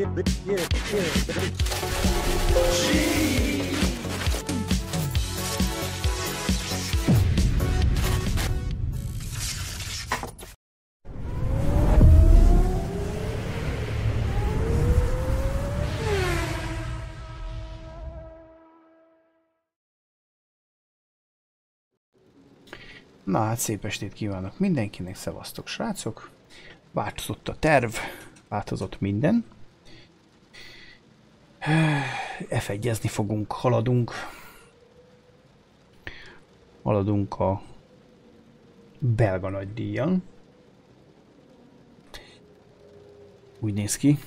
Na hát szép estét kívánok mindenkinek, szevasztok srácok! Változott a terv, változott minden. F fogunk, haladunk. Haladunk a belga nagydíjon. Úgy néz ki.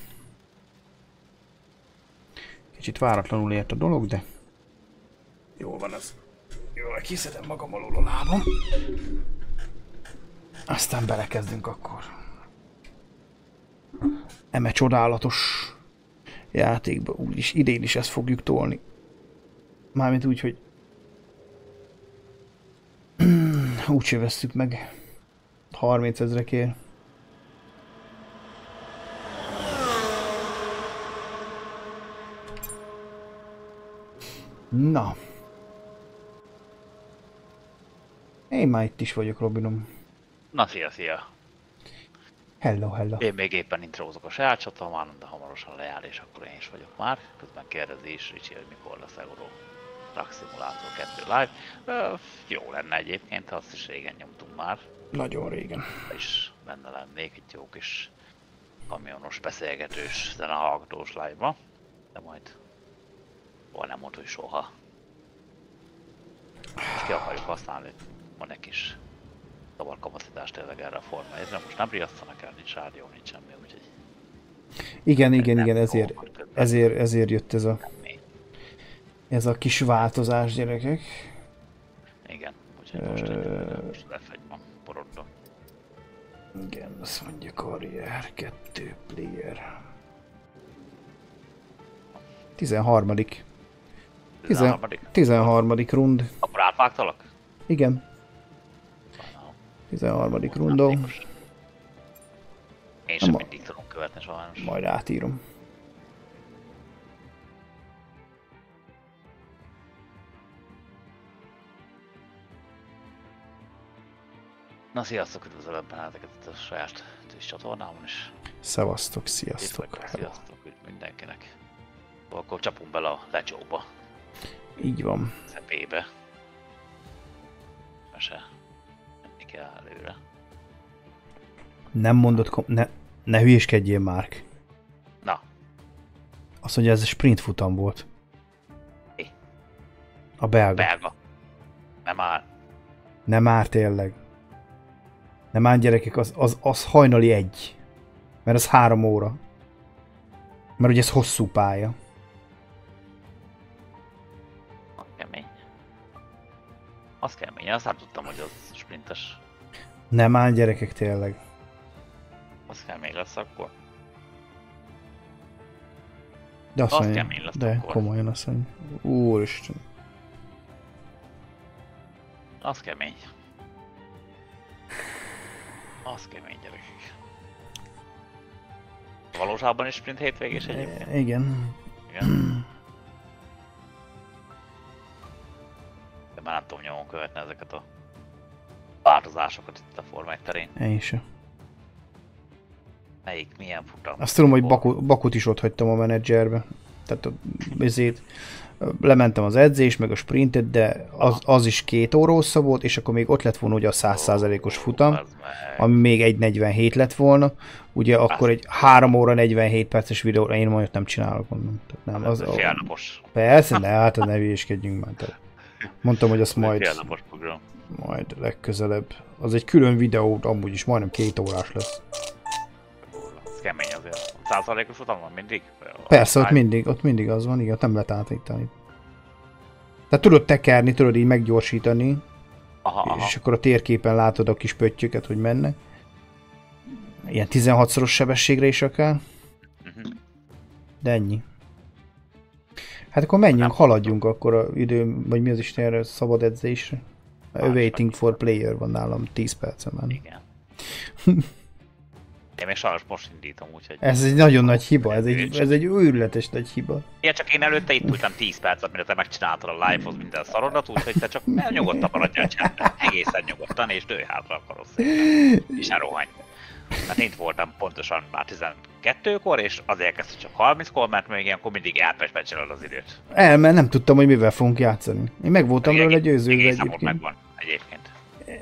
Kicsit váratlanul ért a dolog, de jól van az. Jól kiszedem magam alól a lábam. Aztán belekezdünk akkor. Eme csodálatos játékba. Úgyis idén is ezt fogjuk tolni. Mármint úgy, hogy úgy se vesszük meg 30 ezrekért. Na. Én már itt is vagyok, Robinom. Na, szia, szia. Hello, hello. Én még éppen intrózok a saját csatornámon, de hamarosan lejár, és akkor én is vagyok már. Közben kérdezi is Ricsi, hogy mikor lesz Euro Truck Simulator 2 live. Ö, jó lenne egyébként, azt is régen nyomtunk már. Nagyon régen. És benne lennék egy jó kis kamionos beszélgetős, zenehallgatós live-ba. De majd hol nem mondta, hogy soha. És ki akarjuk használni, van egy kis szabad kapacitást tényleg erre a Forma 1 Most nem riasztanak el, nincs rádió, nincs semmi, úgyhogy... Igen, igen, igen, ezért, ezért, ezért jött ez a, ez a kis változás, gyerekek. Igen, úgyhogy most, egy, most F1 van porodban. Igen, azt mondja karrier, 2 player. 13. 13. 13. rund. Akkor átvágtalak? Igen. 13. rundó. Én sem mindig tudom követni sajnos. Majd átírom. Na sziasztok, üdvözlök benneteket itt a saját Twitch csatornámon is. Szevasztok, sziasztok. Vagyok, sziasztok üdv mindenkinek. Akkor csapunk bele a lecsóba. Így van. Szepébe. Mese kell előre. Nem mondod, ne, ne hülyéskedjél, Márk. Na. Azt mondja, ez sprint futam volt. Mi? A belga. Belga. Nem már. Nem már tényleg. Nem már gyerekek, az, az, az hajnali egy. Mert az három óra. Mert ugye ez hosszú pálya. Az kemény. Az kemény, azt nem tudtam, hogy az sprintes. Nem áll gyerekek tényleg. Az kemény lesz akkor. De azt, azt mondja, lesz de akkor. komolyan azt mondja. Úristen. Az kemény. Az kemény gyerekek. Valóságban is sprint hétvégés egyébként? E, igen. Igen. De már nem tudom nyomon követni ezeket a változásokat itt a Forma 1 terén. Én is. Melyik, milyen futam? Azt tudom, hogy Baku, Bakut is ott hagytam a menedzserbe. Tehát ezért lementem az edzés, meg a sprintet, de az, az is két óra hossza volt, és akkor még ott lett volna ugye a 100%-os futam, ami még 1.47 lett volna, ugye akkor egy 3 óra 47 perces videóra én majd nem csinálok, mondom. Tehát nem, az, a, Persze, ne, hát ne hülyéskedjünk már. Tehát mondtam, hogy azt majd... program majd legközelebb. Az egy külön videó, amúgy is majdnem két órás lesz. Ez kemény azért. Százalékos utam van mindig? Persze, ott mindig, ott mindig az van, igen, nem lehet átíktani. Tehát tudod tekerni, tudod így meggyorsítani, aha, aha. és akkor a térképen látod a kis pöttyöket, hogy mennek. Ilyen 16-szoros sebességre is akár. Uh-huh. De ennyi. Hát akkor menjünk, haladjunk akkor a idő, vagy mi az Istenre szabad edzésre. A waiting for player van nálam 10 percen már. Igen. Én még sajnos most indítom, úgyhogy... Ez egy nagyon nagy hiba, ez egy, ez egy őrületes nagy hiba. Igen, csak én előtte itt ültem 10 percet, mire te megcsináltad a live-hoz minden szarodat, úgyhogy te csak nyugodtan maradjál csendben. Egészen nyugodtan, és dőj hátra a karosszékben. És ne rohanj. Hát én voltam pontosan már 12-kor, és azért kezdtem csak 30-kor, mert még ilyenkor mindig elpespecsel az időt. El, mert nem tudtam, hogy mivel fogunk játszani. Én meg voltam róla győződve egyébként. megvan egyébként.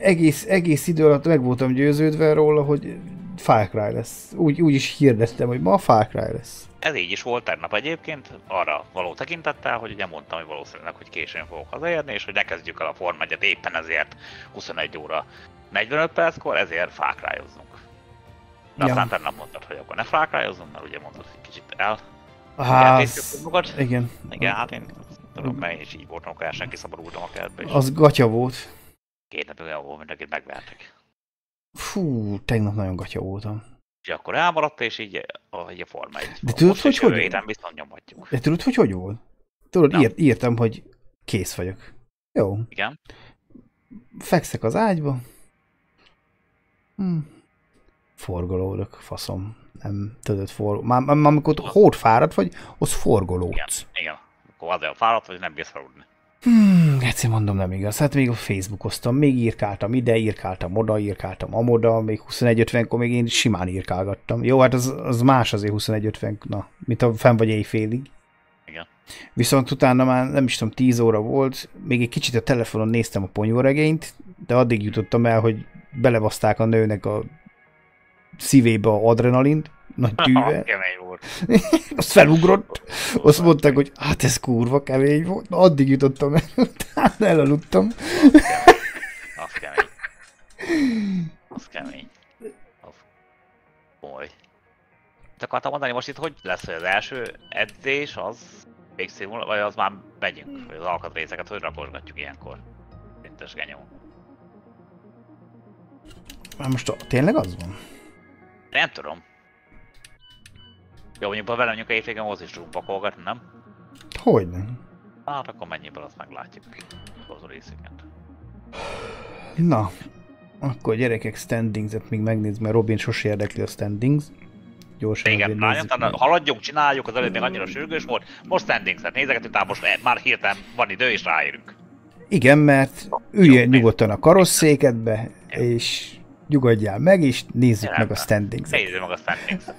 Egész, egész idő alatt meg voltam győződve róla, hogy Far Cry lesz. Úgy, úgy is hirdettem, hogy ma Far Cry lesz. Ez így is volt tegnap egyébként, arra való tekintettel, hogy ugye mondtam, hogy valószínűleg, hogy későn fogok hazaérni, és hogy ne kezdjük el a Form éppen ezért 21 óra 45 perckor, ezért Far Cry-ozzunk. De ja. aztán tegnap mondtad, hogy akkor ne Far Cry-ozzunk, mert ugye mondtad, hogy kicsit el Hát, igen. Igen, hát én tudom, mert én is így voltam, akkor el senki szabadultam a kertbe. Az gatya volt. Két napig olyan volt, mindenkit megvertek. Fú, tegnap nagyon gatya voltam. És akkor elmaradt, és így a, így a Forma 1. De tudod, hogy hogy héten viszont nyomhatjuk. De tudod, hogy hogy volt? Tudod, írt, írtam, hogy kész vagyok. Jó. Igen. Fekszek az ágyba. Hm. Forgolódok, faszom. Nem, tudod, for... Már, már amikor hót fáradt vagy, az forgolódsz. Igen, igen. Akkor azért fáradt vagy, nem bírsz aludni. Hmm, egyszer mondom, nem igaz. Hát még a Facebookoztam, még írkáltam ide, írkáltam oda, írkáltam amoda, még 21.50-kor még én simán írkálgattam. Jó, hát az, az más azért 21.50, na, mint a fenn vagy éjfélig. Igen. Viszont utána már nem is tudom, 10 óra volt, még egy kicsit a telefonon néztem a ponyóregényt, de addig jutottam el, hogy belebaszták a nőnek a szívébe a adrenalint, nagy tűve. kemény volt. Azt felugrott. Azt mondták, hogy hát ez kurva kemény volt. Na, addig jutottam el, utána elaludtam. Az kemény. Az kemény. Az boly. Te akartam mondani most itt, hogy lesz, hogy az első edzés az végszínvonal, vagy az már megyünk, vagy az alkatrészeket, hogy rakosgatjuk ilyenkor. Szintes genyó. Már most tényleg az van? Nem tudom. Jó, mondjuk ha velem a éjfégen az is tudunk pakolgatni, nem? Hogyne. Hát akkor mennyiből azt meglátjuk. Az a részeket. Na, akkor gyerekek standings-et még megnéz, mert Robin sose érdekli a standings. Gyorsan Igen, rányomtam, haladjunk, csináljuk, az előbb még annyira sürgős volt. Most standings-et nézegetünk, tehát most már hirtelen van idő és ráérünk. Igen, mert üljön nyugodtan a karosszékedbe, és nyugodjál meg, és nézzük meg a standings-et. Nézzük meg a standings-et.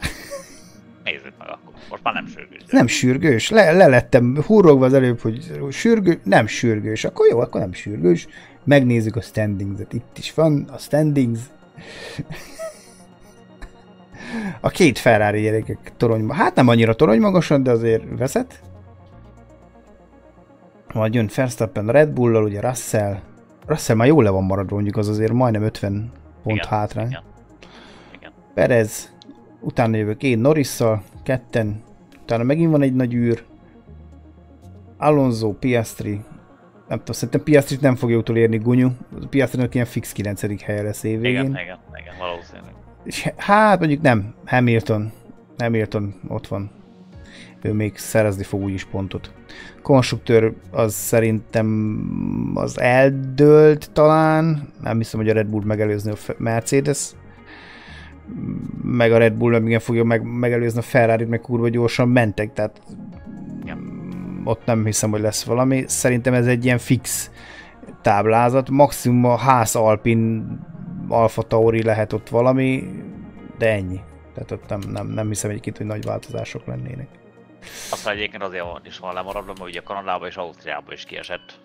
Nézzük meg akkor. Most már nem sürgős. Nem sürgős. Le, le lettem hurrogva az előbb, hogy sürgős. Nem sürgős. Akkor jó, akkor nem sürgős. Megnézzük a standings-et. Itt is van a standings. A két Ferrari gyerekek torony, hát nem annyira torony magasan, de azért vezet. Majd jön Verstappen Red Bull-lal, ugye Russell. Russell már jól le van maradva, mondjuk az azért majdnem 50 pont igen, hátrány. Igen. igen. Perez, utána jövök én Norrisszal, ketten, utána megint van egy nagy űr, Alonso, Piastri, nem tudom, szerintem Piastri nem fogja utolérni Gunyú, Piastrinak ilyen fix 9. helye lesz évvégén. Igen, igen, igen, valószínűleg. És hát mondjuk nem, Hamilton, Hamilton ott van. Ő még szerezni fog úgyis pontot. Konstruktőr az szerintem az eldőlt talán, nem hiszem, hogy a Red Bull megelőzni a Mercedes, meg a Red Bull igen fogja meg, megelőzni a ferrari meg kurva gyorsan mentek, tehát ja. ott nem hiszem, hogy lesz valami. Szerintem ez egy ilyen fix táblázat, maximum a ház Alpin Alfa Tauri lehet ott valami, de ennyi. Tehát ott nem, nem, nem hiszem egyébként, hogy nagy változások lennének. Aztán egyébként azért is van lemaradva, mert ugye Kanadába és Ausztriába is kiesett.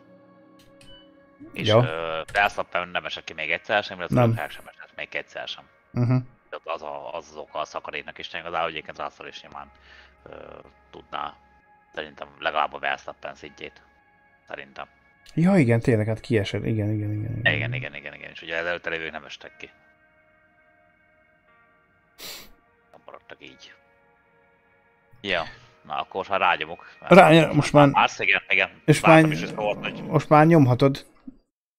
És ja. Verstappen nem esett ki még egyszer sem, illetve nem. sem esett még egyszer sem. Uh-huh az, a, az az oka a szakadéknak is az hogy egyébként Russell is nyilván ö, tudná szerintem legalább a Verstappen szintjét. Szerintem. Ja, igen, tényleg, hát kiesett. Igen, igen, igen. Igen, igen, igen, igen, igen. És ugye előtte lévők nem estek ki. Nem maradtak így. Ja, na akkor ha rágyomok. Rá, most már... Már igen, igen. És már, is volt, hogy... Most már nyomhatod.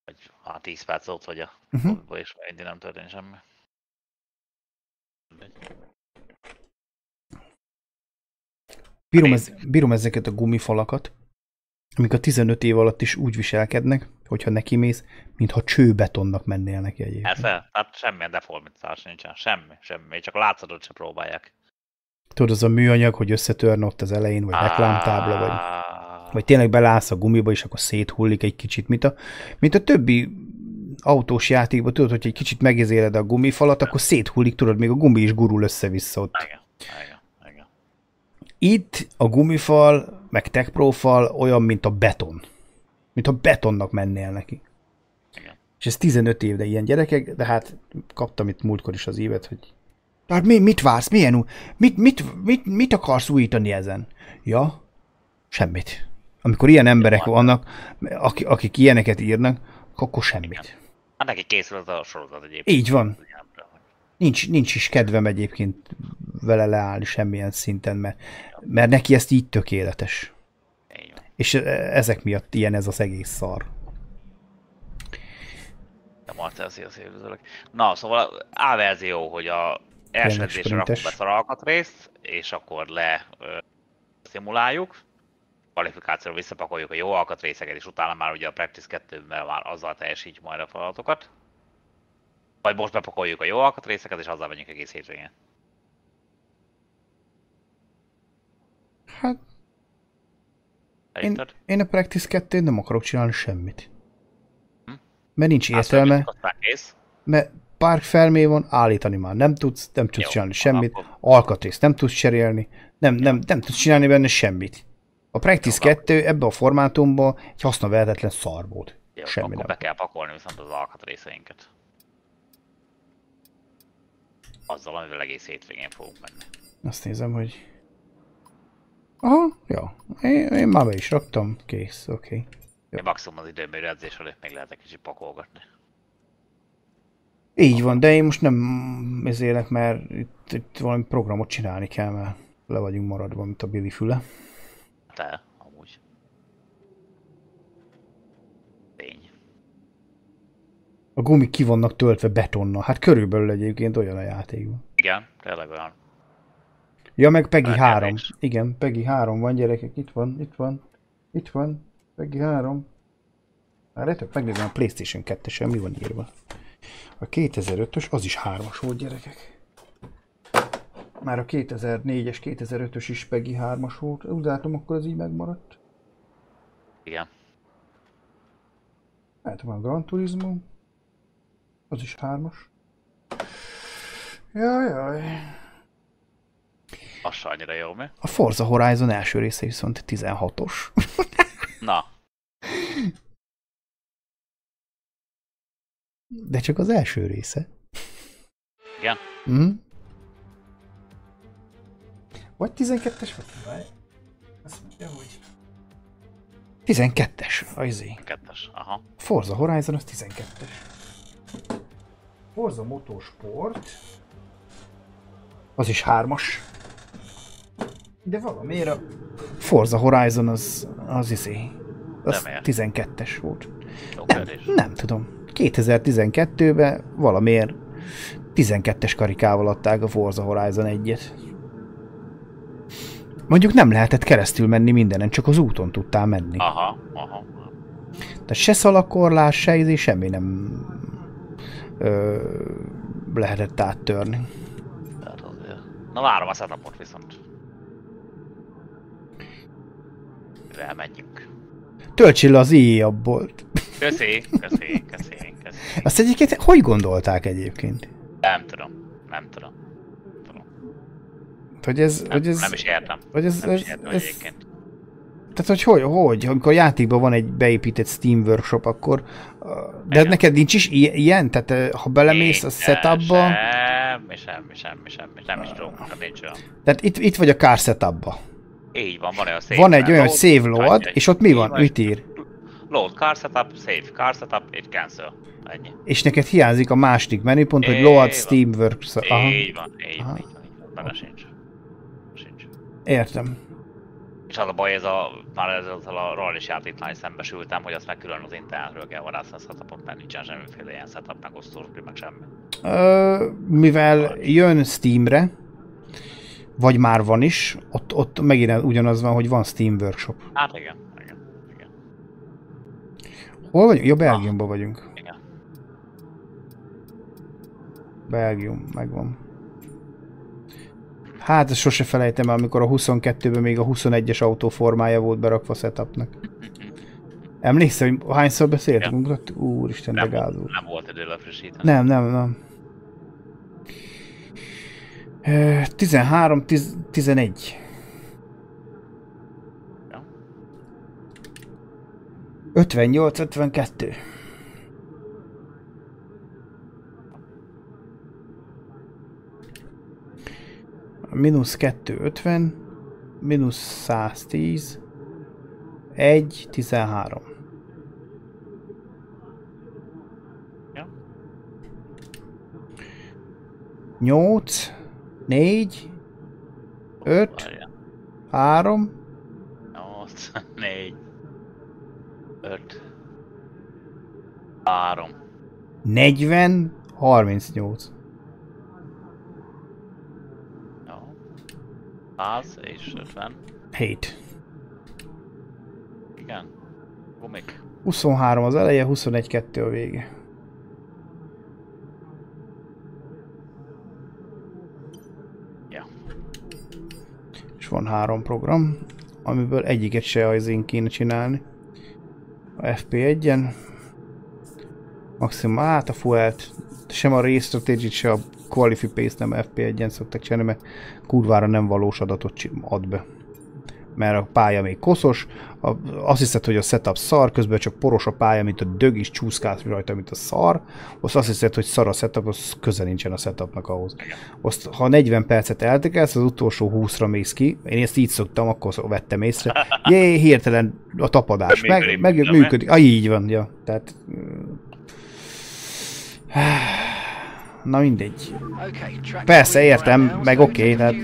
Hogy hát 10 perc ott vagy a uh-huh. és már nem történik semmi. Bírom, ez, bírom ezeket a gumifalakat, amik a 15 év alatt is úgy viselkednek, hogyha neki mész, mintha csőbetonnak mennél neki egyébként. Persze, tehát semmilyen deformitás nincsen, semmi, semmi, csak a látszatot se próbálják. Tudod, az a műanyag, hogy összetörne ott az elején, vagy reklámtábla, vagy, vagy tényleg belállsz a gumiba, és akkor széthullik egy kicsit, mint a, mint a többi autós játékban, tudod, hogy egy kicsit megezéled a gumifalat, akkor széthullik, tudod, még a gumi is gurul össze-vissza ott. Igen, igen, igen. Itt a gumifal, meg techprofal olyan, mint a beton. Mint a betonnak mennél neki. Igen. És ez 15 év, de ilyen gyerekek, de hát kaptam itt múltkor is az évet, hogy tehát mi, mit vársz, milyen, ú- mit, mit, mit, mit akarsz újítani ezen? Ja, semmit. Amikor ilyen emberek vannak, akik, akik ilyeneket írnak, akkor semmit. Hát neki készül az a sorozat egyébként. Így van. Nincs, nincs is kedvem egyébként vele leállni semmilyen szinten, mert, mert neki ezt így tökéletes. És e- ezek miatt ilyen ez az egész szar. De Martelzi az üdvözlök. Na, szóval A verzió, hogy a első Tényleg edzésre rakunk sprintes. be szar alkatrészt, és akkor le ö, szimuláljuk, kvalifikációra visszapakoljuk a jó alkatrészeket, és utána már ugye a Practice 2-ben már azzal teljesítjük majd a feladatokat. Vagy most bepakoljuk a jó alkatrészeket, és azzal megyünk egész hétvégén. Hát én, én a Practice 2 nem akarok csinálni semmit. Hm? Mert nincs Azt értelme, mert park felmé van, állítani már nem tudsz, nem tudsz Jó, csinálni semmit, akkor- alkatrészt nem tudsz cserélni, nem, nem, nem tudsz csinálni benne semmit. A Practice Jó, 2 ebbe a formátumban egy hasznavehetetlen szar volt. Jó, Semmi akkor nem. be kell pakolni viszont az alkatrészeinket. Azzal, amivel egész hétvégén fogunk menni. Azt nézem, hogy... Aha, jó. Én, én már be is raktam, kész, oké. Okay. Én maximum az időmérő edzés előtt még lehet egy kicsit pakolgatni. Így van, de én most nem ezélek, mert itt, itt valami programot csinálni kell, mert le vagyunk maradva, mint a Billy füle. Te, amúgy. Tény. A gumik ki vannak töltve betonnal. Hát körülbelül egyébként olyan a játékban. Igen, tényleg olyan. Ja, meg Peggy Hát, 3. érdekes. Igen, Peggy 3 van, gyerekek. Itt van, itt van. Itt van. Peggy 3. Várjátok, megnézem a Playstation 2-sen, mi van írva. A 2005-ös, az is 3-as volt, gyerekek. Már a 2004-es, 2005-ös is Peggy 3-as volt. Úgy látom, akkor az így megmaradt. Igen. Hát van a Gran Turismo. Az is 3-as. Jaj, jaj. Az se annyira jó, mi? A Forza Horizon első része viszont 16-os. Na, De csak az első része. igen. Mm. Vagy 12-es vagy? Várj. Azt mondja, hogy... 12-es, a izé. Kettes. Aha. Forza Horizon az 12-es. Forza Motorsport. Az is hármas. De valamiért a Forza Horizon az, az izé. Az De miért? 12-es volt. Jó Nem, kérdés. nem tudom. 2012-ben valamiért 12-es karikával adták a Forza Horizon 1-et. Mondjuk nem lehetett keresztül menni mindenen, csak az úton tudtál menni. Aha, aha. Tehát se szalakorlás, se izé, semmi nem ö, lehetett áttörni. Tehát azért. Na várom a setupot viszont. Elmenjünk. Töltsél az IE abból. Köszi, köszi, köszi, köszi. Azt egyébként hogy gondolták egyébként? Nem tudom, nem tudom. Hogy ez, Nem, hogy ez, nem is értem. hogy ez, Nem is ez, értem ez, egyébként. Tehát, hogy hogy, hogy, amikor a játékban van egy beépített Steam workshop, akkor... De Igen. neked nincs is ilyen? Tehát ha belemész a setupba... Semmi, semmi, semmi, semmi. Nem is tudom, nincs olyan. Tehát itt, itt vagy a car setupba. Így van, van olyan save. Van egy olyan, hogy save load, és ott mi van? Mit ír? Load car setup, save car setup, itt cancel. Ennyi. És neked hiányzik a második menüpont, hogy load. Steam workshop. Így van, így van, így van. Benne sincs. Értem. És az a baj, ez a, már ezzel a rollis játéknál is szembesültem, hogy azt meg külön az internetről kell varászni a setupot, mert nincsen semmiféle ilyen setup, meg osztósbri, meg semmi. Ö, mivel jön Steamre, vagy már van is, ott, ott megint ugyanaz van, hogy van Steam workshop. Hát igen, igen, igen. Hol vagyunk? Ja, Belgiumban ah. vagyunk. Igen. Belgium, megvan. Hát, ezt sose felejtem el, amikor a 22-ben még a 21-es autó formája volt berakva setupnak. Emlékszel, hogy hányszor beszéltünk? Ja. Úristen, nem, de gázul. Nem volt idő lefrissíteni. Nem, nem, nem. 13, 10, 11. Ja. 58, 52. Minusz 2, 50. Minusz 110. 1, 13. Ja. 8, négy, öt, három, nyolc, négy, öt, három, negyven, harmincnyolc. Jó. Száz és ötven. Hét. Igen. Gumik. 23 az eleje, 21-2 a vége. van három program, amiből egyiket se az én kéne csinálni. A FP1-en, maximum át a fuelt, sem a race strategy se a qualify pace nem FP1-en szoktak csinálni, mert kurvára nem valós adatot ad be. Mert a pálya még koszos, a, azt hiszed, hogy a setup szar, közben csak poros a pálya, mint a dög is csúszkálsz rajta, mint a szar, azt azt hiszed, hogy szar a setup, az köze nincsen a setupnak ahhoz. Azt, ha 40 percet eltekelsz, az utolsó 20-ra mész ki, én ezt így szoktam, akkor vettem észre, jé, hirtelen a tapadás, meg, meg működik, ah, így van, ja, tehát Na mindegy. Persze, értem, meg oké, okay, tehát...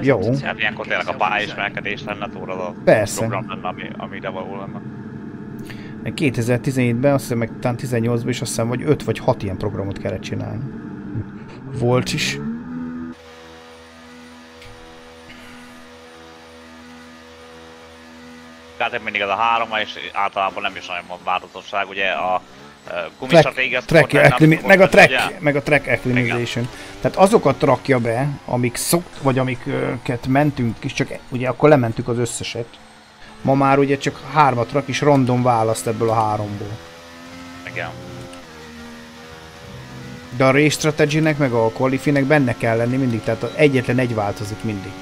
Jó. Hát ilyenkor tényleg a pályismerkedés lenne túl a Persze. program lenne, ami, ami ide való lenne. 2017-ben, azt hiszem, meg talán 18-ban is azt hiszem, hogy 5 vagy 6 ilyen programot kellett csinálni. Volt is. Tehát mindig ez a három, és általában nem is nagyon van változatosság, ugye a gumistratégia track, track meg, a track, ugye? meg a track acclimation. Tehát azokat rakja be, amik szokt, vagy amiket mentünk és csak ugye akkor lementük az összeset. Ma már ugye csak hármat rak, és random választ ebből a háromból. Igen. De a race strategy meg a qualify benne kell lenni mindig, tehát egyetlen egy változik mindig.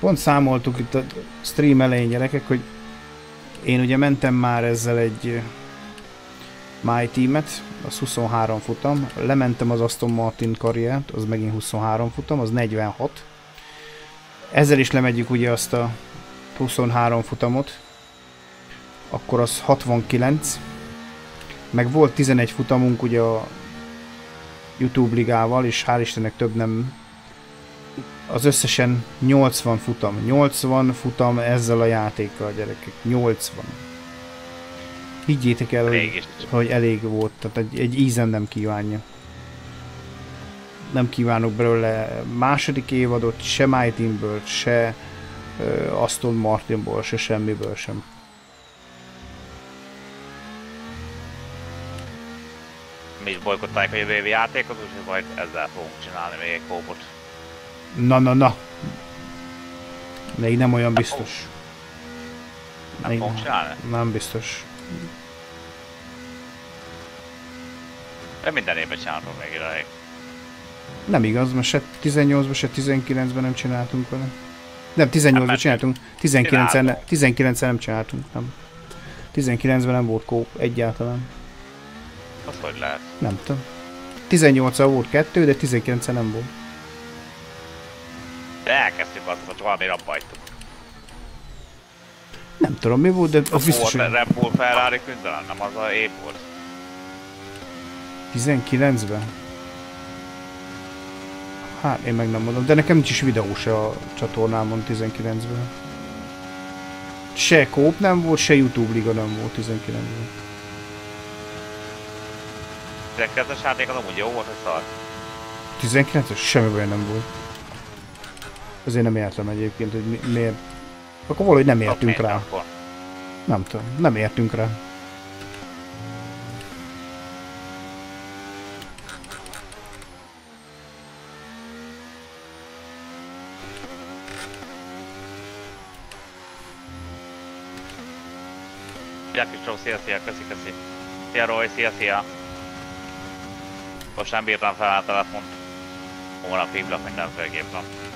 Pont számoltuk itt a stream elején gyerekek, hogy én ugye mentem már ezzel egy My Team-et, az 23 futam, lementem az Aston Martin karriert, az megint 23 futam, az 46. Ezzel is lemegyük ugye azt a 23 futamot, akkor az 69. Meg volt 11 futamunk ugye a YouTube ligával, és hál' Istennek több nem az összesen 80 futam. 80 futam ezzel a játékkal, gyerekek. 80. Higgyétek el, hogy, hogy elég volt. Tehát egy, egy ízen nem kívánja. Nem kívánok belőle második évadot, se My Teamből, se uh, Aston Martinból, se semmiből sem. Mi is bolykottáljuk a jövő játékot, úgyhogy majd ezzel fogunk csinálni még egy kópot. Na, na, na. Még nem olyan biztos. Nem fogunk csinálni? Nem biztos. De minden évben csináltunk még idáig. Nem igaz, mert se 18-ban, se 19-ben nem csináltunk vele. Nem, 18-ban csináltunk, 19-en, ne, 19 nem csináltunk, nem. 19-ben nem volt kóp egyáltalán. Az hogy lehet? Nem tudom. 18 volt kettő, de 19 nem volt. De elkezdtük azt, hogy valamire abba hagytuk. Nem tudom mi volt, de az a biztos, hogy... Red Bull Ferrari küzdelem, nem az a év volt. 19-ben? Hát én meg nem mondom, de nekem nincs is videó se a csatornámon 19-ben. Se kóp nem volt, se YouTube liga nem volt 19-ben. 19-es játék az amúgy jó volt, hogy szar. 19-es? Semmi baj nem volt. Ezért nem értem egyébként, hogy mi, miért. Akkor valahogy nem értünk rá. Akkor. Nem tudom, nem értünk rá. Szia Kristóf, szia, szia, köszi, köszi. Szia Roy, szia, szia. Most nem bírtam fel a telefont. Hónap hívlak mindenféleképpen.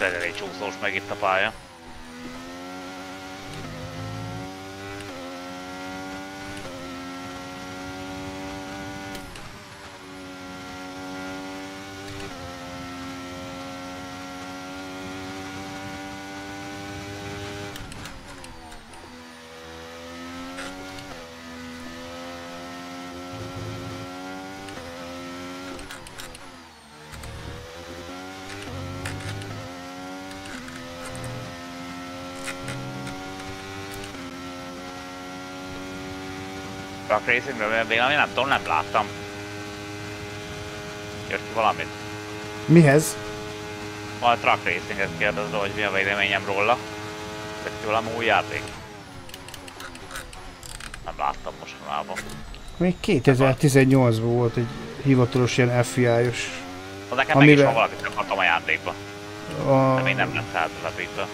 Elég csúszós meg itt a pálya. Truck Racingről, mert még nem tudom, nem láttam. Jött valamit? Mihez? A Truck Racinget kérdezve, hogy mi a véleményem róla. Ki valami új játék? Nem láttam mostanában. Még 2018-ban volt egy hivatalos ilyen FBI-os. Az nekem amivel... meg is van valamit akartam a játékba. A... De még nem lett átlepítve.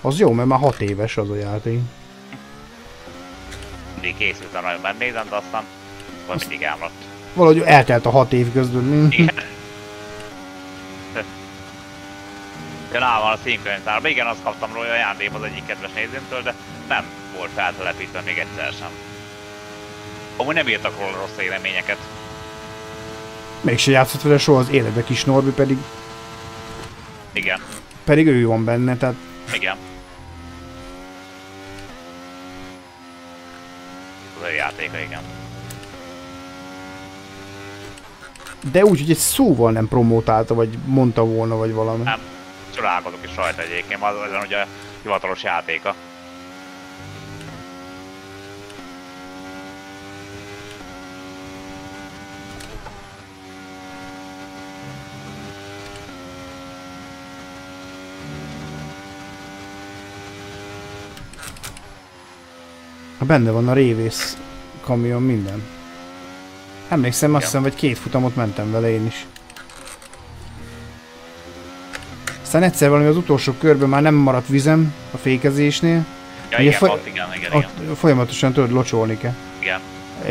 Az jó, mert már 6 éves az a játék készült a nagyon megnézem, de aztán vagy mindig elmaradt. Valahogy eltelt a hat év közben? Igen. Ja, nálam van a színkönyvtárban. Igen, azt kaptam róla ajándékba az egyik kedves nézőmtől, de nem volt feltelepítve még egyszer sem. Amúgy nem írtak róla rossz véleményeket. Mégse játszott vele soha az életbe kis Norbi, pedig... Igen. Pedig ő van benne, tehát... Igen. játéka, igen. De úgy, hogy egy szóval nem promotálta, vagy mondta volna, vagy valami. Nem, csodálkozok is rajta egyébként, az olyan ugye a hivatalos játéka. Benne van a révész kamion, minden. Emlékszem, Igen. azt hiszem, hogy két futamot mentem vele én is. Aztán egyszer valami az utolsó körben már nem maradt vizem a fékezésnél. Ja, igen, foly ott, igen, igen, igen. Ott folyamatosan tudod locsolni kell. Igen.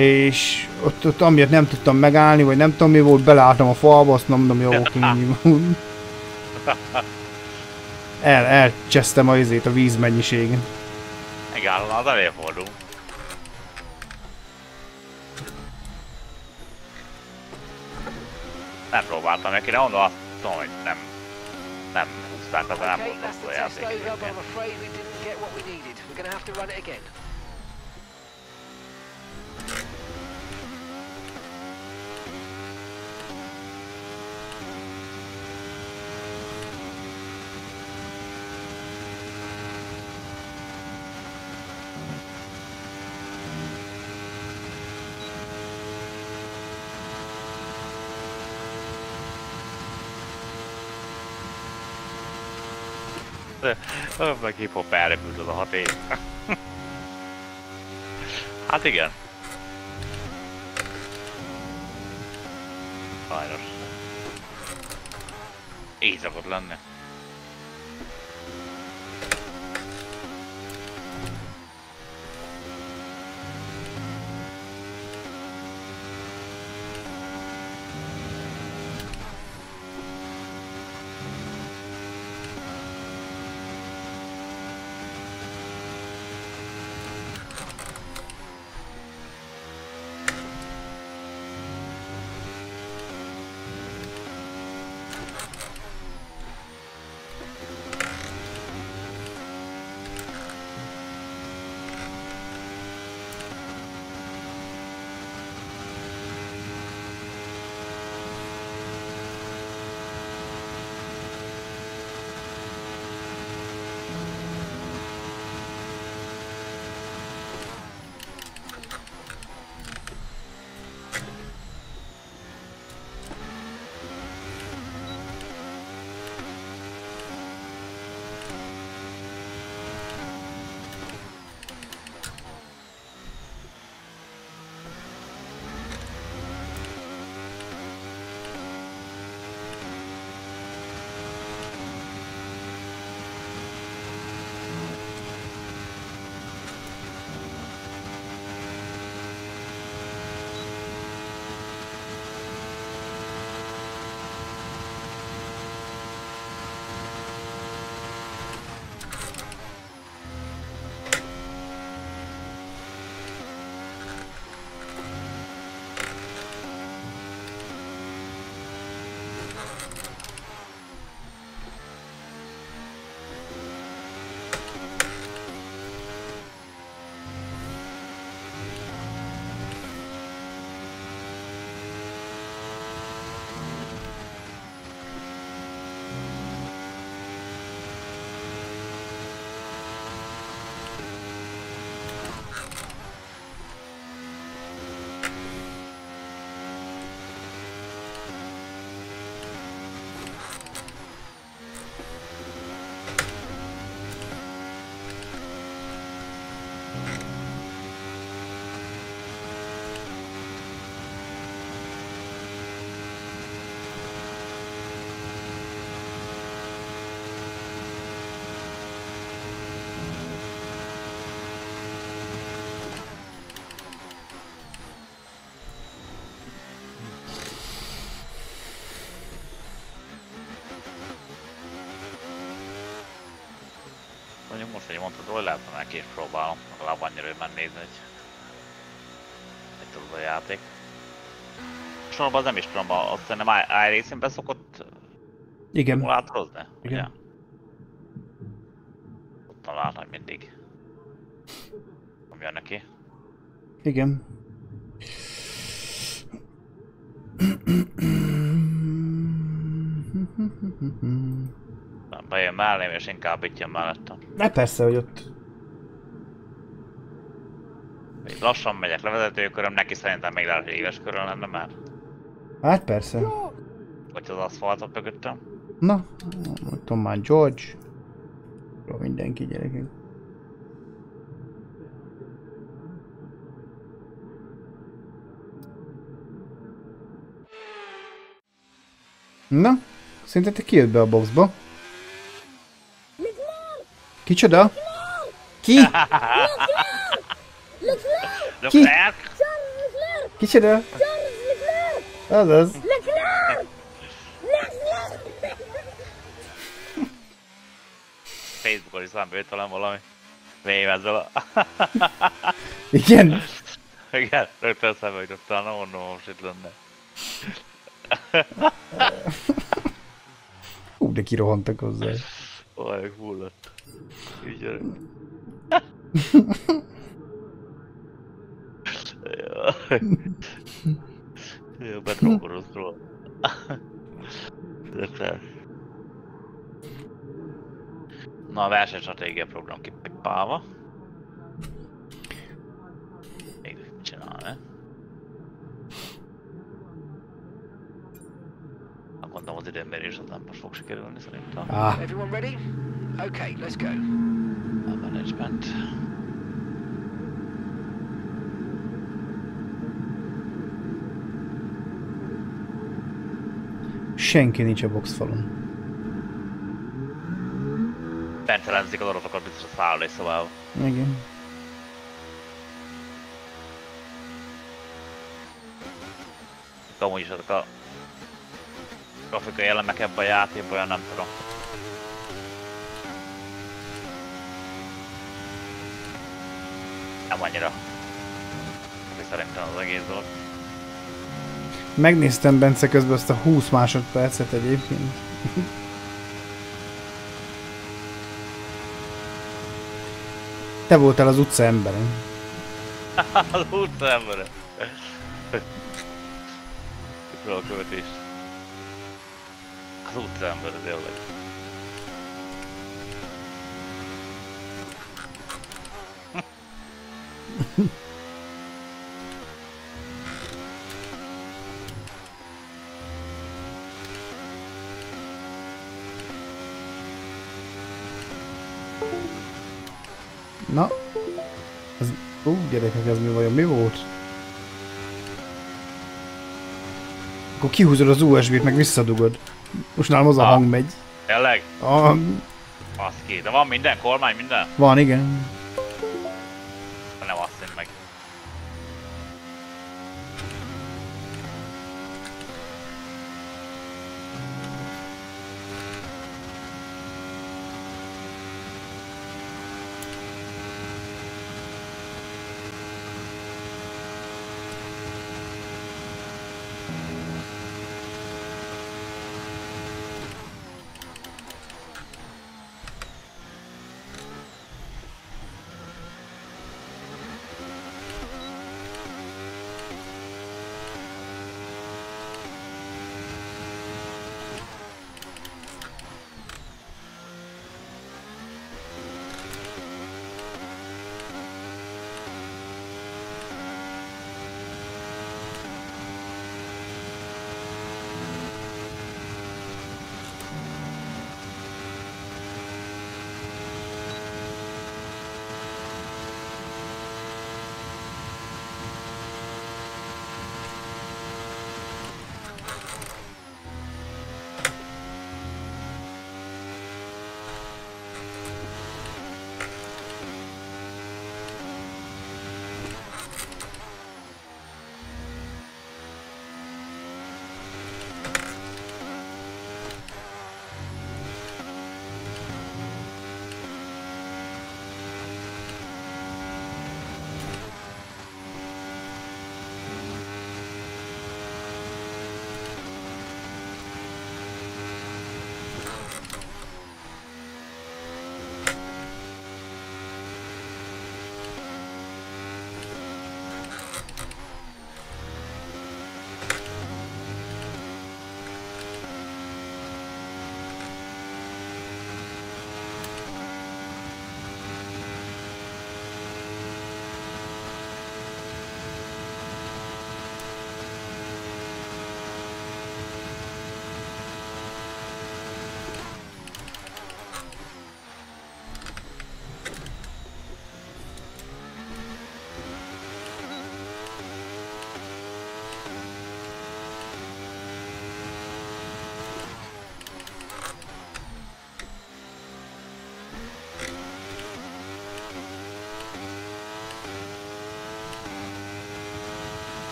És ott, ott amiatt nem tudtam megállni, vagy nem tudom mi volt, beleálltam a falba, azt nem mondom, jó, El, elcsesztem a izét, a víz mennyiségén. Igen, az előfordul. Nem próbáltam neki, de mondom azt tudom, hogy nem, nem hozták, az borzasztó a játék. meg hip-hop elrepült az a hat év. hát igen. Sajnos. Így szokott most, hogy mondtad, hogy lehet, hogy neki is próbálom, legalább annyira, hogy már nézni, hogy hogy tudod a játék. Sorban nem is tudom, azt szerintem iRacing-be szokott igen. simulátorozni? Igen. Ugye? Látni, hogy mindig nem jön neki. Igen. Mellém, és inkább itt jön mellettem. Ne persze, hogy ott... Így lassan megyek levezetőköröm, neki szerintem még lehet, hogy éves körül lenne már. Hát persze. Hogy az aszfaltot mögöttem. Na, mondtam már George. Mindenki gyerekek. Na, szerintetek ki jött be a boxba? Kicsoda? Ki? Ki? Kicsoda? Azaz. Facebookon is számba talán valami. Mém ezzel a... Igen? Igen, rögtön szembe jutott, talán mondom, most itt lenne. Hú, de kirohantak hozzá. Olyan fulladt. Ügyere. Jó, betrókorozdról. Na, a versenystratégia program kipipálva. Még csinálni. Gondolom az időmérés az nem most fog sikerülni szerintem. Ah. Everyone ready? Okay, let's go. A management. Senki nincs a box falon. Bent elemzik az adatokat biztos a szálló és szóval Igen. amúgy is azok a grafikai elemek ebben a játékban, olyan nem tudom. Nem annyira. Szerintem az egész dolog. Megnéztem Bence közben azt a 20 másodpercet egyébként. Te voltál az utca embere. az utca embere. Itt a követés. Az utca embere, tényleg. Na. Ez... Ú, gyerekek, ez mi vajon? Mi volt? Akkor kihúzod az USB-t, meg visszadugod. Most nálam az a Ah. hang megy. Tényleg? Ah, Baszki, de van minden, kormány, minden? van, igen.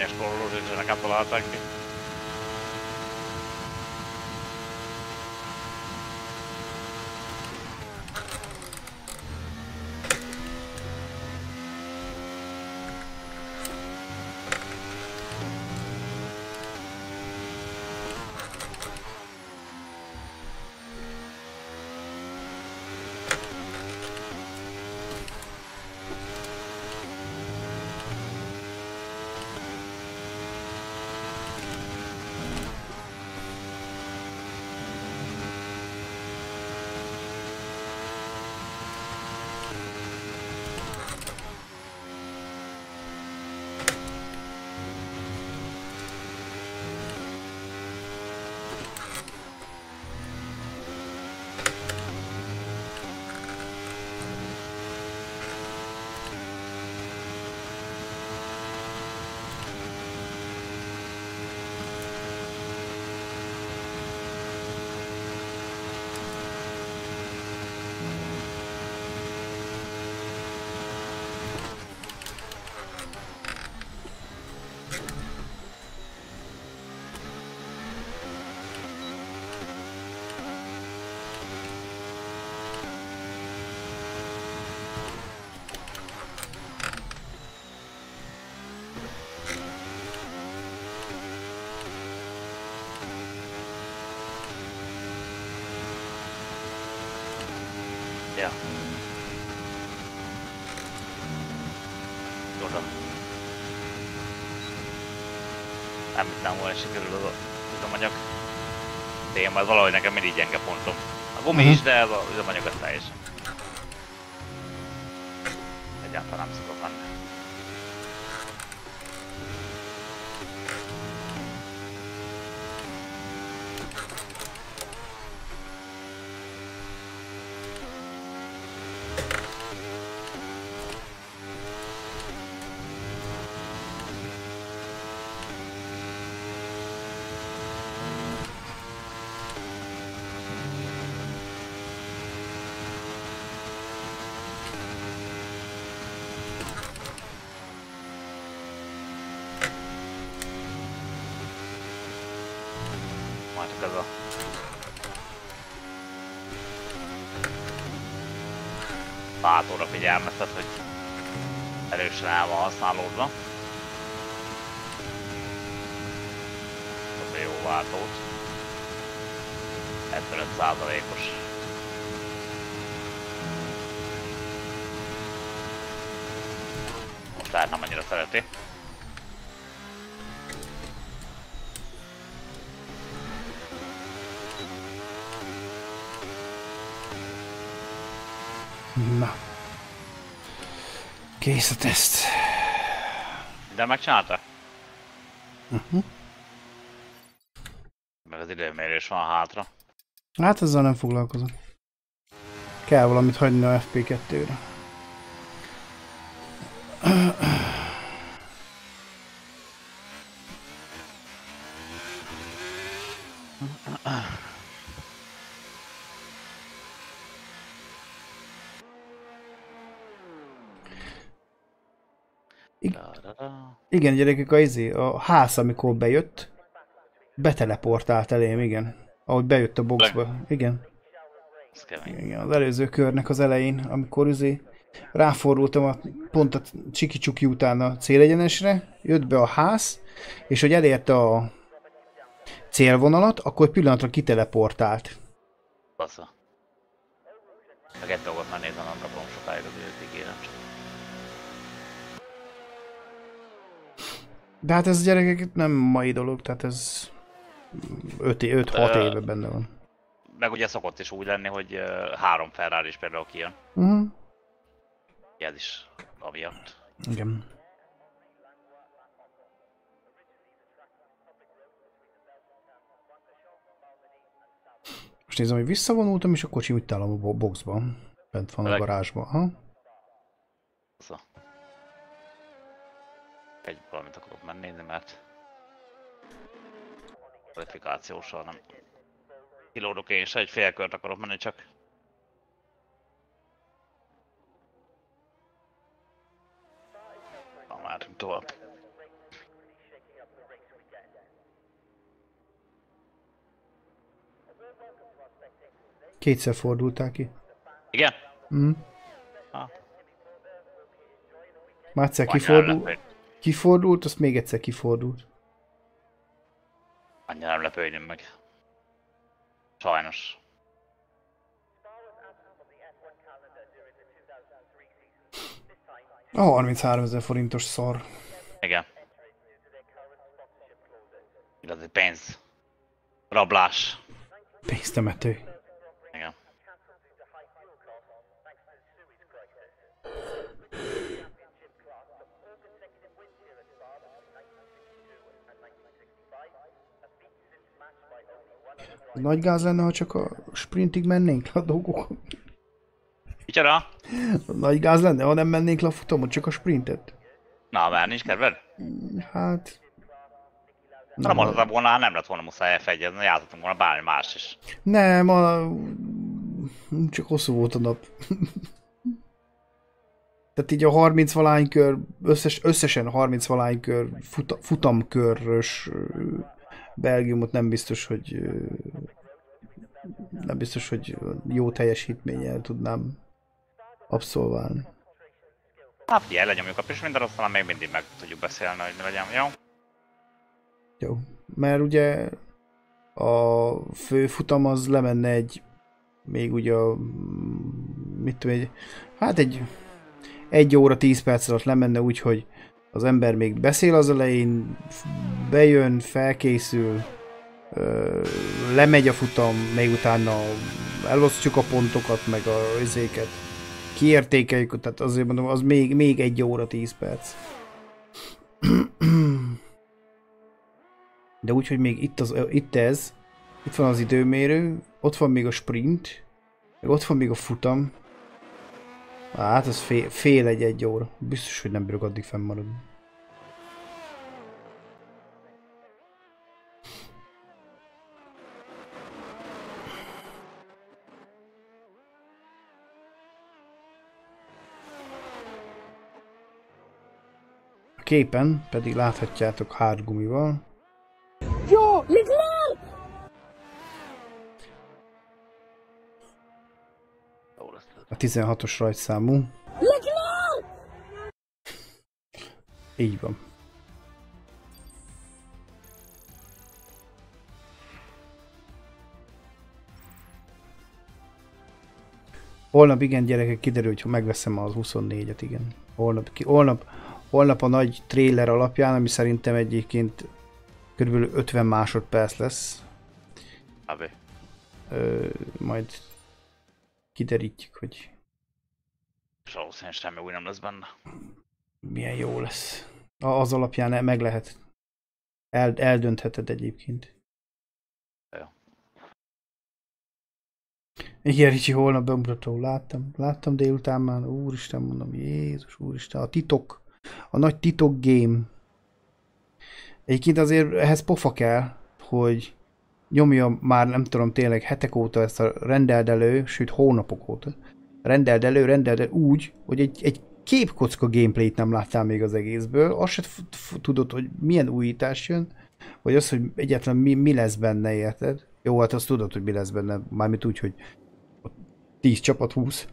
ja Espolus ens n'ha capa a ataque. Nem hittem volna sikerül az a üzemanyag. De én majd valahogy nekem mindig gyenge pontom. A gumi Mhm. is, de ez az üzemanyag az teljesen. Egyáltalán nem szokott menni. Majd csak ez a... Váltóra figyelmeztet, hogy erősen el van használódva. Ez a jó váltót. 75 százalékos. Most lehet nem annyira szereti. Na. Kész a teszt. De megcsinálta? Uh-huh. Meg az időmérés van hátra. Hát ezzel nem foglalkozom. Kell valamit hagyni a FP2-re. Igen, gyerekek, a, izé, a ház, amikor bejött, beteleportált elém, igen. Ahogy bejött a boxba. Igen. Igen, az előző körnek az elején, amikor üzé ráfordultam a, pont a csiki-csuki után a célegyenesre, jött be a ház, és hogy elérte a célvonalat, akkor pillanatra kiteleportált. Bassza. Meg egy dolgot már nézem, nem rakom sokáig az ígérem csak. De hát ez gyerekek nem mai dolog, tehát ez 5-6 Ö, éve benne van. Meg ugye szokott is úgy lenni, hogy három Ferrari is például kijön. Uh-huh. Ez is amiatt. Igen. Most nézem, hogy visszavonultam, és a kocsim itt áll a bo- boxban. Bent van a garázsban. Aha. Egy valamit akarok megnézni, mert kvalifikációsal nem kilódok én se, egy fél kört akarok menni csak. Na már tovább. Kétszer fordultál ki. Igen? Mm. Ha. Már egyszer Annyira kifordult, azt még egyszer kifordult. Annyira nem lepődjünk meg. Sajnos. A 33 ezer forintos szar. Igen. Igazi pénz. Rablás. Pénztemető. Igen. Nagy gáz lenne, ha csak a sprintig mennénk le a dolgokon. Micsoda? Nagy gáz lenne, ha nem mennénk le a futamot, csak a sprintet. Na, már nincs kedved? Hát... Na, nem mondhatom volna, nem lett volna muszáj F1-ezni, játszottunk volna bármi más is. Nem, a... csak hosszú volt a nap. Tehát így a 30 valány kör, összes, összesen 30 valány kör, futa, futamkörös Belgiumot nem biztos, hogy nem biztos, hogy jó teljesítménnyel tudnám abszolválni. Hát figyelj, lenyomjuk a pis minden, aztán még mindig meg tudjuk beszélni, hogy mi legyen, jó? Jó. Mert ugye a főfutam az lemenne egy, még ugye a, mit tudom, egy, hát egy, egy óra, tíz perc alatt lemenne úgy, hogy az ember még beszél az elején, bejön, felkészül, lemegy a futam, még utána elosztjuk a pontokat, meg a izéket, kiértékeljük, tehát azért mondom, az még, még egy óra, tíz perc. De úgy, hogy még itt, az, itt ez, itt van az időmérő, ott van még a sprint, meg ott van még a futam. Hát az fél, fél egy-egy óra. Biztos, hogy nem bírok addig fennmaradni. Képen pedig láthatjátok hátgumival. Jó, Leclerc! A 16-os rajtszámú. Így van. Holnap igen gyerekek kiderül, hogy megveszem az 24-et, igen. Holnap, ki, holnap holnap a nagy trailer alapján, ami szerintem egyébként kb. 50 másodperc lesz. Abi. Ö, majd kiderítjük, hogy... És valószínűleg semmi új nem lesz benne. Milyen jó lesz. Az alapján meg lehet. El, eldöntheted egyébként. Jó. Igen, Ricsi, holnap bemutató. Láttam, láttam délután már. Úristen, mondom, Jézus, úristen, a titok a nagy titok game. Egyébként azért ehhez pofa kell, hogy nyomja már nem tudom tényleg hetek óta ezt a rendeld elő, sőt hónapok óta. Rendeld elő, rendeld elő úgy, hogy egy, egy képkocka gameplayt nem láttál még az egészből, azt se tudod, hogy milyen újítás jön, vagy az, hogy egyáltalán mi, mi lesz benne, érted? Jó, hát azt tudod, hogy mi lesz benne, mármint úgy, hogy 10 csapat 20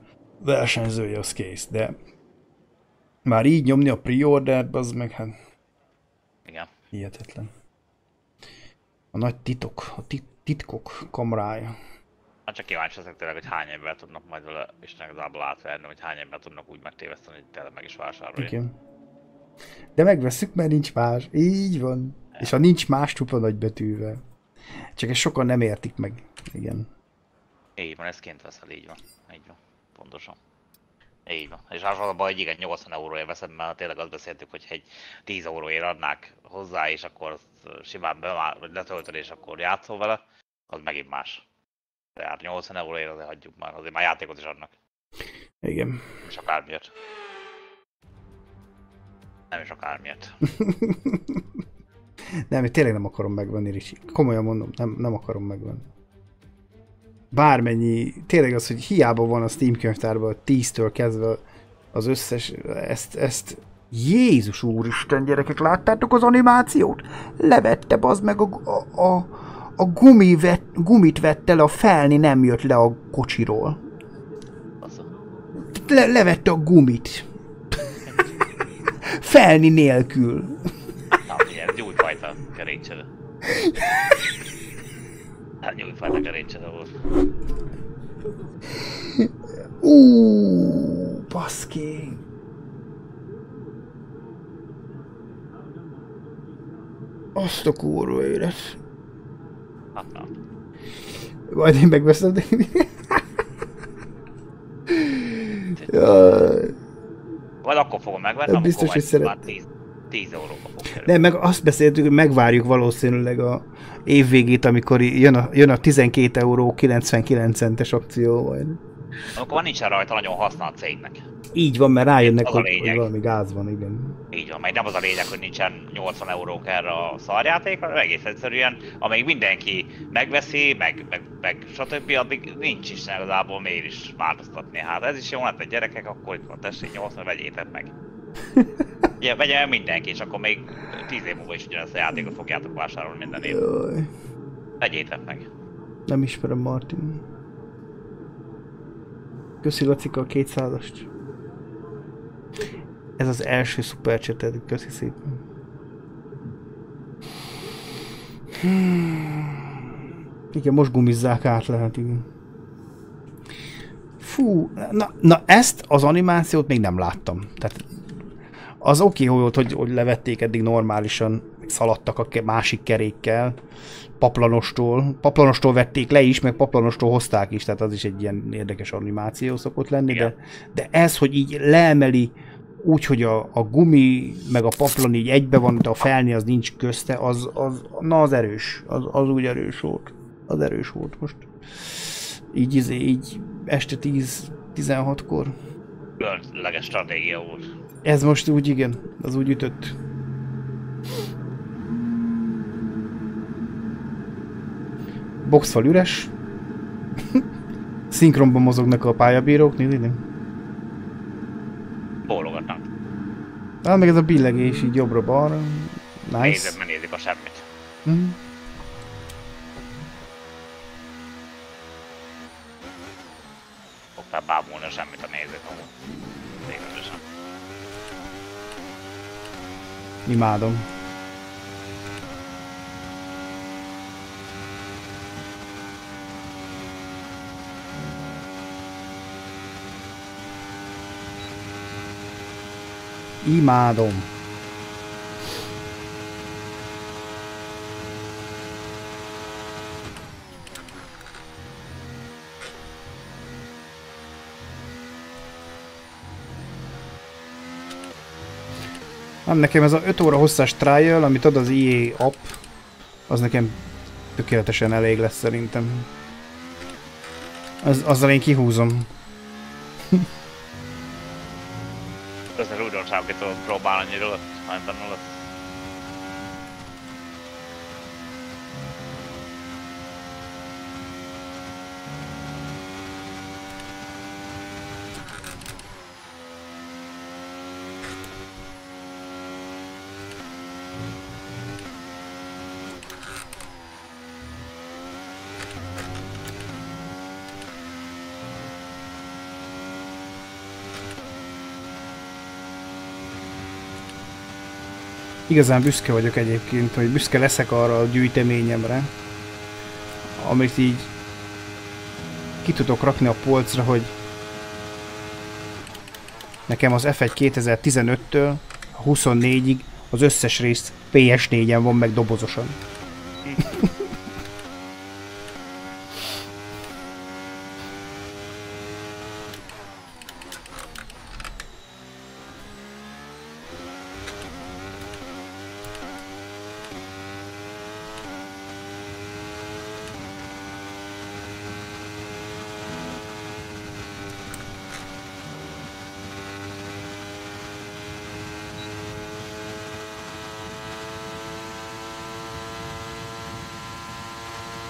versenyzője az kész, de már így nyomni a pre-ordert, az meg hát... Igen. Hihetetlen. A nagy titok, a tit titkok kamrája. Hát csak kíváncsi leszek tényleg, hogy hány ember tudnak majd vele Isten igazából átverni, hogy hány ember tudnak úgy megtéveszteni, hogy tényleg meg is vásárolja. Igen. De megveszük, mert nincs más. Így van. Ja. És ha nincs más, csupa nagy betűvel. Csak ezt sokan nem értik meg. Igen. Így van, ez kint veszel, így van. Így van. Pontosan. Így van. És az a baj, hogy igen, 80 euróért veszem, mert tényleg azt beszéltük, hogy egy 10 euróért adnák hozzá, és akkor simán be, letöltöd, és akkor játszol vele, az megint más. Tehát 80 euróért azért hagyjuk már, azért már játékot is adnak. Igen. És akármiért. Nem is akármiért. nem, tényleg nem akarom megvenni, Ricsi. Komolyan mondom, nem, nem akarom megvenni bármennyi, tényleg az, hogy hiába van a Steam könyvtárban 10-től kezdve az összes, ezt, ezt Jézus úristen, gyerekek, láttátok az animációt? Levette az meg a, a, a, a gumi vet, gumit vette le, a felni nem jött le a kocsiról. Le, levette a gumit. felni nélkül. Na, ilyen gyújfajta kerékcsere. Hát nyújtfajta kerékcsere volt. Uuuuh, baszki. Azt a kurva élet. Hát nem. Majd én megveszem. Vagy akkor fogom megvenni, biztos, hogy szeret. 10, 10 euróba fog kerülni. Nem, meg azt beszéltük, hogy megvárjuk valószínűleg a évvégét, amikor jön a, jön a 12 euró 99 centes akció majd. Akkor van nincsen rajta nagyon használt cégnek. Így van, mert rájönnek, hogy, hogy valami gáz van, igen. Így van, meg nem az a lényeg, hogy nincsen 80 eurónk erre a szarjátékra, egész egyszerűen, amíg mindenki megveszi, meg, meg, meg stb. addig nincs is igazából miért is változtatni. Hát ez is jó, hát a gyerekek, akkor itt van, tessék 80, vegyétek meg. Ugye, vegye el mindenki, és akkor még 10 év múlva is ugyanezt a játékot fogjátok vásárolni minden év. Vegyétek meg. Nem ismerem Martin. Köszi Lacika a 200-ast. Ez az első szupercseted, köszi szépen. Igen, most gumizzák át lehet, igen. Fú, na, na ezt az animációt még nem láttam. Tehát az oké okay, volt, hogy, hogy levették eddig normálisan, szaladtak a másik kerékkel, paplanostól. Paplanostól vették le is, meg paplanostól hozták is, tehát az is egy ilyen érdekes animáció szokott lenni, de, de ez, hogy így leemeli úgy, hogy a, a gumi meg a paplan így egybe van, de a felni az nincs közte, az, az, na az erős, az, az úgy erős volt. Az erős volt most. Így, izé, így este 10-16-kor. Leges stratégia volt. Ez most úgy igen, az úgy ütött. Boxfal üres. Szinkronban mozognak a pályabírók, nézd ide. Bólogatnak. Hát meg ez a billegés így jobbra-balra. Nice. Nézem, nézik a semmit. Mm. Fogtál bámulni a semmit a nézők amúgy. mi vado mi vado Nem, nekem ez a 5 óra hosszas trial, amit ad az EA app, az nekem tökéletesen elég lesz szerintem. Az, azzal én kihúzom. Közben újdonságokat tudod próbálni, amit tanulod. Igazán büszke vagyok egyébként, hogy büszke leszek arra a gyűjteményemre, amit így ki tudok rakni a polcra, hogy nekem az F1 2015-től 24-ig az összes rész PS4-en van meg dobozosan.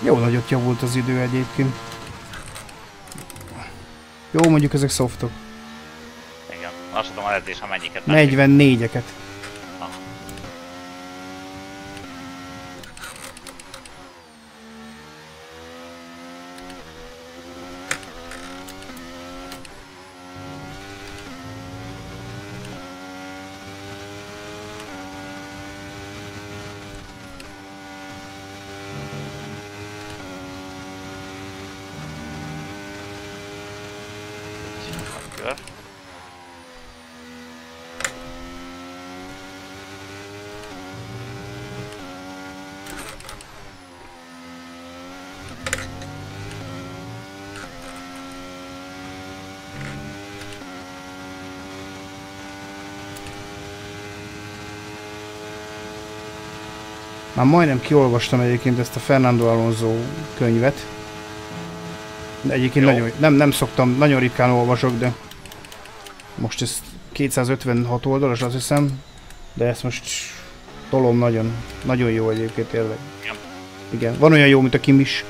Jó nagyot javult az idő egyébként. Jó, mondjuk ezek softok. Igen, azt tudom, az edzés, ha mennyiket 44-eket. Már majdnem kiolvastam egyébként ezt a Fernando Alonso könyvet. De egyébként nagyon, nem, nem szoktam, nagyon ritkán olvasok, de most ez 256 oldalas, azt hiszem, de ezt most tolom nagyon, nagyon jó egyébként tényleg. Igen, van olyan jó, mint a Kim is.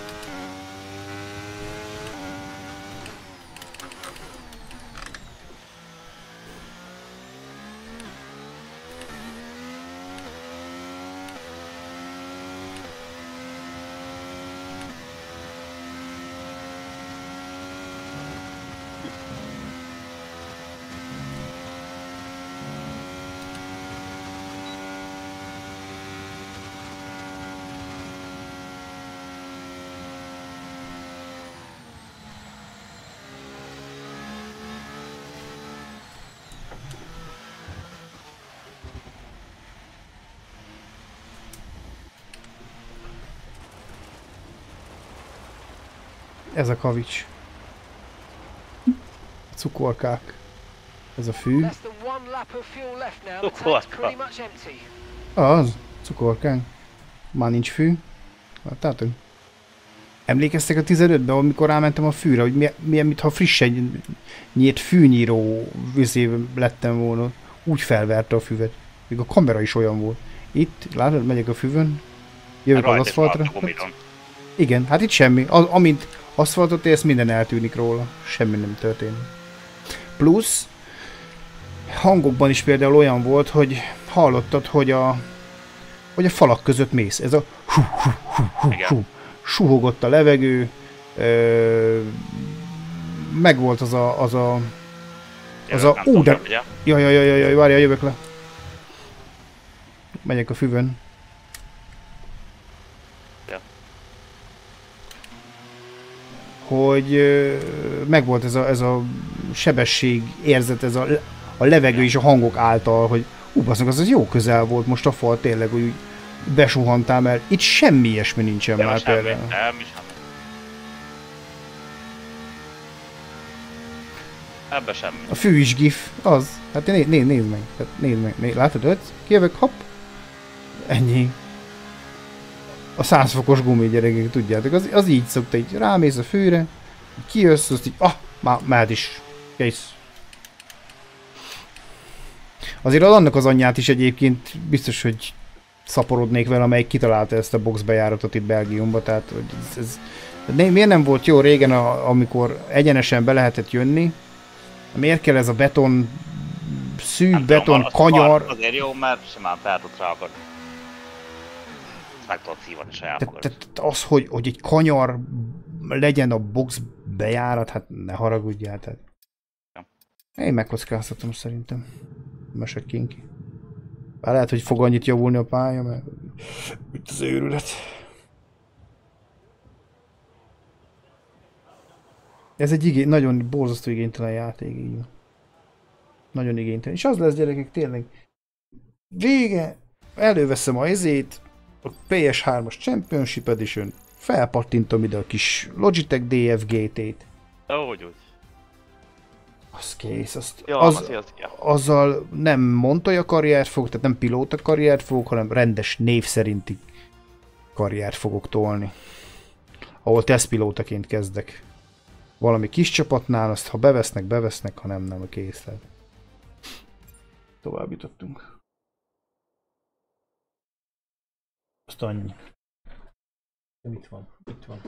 Ez a kavics. Cukorkák. Ez a fű. Empty. Az, cukorkánk. Már nincs fű. Láttátok? Emlékeztek a 15-ben, amikor rámentem a fűre, hogy milyen, milyen mintha frissen nyírt fűnyíró vizé lettem volna. Úgy felverte a füvet. Még a kamera is olyan volt. Itt, látod, megyek a füvön, jövök az aszfaltra. Hát, igen, hát itt semmi. Az, amint aszfaltot érsz, minden eltűnik róla. Semmi nem történik. Plusz, hangokban is például olyan volt, hogy hallottad, hogy a, hogy a falak között mész. Ez a hú, hú, hú, hú, hú. Suhogott a levegő, ö, meg volt az a, az a, az a, ú, de, jaj, jaj, jaj, jaj, várjál, jövök le. Megyek a füvön. Hogy megvolt ez a, ez a sebesség érzet, ez a, a levegő és a hangok által, hogy ú, basznak, az, az jó közel volt most a fal tényleg, hogy úgy besuhantál, mert itt semmi ilyesmi nincsen De már semmi, például. nem, semmi. Ebbe semmi. A fű is gif, az. Hát né, né, nézd meg, hát nézd meg, né, látod öt? Kijövök, hopp. Ennyi. A 100 fokos gumi gyerekek, tudjátok, az, az így szokta, így rámész a fűre, kijössz, azt így, ah, már mehet is. Kész. Azért az annak az anyját is egyébként biztos, hogy szaporodnék vele, amelyik kitalálta ezt a boxbejáratot itt Belgiumba, tehát hogy ez, ez miért nem volt jó régen, a, amikor egyenesen be lehetett jönni? Miért kell ez a beton, szűk Nem beton, kanyar? Azért jó, mert simán fel tudsz ráakadni. Meg tudod szívani saját Tehát magad. te, az, hogy, hogy egy kanyar legyen a box bejárat, hát ne haragudjál, tehát. Én megkockáztatom szerintem. Mesek kinki. Bár lehet, hogy fog annyit javulni a pálya, mert itt az őrület. Ez egy igény, nagyon borzasztó igénytelen játék, így van. Nagyon igénytelen. És az lesz gyerekek tényleg. Vége, előveszem a ezét, a PS3-as Championship Edition, felpattintom ide a kis Logitech DFGT-t. Úgy, úgy. Az kész, azt, Ja, az, az, az, ja. azzal nem montoya karriert fogok, tehát nem pilóta karriert fogok, hanem rendes név szerinti karriert fogok tolni. Ahol tesztpilótaként kezdek. Valami kis csapatnál, azt ha bevesznek, bevesznek, ha nem, nem a készlet. Tovább jutottunk. Azt annyi. Itt van, itt van.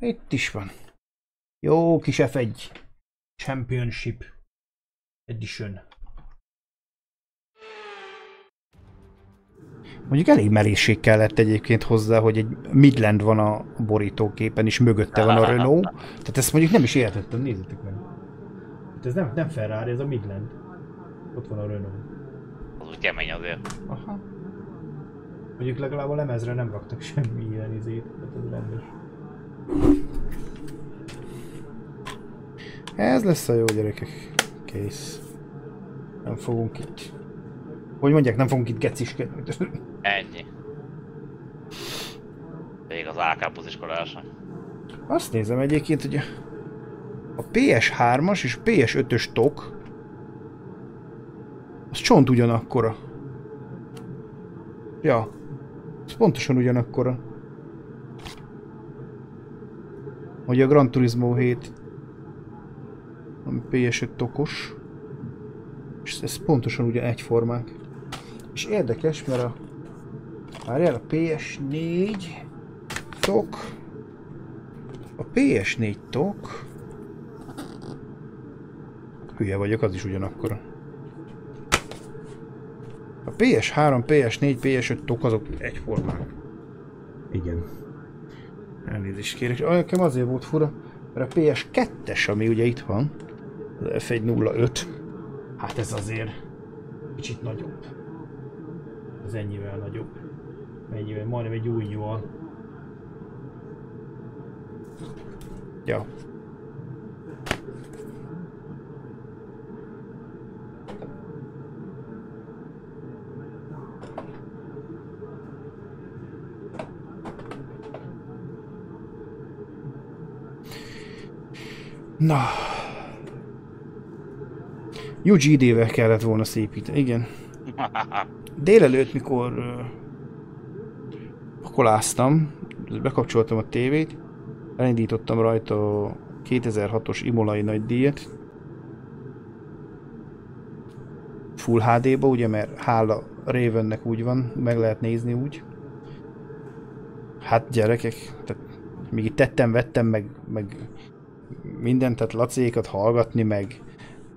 Itt is van. Jó kis F1 Championship Edition. Mondjuk elég merészség kellett egyébként hozzá, hogy egy Midland van a borítóképen, és mögötte van a Renault. Tehát ezt mondjuk nem is értettem, nézzétek meg. Hát ez nem, nem Ferrari, ez a Midland. Ott van a Renault. Az úgy kemény azért. Aha. Mondjuk legalább a lemezre nem raktak semmi ilyen izét, tehát ez rendes. Ez lesz a jó gyerekek. Kész. Nem fogunk itt. Hogy mondják, nem fogunk itt geciskedni. Ennyi. Végig az AK buziskolásnak. Azt nézem egyébként, hogy a PS3-as és PS5-ös tok az csont ugyanakkora. Ja, ez pontosan ugyanakkora. Hogy a Gran Turismo 7 ami PS5 tokos. És ez pontosan ugye egyformák. És érdekes, mert a Várjál, a PS4 tok a PS4 tok... Hülye vagyok, az is ugyanakkor. A PS3, PS4, PS5 tok azok egyformák. Igen. Elnézést kérek. Nekem azért volt fura, mert a PS2-es, ami ugye itt van, az F105, hát ez azért kicsit nagyobb. Ez ennyivel nagyobb. Mennyivel, majdnem egy újjól. Ja. Na. UGD-vel kellett volna szépíteni, igen. Délelőtt, mikor uh, koláztam, bekapcsoltam a tévét, elindítottam rajta a 2006-os Imolai nagy díjat. Full HD-ba, ugye, mert hála Ravennek úgy van, meg lehet nézni úgy. Hát gyerekek, tehát még itt tettem, vettem, meg, meg mindent, tehát lacékat hallgatni, meg,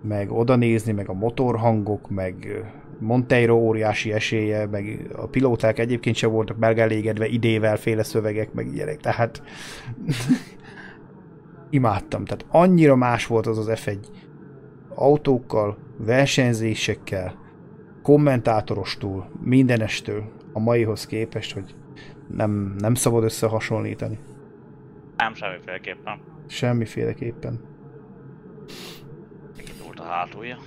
meg oda nézni, meg a motorhangok, meg Monteiro óriási esélye, meg a pilóták egyébként sem voltak megelégedve idével féle szövegek, meg ilyenek, tehát imádtam, tehát annyira más volt az az F1 autókkal, versenyzésekkel, kommentátorostól, mindenestől a maihoz képest, hogy nem, nem szabad összehasonlítani. Nem, semmiféleképpen. Semmiféleképpen. Itt a hátulja.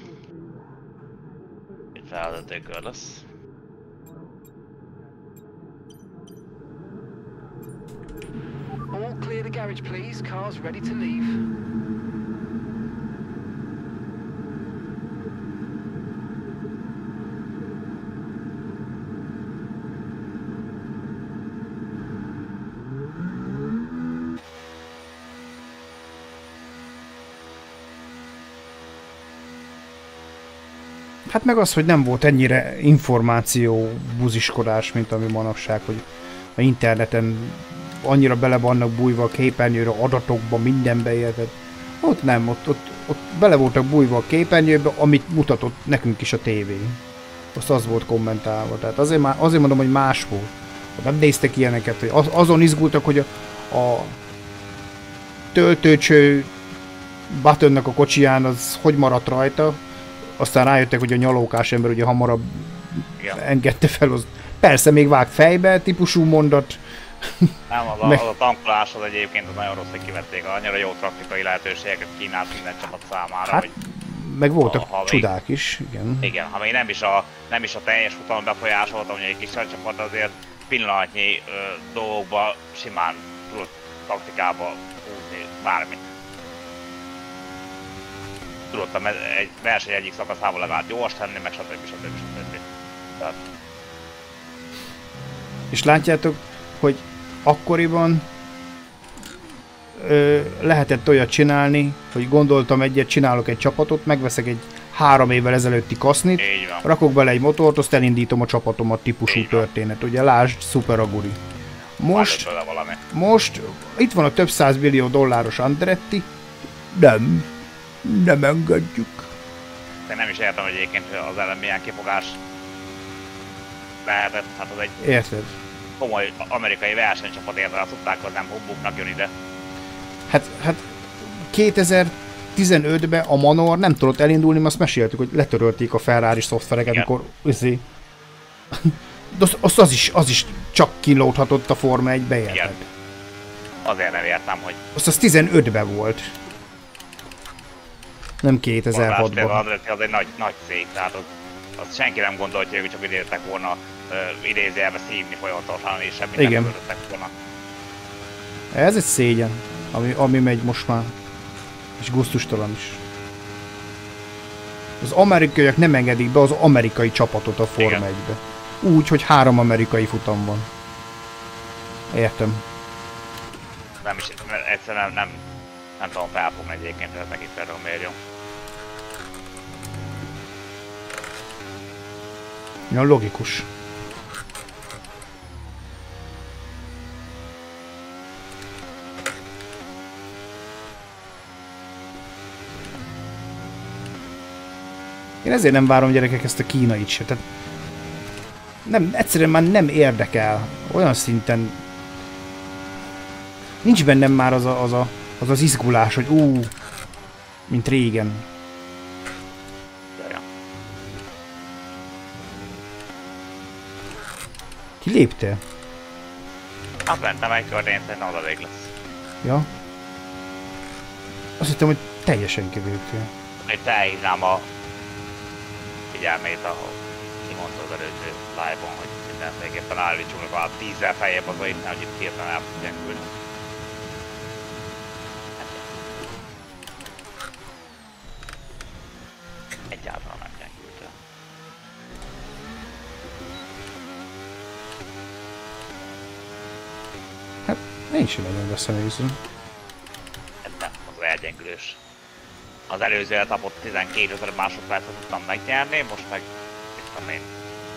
Itt felvezető lesz. All clear the garage, please. Cars ready to leave. Hát meg az, hogy nem volt ennyire információ buziskodás, mint ami manapság, hogy a interneten annyira bele vannak bújva a képernyőre, adatokba, mindenbe érted. Ott nem, ott, ott, ott bele voltak bújva a képernyőbe, amit mutatott nekünk is a tévé. Azt az volt kommentálva. Tehát azért, má, azért mondom, hogy más volt. Nem néztek ilyeneket, hogy az, azon izgultak, hogy a, a töltőcső buttonnak a kocsiján az hogy maradt rajta, aztán rájöttek, hogy a nyalókás ember ugye hamarabb Igen. engedte fel. Az, persze, még vág fejbe típusú mondat. Nem, az a, az a tankolás az egyébként az nagyon rossz, hogy kivették. Annyira jó taktikai lehetőségeket kínált minden csapat számára, hát, hogy meg voltak ha, ha csodák még, is, igen. Igen, ha még nem is a, nem is a teljes futamon befolyásolta, hogy egy kis csapat azért pillanatnyi ö, dolgokba simán tudott taktikába húzni bármit tudottam egy verseny egyik szakaszával legalább gyors tenni, meg stb. stb. stb. Tehát... És látjátok, hogy akkoriban ö, lehetett olyat csinálni, hogy gondoltam egyet, csinálok egy csapatot, megveszek egy három évvel ezelőtti kasznit, rakok bele egy motort, azt elindítom a csapatomat típusú Így történet. Ugye lásd, Super Aguri. Most, most itt van a több száz millió dolláros Andretti, nem, nem engedjük. Én nem is értem, hogy egyébként az ellen milyen kifogás lehetett. Hát az egy Érted. komoly amerikai versenycsapat érte, azt tudták, hogy nem hubbuknak jön ide. Hát, hát 2015-ben a Manor nem tudott elindulni, mert azt meséltük, hogy letörölték a Ferrari szoftvereket, Igen. amikor izé, az, az, az, is, az is csak kilódhatott a Forma 1-be, érted? Azért nem értem, hogy... Azt az 15-ben volt. Nem 2006-ban. Az egy nagy, nagy cég, tehát az, az senki nem gondolja, hogy csak idéztek volna uh, idézőjelbe szívni folyamatosan, és semmit Igen. nem volna. Ez egy szégyen, ami, ami megy most már. És gusztustalan is. Az amerikaiak nem engedik be az amerikai csapatot a Forma 1-be. Úgy, hogy három amerikai futam van. Értem. Nem is, egyszerűen nem, nem tudom felfogni egyébként, ez meg itt erről miért jó. Ja, logikus. Én ezért nem várom gyerekek ezt a kínait se. Tehát nem, egyszerűen már nem érdekel. Olyan szinten nincs bennem már az a, az, a, az, az izgulás, hogy ú, mint régen. Ki lépte? Hát mentem egy kört, én szerintem elég lesz. Ja. Azt hittem, hogy teljesen kivőttél. Itt elhívnám a figyelmét, ahol kimondta az előző live-on, hogy mindenféleképpen állítsunk a tízzel feljebb az itt, hogy itt hirtelen el tudják küldni. Sem nagyon veszem észre. Ez az elgyengülős. Az előző etapot 12 ezer másodpercet tudtam megnyerni, most meg, mit tudom én,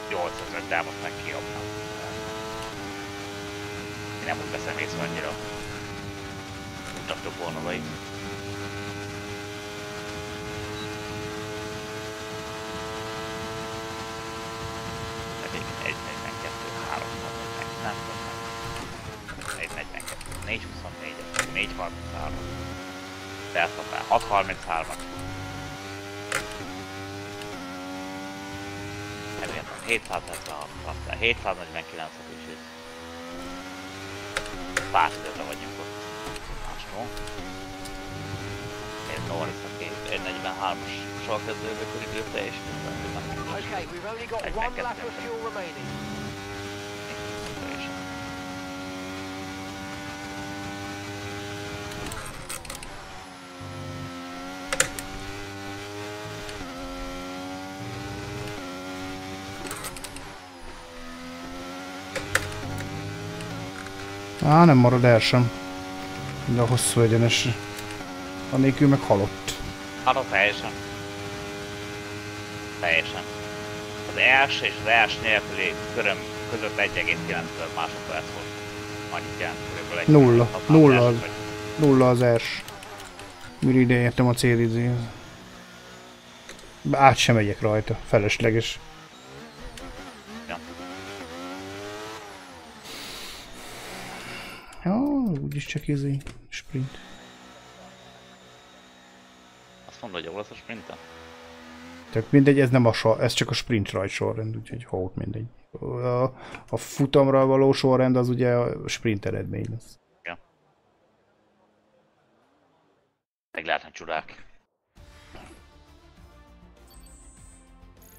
8 ezer, de most meg kiabnám. Én nem úgy veszem észre annyira. Mutattuk volna vagy. Pedig 1, 42, 3, nem tudom. 1, 42, 4, 24, 4, 33. Felszapál, 6, 33-at. Elértem 776, aztán 749-et is ez. Pár időre vagyunk ott. Másról. Én Norris, aki 1.43-as sorkezdőbe körülbelül teljesített. Okay, we've only got one lap of fuel remaining. Á, nem marad el sem. De a hosszú egyenes. Anélkül meg halott. Hát az teljesen. Teljesen. Az első és az első nélküli köröm között 1,9 másodperc volt. Annyit jelent körülbelül egy Nulla. az Nulla első az. vagy- Nulla az ers. Mire ide értem a célizéhez. Át sem megyek rajta. Felesleges. Ja. Ja, úgyis csak izé. Sprint. Azt mondod, hogy jó lesz a sprinten? Tök mindegy, ez nem a sor, ez csak a sprint rajt sorrend, úgyhogy hót mindegy. A, a futamra való sorrend az ugye a sprint eredmény lesz. Meg lehetne csodák.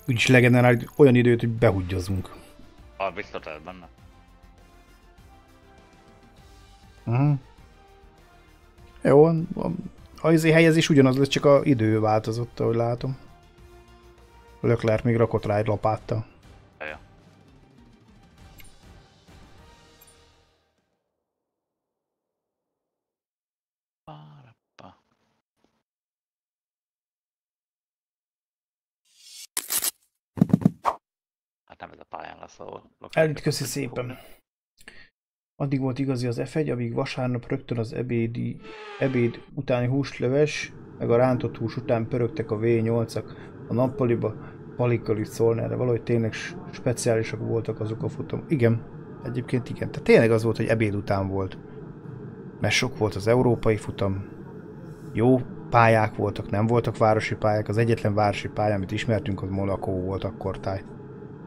Úgyis legenerál olyan időt, hogy behuggyazunk. Ah, biztos benne. Uh-huh. Jó, a, a, a izé helyezés ugyanaz lesz, csak a idő változott, ahogy látom. Leclerc még rakott rá egy lapáttal. Ja. Hát nem ez a pályán lesz, ahol... Elit, köszi szépen. Addig volt igazi az F1, amíg vasárnap rögtön az ebédi, ebéd utáni húsleves, meg a rántott hús után pörögtek a V8-ak a nappaliba, Palikkal is szólni erre, valahogy tényleg speciálisak voltak azok a futam. Igen, egyébként igen. Tehát tényleg az volt, hogy ebéd után volt. Mert sok volt az európai futam, jó pályák voltak, nem voltak városi pályák, az egyetlen városi pálya, amit ismertünk, az Monaco volt akkor táj.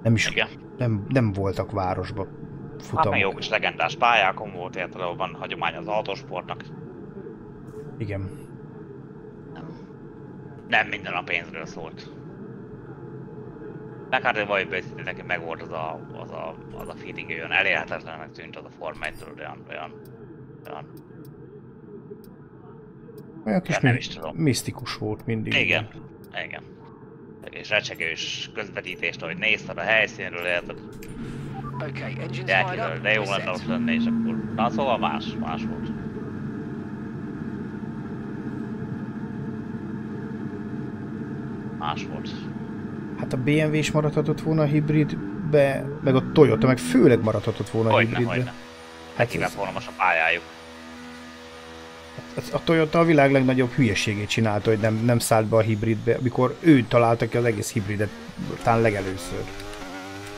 Nem is, Igen. nem, nem voltak városba Hát futamok. meg jó kis legendás pályákon volt, van hagyomány az autósportnak. Igen. Nem minden a pénzről szólt. Meg hát őszintén neki meg volt az a, az a, az a feeling, olyan elérhetetlennek tűnt az a Forma 1 tudod, olyan, olyan, olyan, Olyan kis nem is tudom. misztikus volt mindig. igen, igen. És recsegős közvetítést, ahogy nézted a helyszínről, érted, Fired elkívül, up. de jó we're lenne ott lenni, és akkor, na szóval más, más volt. Más volt. Hát a BMW is maradhatott volna a hibridbe, meg a Toyota, meg főleg maradhatott volna a Hogyne, hibridbe. hogyne. Hát volna most a pályájuk. ez, a Toyota a világ legnagyobb hülyeségét csinálta, hogy nem, nem szállt be a hibridbe, amikor ő találta ki az egész hibridet, talán legelőször.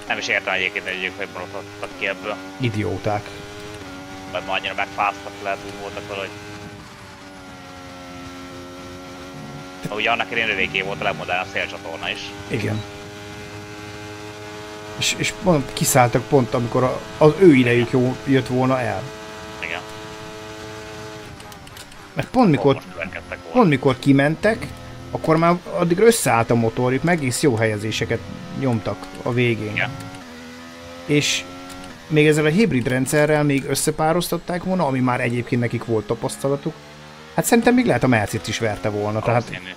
Nem is értem egyébként, hogy ők hogy maradhattak ki ebből. Idióták. Vagy ma annyira megfáztak, lehet úgy voltak vele, hogy... Ugye annak idején övéké volt a legmodernebb szélcsatorna is. Igen. És, és mondom, kiszálltak pont, amikor a, az ő idejük jó jött volna el. Igen. Mert pont mikor, pont mikor kimentek, akkor már addigra összeállt a motorjuk, meg egész jó helyezéseket nyomtak a végén. Igen. És még ezzel a hibrid rendszerrel még összepároztatták volna, ami már egyébként nekik volt tapasztalatuk. Hát szerintem még lehet a Mercit is verte volna, tehát Valószínű.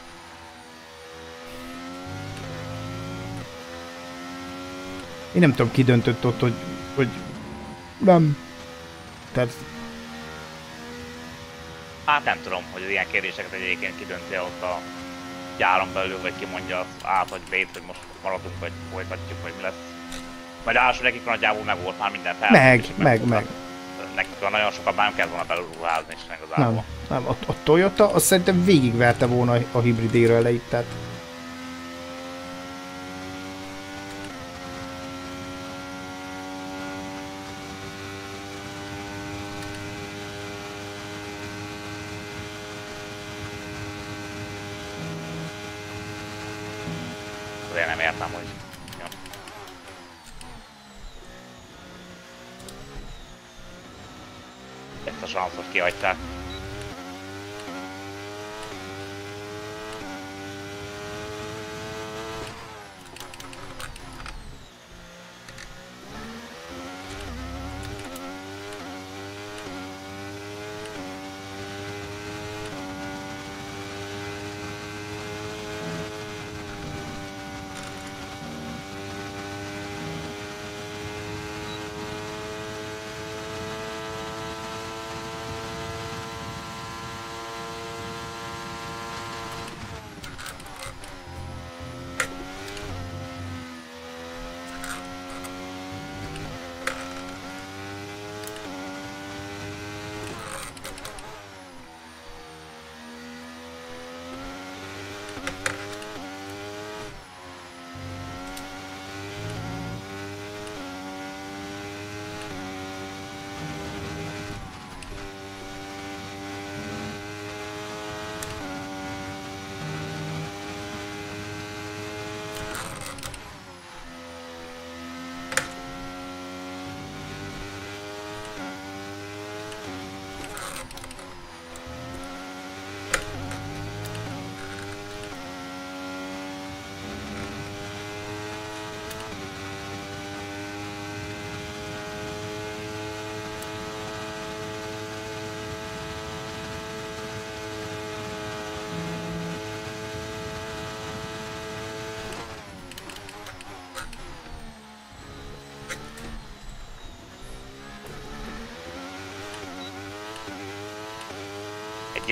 én nem tudom ki döntött ott, hogy, hogy nem. Tehát Hát nem tudom, hogy ilyen kérdéseket egyébként kidönti ott a gyáron belül, vagy ki mondja az A vagy B-t, hogy most maradunk, vagy folytatjuk, vagy mi lesz. Vagy első nekik nagyjából meg volt már minden fel. Meg, meg, meg. Nekik nagyon sokat már nem kell volna belulruházni is igazából. Nem, nem. A, a Toyota azt szerintem végigverte volna a hibridéről elejét, tehát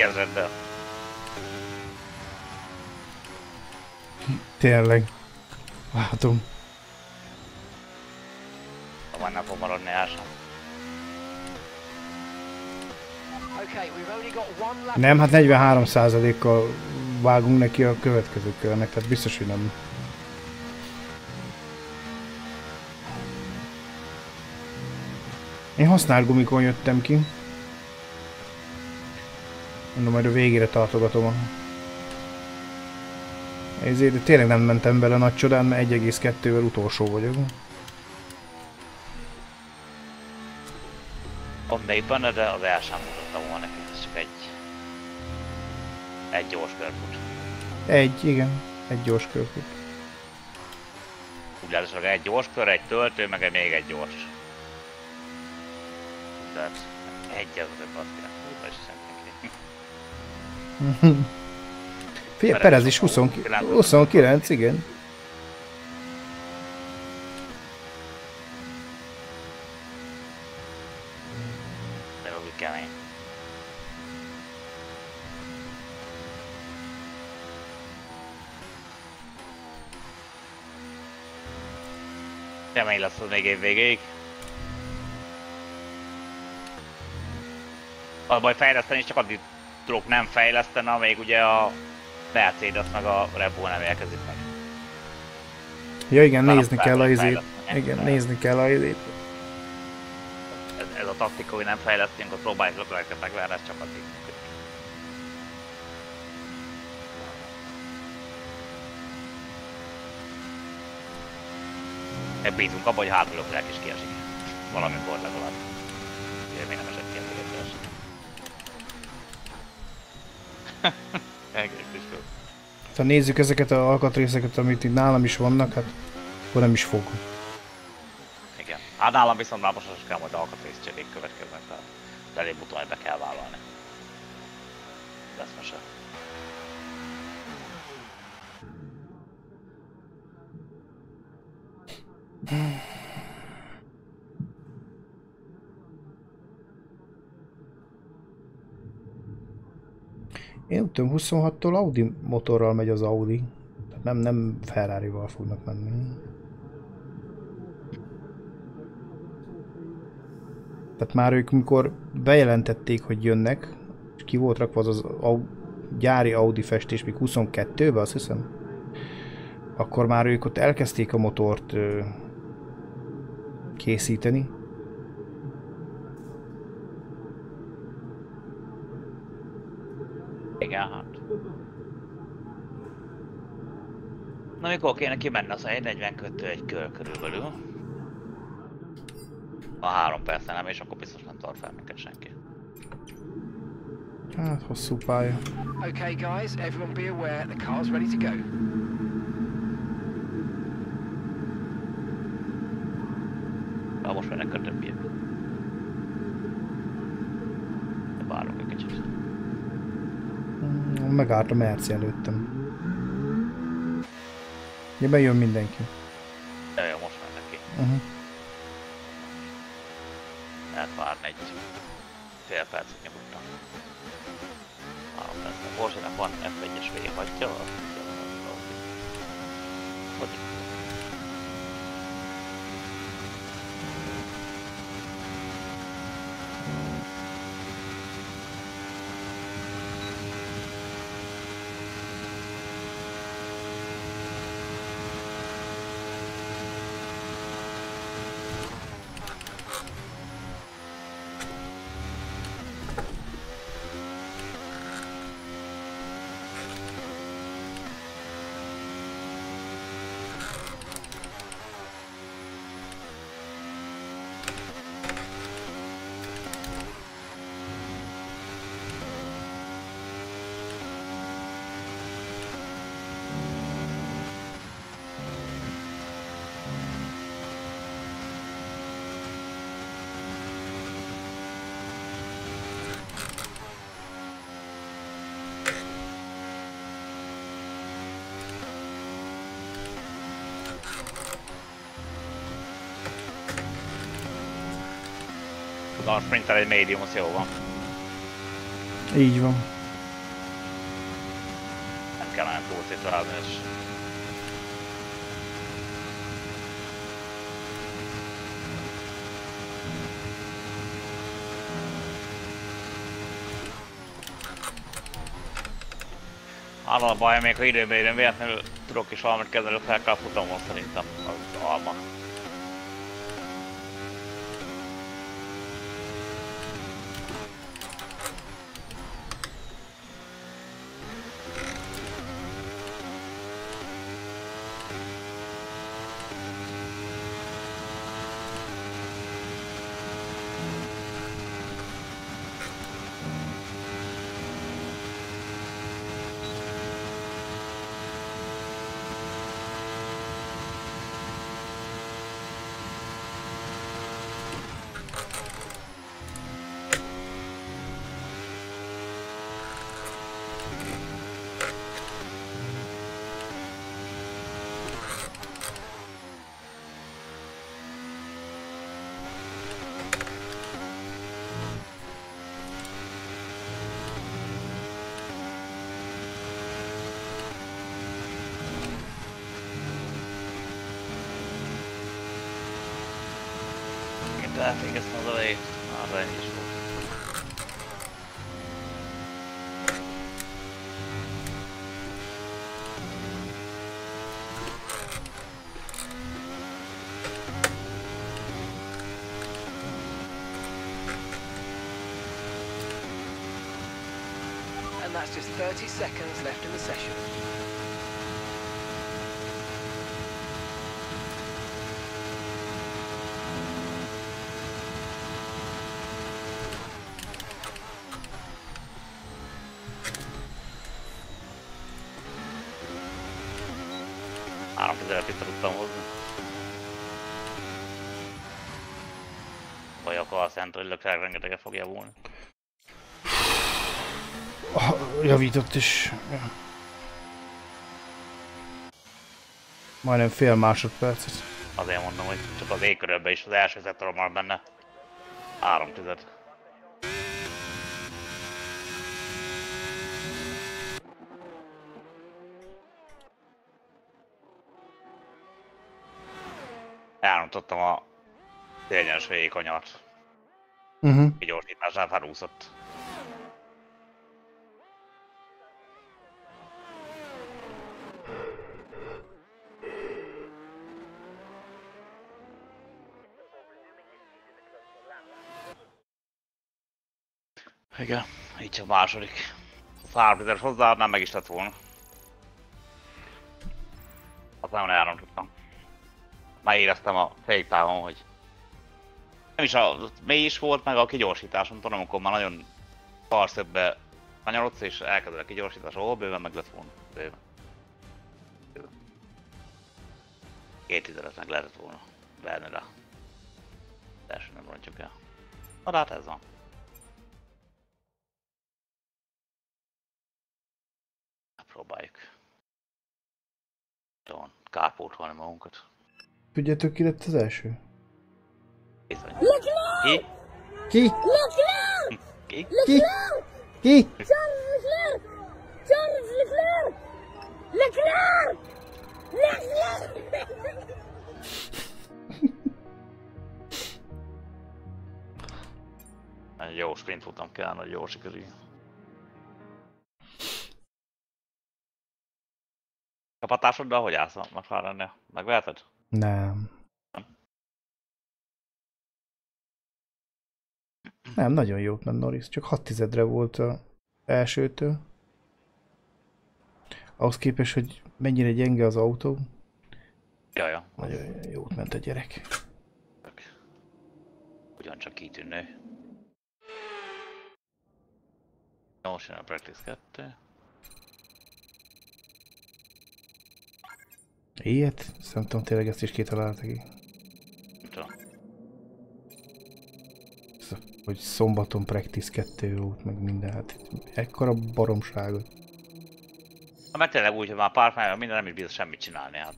ezreddel. Tényleg. Látom. Van fog maradni sem. Nem, hát 43%-kal vágunk neki a következő körnek, tehát biztos, hogy nem. Én használt gumikon jöttem ki. Mondom, majd a végére tartogatom a... Ezért de tényleg nem mentem bele nagy csodán, mert 1,2-vel utolsó vagyok. Ott még benne, de az el sem mutatta volna neki, ez csak egy... Egy gyors körfut. Egy, igen. Egy gyors körfut. Úgy lehet, egy gyors kör, egy töltő, meg még egy gyors. Tehát egy az jelenti. Figyelj, Perez is 29, 29 igen. Kemény lesz az még év végéig. A baj fejleszteni csak addig tudok nem fejleszteni, amíg ugye a Mercedes meg a Red Bull nem érkezik meg. Ja igen, Talán nézni kell a izét. Igen, nézni kell a izét. Ez, ez a taktika, hogy nem fejlesztünk, akkor próbáljuk lököleket megverni, ez csak addig Bízunk abban, hogy hátul is kiesik. Valamikor legalább. Ugye ha nézzük ezeket a alkatrészeket, amit itt nálam is vannak, hát akkor nem is fog. Igen. Hát nálam viszont már most kell majd alkatrész cserék következnek, tehát előbb-utóbb be kell vállalni. Lesz most Hmm. Én úgy tudom, 26-tól Audi motorral megy az Audi. Tehát nem, nem Ferrari-val fognak menni. Tehát már ők, mikor bejelentették, hogy jönnek, és ki volt rakva az az au- gyári Audi festés, még 22-ben, azt hiszem, akkor már ők ott elkezdték a motort ö, készíteni. Igen, hát. Na mikor kéne kimenni az 1.40 kötő egy kör körülbelül? A három percen nem, és akkor biztos nem tart fel minket senki. Hát hosszú pálya. Okay, guys, everyone be aware the car's ready to go. Ha most mennek a többiek. De várok egy kicsit. Megállt a Merci előttem. Ja, bejön mindenki. De jó, most mennek ki. Uh-huh. Lehet várni egy fél percet nyugodtan. Három percben. Porsche-nek van F1-es V6-ja, hogy a sprinter egy médium, az jó van. Így van. Nem kellene túl citrálni, és Az a baj, még ha időben időben véletlenül tudok is valamit kezelni, fel kell futamon szerintem az alma. Én elvégeztem az elejét, arra ennyi is volt. And that's just 30 seconds left in the session. Három közelet vissza tudtam hozni. Vagy akkor azt jelenti, hogy Leclerc rengeteget fog javulni. Ah, javított is. Majdnem fél másodpercet. Azért mondom, hogy csak az éjkörölben is az első szektorommal benne. Három tüzet. Elrontottam a tényes végig kanyart. Uh-huh. Mhm. Gyorsításnál felúszott. Igen, így csak második. A három literes hozzáadnám, meg is lett volna. Az nem nagyon tudtam. Már éreztem a féktávon, hogy nem is a mély is volt, meg a kigyorsításon, tudom, amikor már nagyon farszöbbe kanyarodsz, és elkezded a kigyorsítás, ahol bőven meg lett volna. Bőven. bőven. Két tizedet meg lehetett volna verni rá. Első nem rontjuk el. Na hát ez van. Próbáljuk. Jó, kárpótolni magunkat. Tudjátok, ki lett az első? Bizony. Ki? Ki? Ki? Ki? Ki? Charles Leclerc! Charles Leclerc! Leclerc! Leclerc! Egy jó sprint futam kell, hogy jól sikerüljön. Csapatásoddal hogy állsz a McLaren-nél? Megveheted? Nem. Nem, nagyon jót ment Norris, csak 6 tizedre volt a elsőtől. Ahhoz képest, hogy mennyire gyenge az autó, Jaja, nagyon jót ment a gyerek. ugyancsak kitűnő. Jön a Practice 2. Ilyet? Szerintem tényleg ezt is kitalálta ki. Hogy szombaton practice 2 volt, meg minden, hát ekkora baromságot. Na mert tényleg úgy, hogy már pár minden nem is bíz semmit csinálni, hát.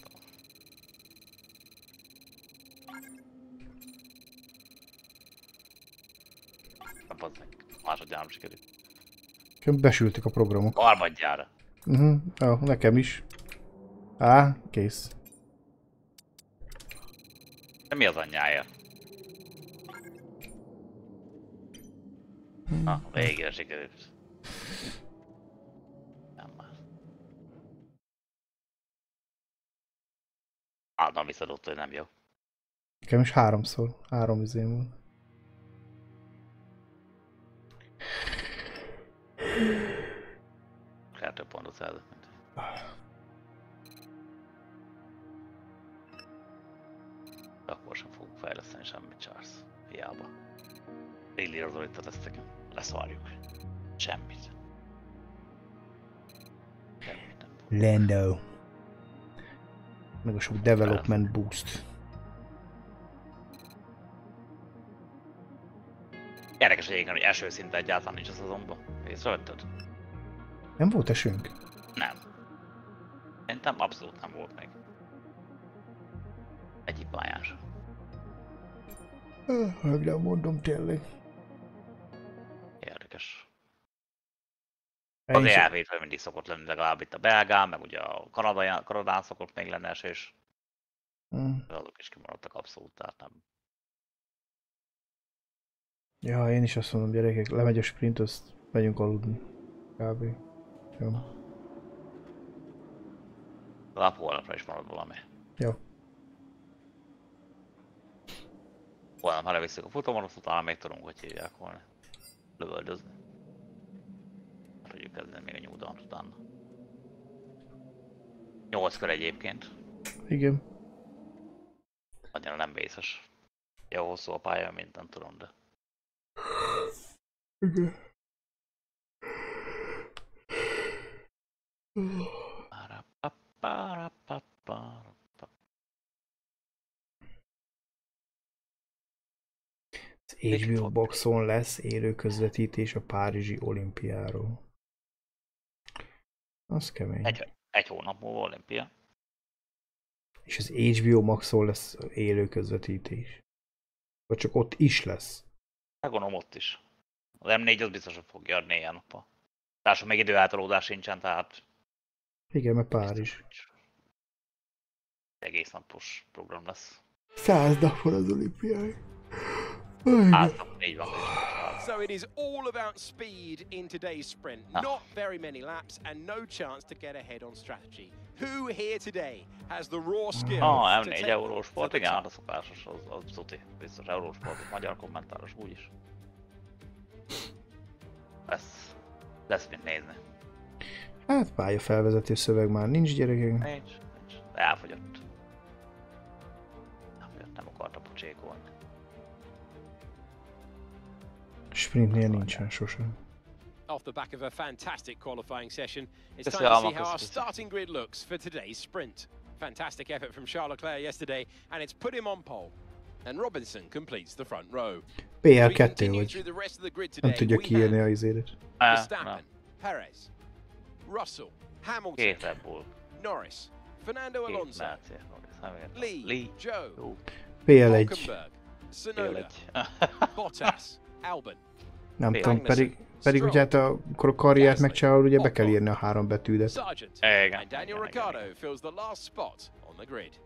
Másodjára nem sikerült. Besültek a programok. Harmadjára. Uh-huh. Jó, nekem is. Á, kész. De mi az anyjája? Na, végére sikerült. Nem már. Állandóan visszadott, hogy nem jó. Nekem is háromszor. Három izém volt. Kettő pontot szerzett, mint. Fejleszteni semmit, Charles. Hiába. Really az itt teszteken. Leszarjuk. Semmit. Semmit. Lando. Meg a sok development boost. Érdekes egyébként, hogy első szinte egyáltalán nincs a szezonban. Észrevetted? Nem volt esőnk? Nem. Szerintem abszolút nem volt még. Meg nem mondom tényleg. Érdekes. Is- elvétve mindig szokott lenni legalább itt a belgán, meg ugye a kanadai, kanadán szokott még lenni esés. Mm. de azok is kimaradtak abszolút, tehát nem. Ja, én is azt mondom, gyerekek, lemegy a sprint, azt megyünk aludni. Kb. Jó. Legalább holnapra is marad valami. Jó. Holnap már levisszük a futamot, utána még tudunk, hogy hívják volna. Lövöldözni. Tudjuk kezdeni még a nyúldalant utána. 8 kör egyébként. Igen. Annyira nem vészes. Jó hosszú a pálya, mint nem tudom, de... Igen. Para-pa-para-pa-para-pa. Az HBO Boxon lesz élő közvetítés a Párizsi olimpiáról. Az kemény. Egy, egy hónap múlva olimpia. És az HBO Maxon lesz élő közvetítés. Vagy csak ott is lesz. Hát gondolom ott is. Az M4 az biztos, hogy fogja adni ilyen nappal. Társul még időáltalódás sincsen, tehát Igen, mert Párizs. egész napos program lesz. Száz nap van az olimpiai. Hát. So it is all about speed in today's sprint. Ah. Not very many laps and no chance to get ahead on strategy. Who here today has the raw skill Ah, to M4 take Eurosport, to the igen, top? hát a szokásos, az, az cuti. Biztos Eurosport, magyar kommentáros, úgyis. Lesz, lesz mit nézni. Hát pályafelvezető szöveg már nincs gyerekek. Nincs, nincs. Elfogyott. Elfogyott, nem akarta pocsékolni. Sprintnél nincsen sosem. Off the back of a fantastic qualifying session, it's time to see how our starting grid looks for today's sprint. Fantastic effort from Charles Leclerc yesterday, and it's put him on pole. And Robinson completes the front row. We PL2 continue vagy. through the rest of the grid Nem tudja kiírni a izédet. Verstappen, Perez, Russell, Hamilton, Két Red Bull. Norris, Fernando Alonso, Merci, Lee, Lee. Joe, Jó, PL1. Sonoda. Bottas, Albon, Nem PL1. tudom, pedig, pedig ugye hát a, akkor a karriert megcsinálod, ugye be kell írni a három betűdet. Sargent, Igen, and Daniel igen, Ricciardo igen. fills the last spot on the grid.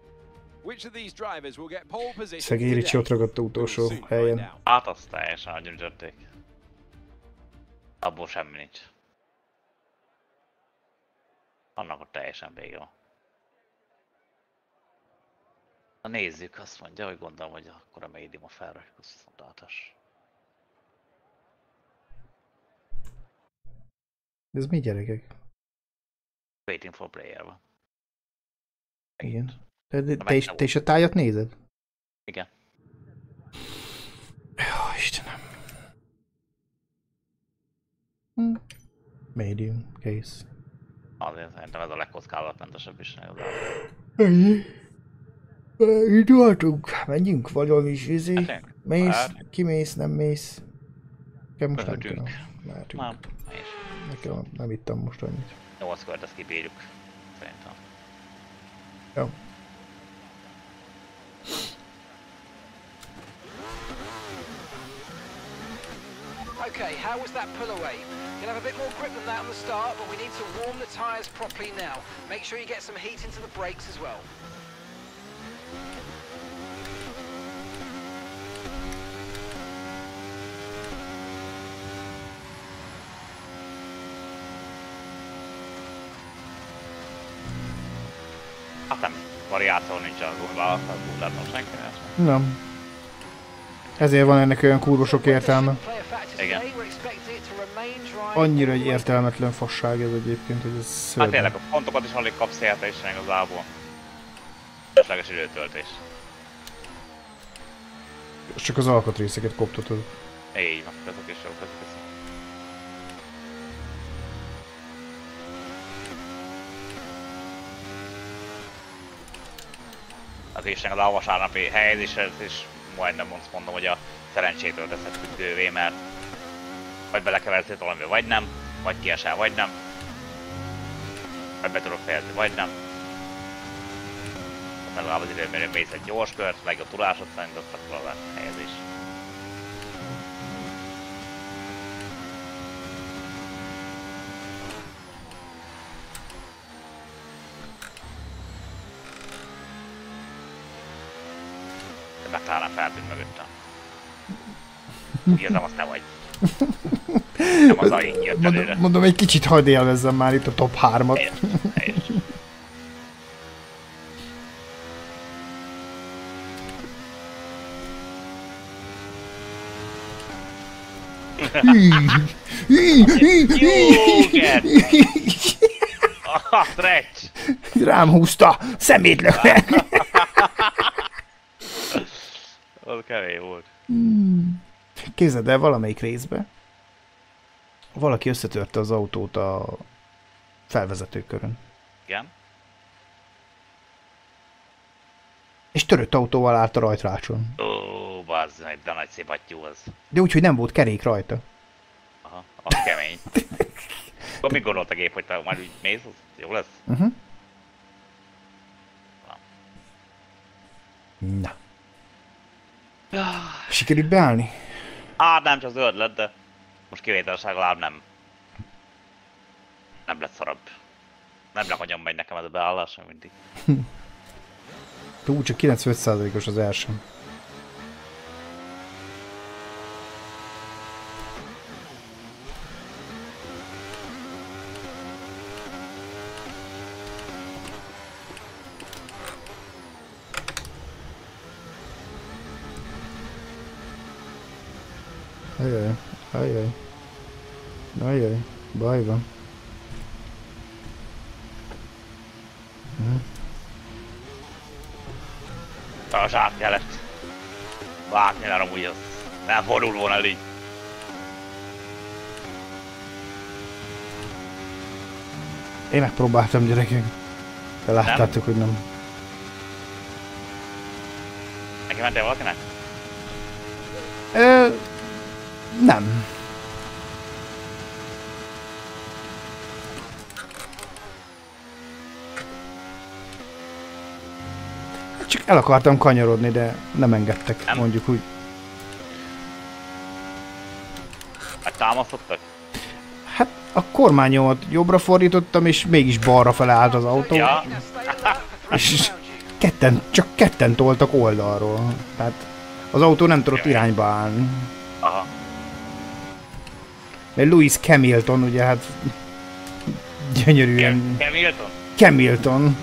Which of these drivers will get pole position Szegény Ricsi ott ragadt utolsó helyen. Hát azt teljesen agyonütötték. Abból semmi nincs. Annak ott teljesen vége van. Na nézzük, azt mondja, hogy gondolom, hogy akkor a médium a felrajkoztatásos. Ez mi gyerekek? Waiting for player van. Igen. Te, Na, te, is, te is a tájat nézed? Igen. Jó, Istenem. Hm. Medium, case. Azért szerintem ez a legkockázatmentesebb is. Ennyi. Itt voltunk. Menjünk, valami is izé. Mész, Hát. kimész, nem mész. Nekem most nem kell. Mehetünk. Nem, és Nekem nem ittam most annyit. 8 kört ezt kibírjuk. Szerintem. Jó. Okay, how was that pull away? You'll have a bit more grip than that on the start, but we need to warm the tyres properly now. Make sure you get some heat into the brakes as well. Variáció nincs a gumilátnom senkinek. Nem. Ezért van ennek olyan kurva sok értelme. Igen. Annyira egy értelmetlen fasság ez egyébként, hogy ez Hát szörnyű. tényleg a pontokat is alig kapsz érte is igazából. Fölösleges időtöltés. Csak az alkatrészeket koptatod. Így van, ezek is jók, ezek is. Az is az a vasárnapi helyezéshez is majdnem azt mondom, hogy a szerencsétől teszed függővé, mert vagy belekeversz valami, vagy nem, vagy kiesel, vagy nem. Vagy be tudok fejezni, vagy nem. Legalább az időmérő mész egy gyors kört, legjobb tudásod szerint, akkor a helyezés. McLaren feltűnt mögöttem. Úgy érzem, azt te vagy. Nem az a jött előre. Mondom, egy kicsit hagyd élvezzem már itt a top 3-at. Helyes, helyes. Ah, stretch! Rám húzta, szemétlöknek. Az kevés volt. Képzeld el, valamelyik részbe valaki összetörte az autót a felvezetőkörön. Igen? És törött autóval állt a rajtrácson. Ó, bazd meg, de nagy szép atyú az. De úgy, hogy nem volt kerék rajta. Aha, az kemény. Akkor mi gondolt a gép, hogy te majd úgy mész, az jó lesz? Uh-huh. Na. Sikerült beállni? Hát nem csak zöld lett, de most kivételesen legalább nem. Nem lett szarabb. Nem hagyom megy nekem ez a beállás, mindig. Ú, csak 95%-os az első. Baj van. A zsák kellett. Vágni, mert amúgy az nem fordul volna így. Én megpróbáltam gyerekek. De láttátok, hogy nem. Neki mentél valakinek? Ö, nem. Csak el akartam kanyarodni, de nem engedtek, Nem. mondjuk úgy. Hát támasztottak? Hát a kormányomat jobbra fordítottam, és mégis balra fele állt az autó. Ja. És ketten, csak ketten toltak oldalról. Tehát az autó nem tudott irányba állni. aha. Mert Louis Camilton, ugye hát gyönyörűen... Cam Hamilton? Camilton.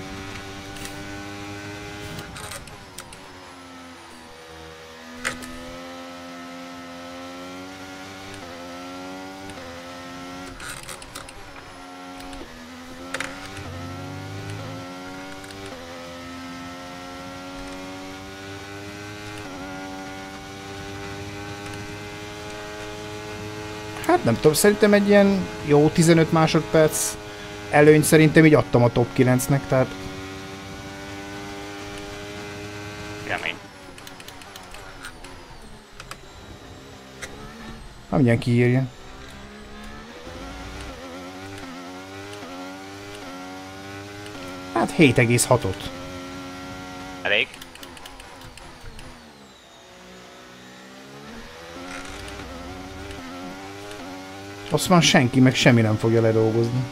Nem tudom, szerintem egy ilyen jó 15 másodperc előnyt szerintem így adtam a top 9-nek, tehát Kemény. ha mindjárt kiírja. Hát 7,6-ot. Azt van senki, meg semmi nem fogja ledolgozni.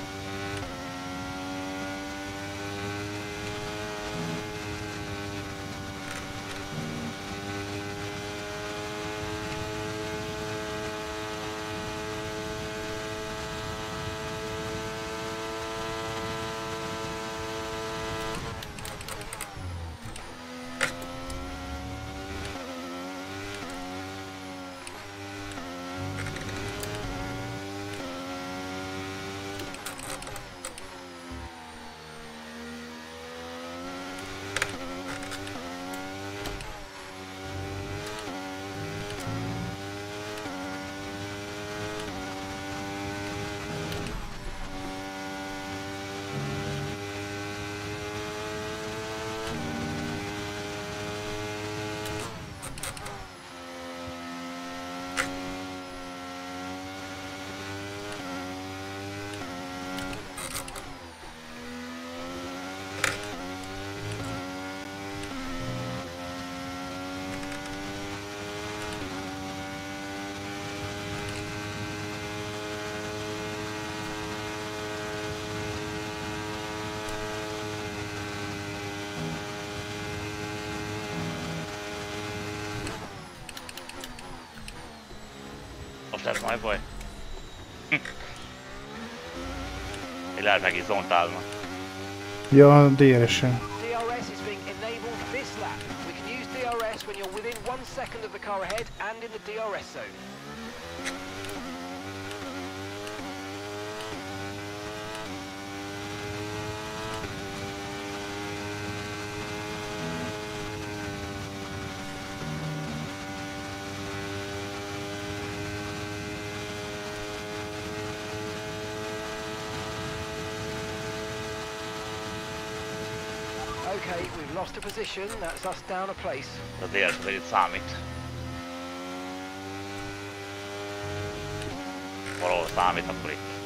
Most lesz majd baj. Is zontálnak. Ja, DRS-en. DRS is being enabled this lap. We can use DRS when you're within one second of the car ahead and in the DRS zone. Okay, we've lost a position. That's us down a place. Az DRS azért itt számít. Valahol számít, akkor itt.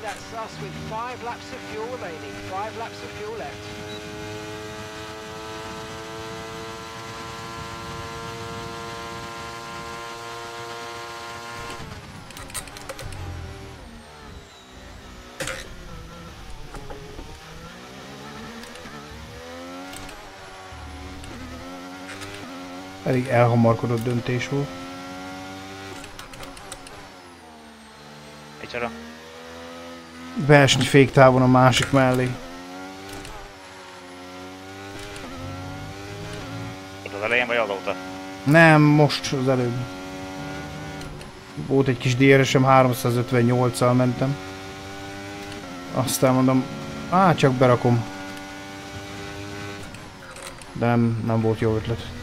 That's us with five laps of fuel remaining. Five laps of fuel left. Elég elhamarkodott döntés volt. Beesni féktávon a másik mellé. Ott az elején vagy azóta? Nem, most az előbb. Volt egy kis DRS-em, 358-al mentem. Aztán mondom, á, csak berakom. De nem, nem volt jó ötlet.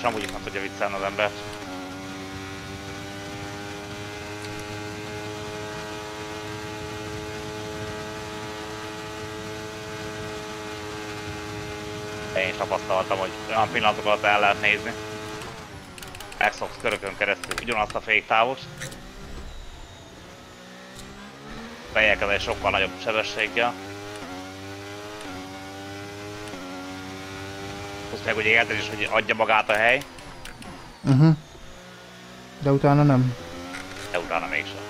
Déles amúgy is nem tudja viccelni az embert. Én is tapasztaltam, hogy olyan pillanatokat el lehet nézni. Megszoksz körökön keresztül ugyanazt a féktávot. Egy sokkal nagyobb sebességgel. Plusz meg ugye érted is, hogy adja magát a hely, Uh -huh. De utána nem. de utána mégsem.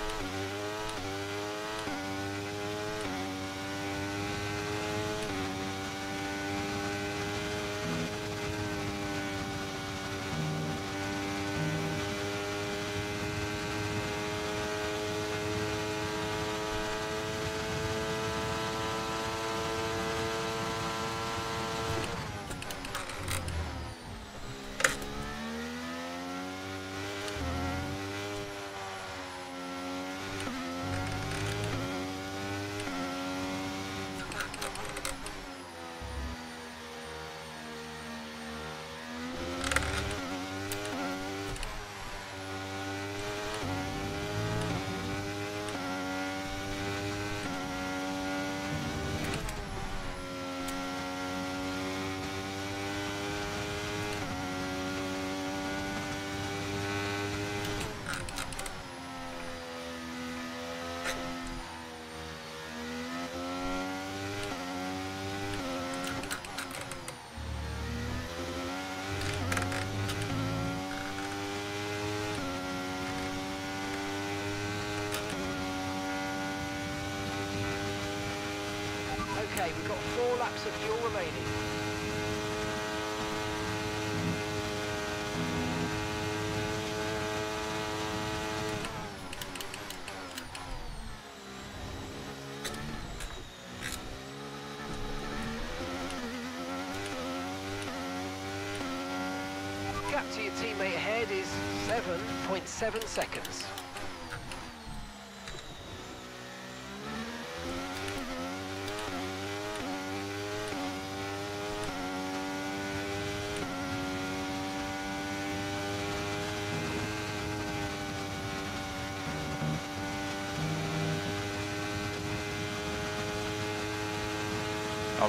Of fuel remaining. Gap to your teammate ahead is 7.7 seconds.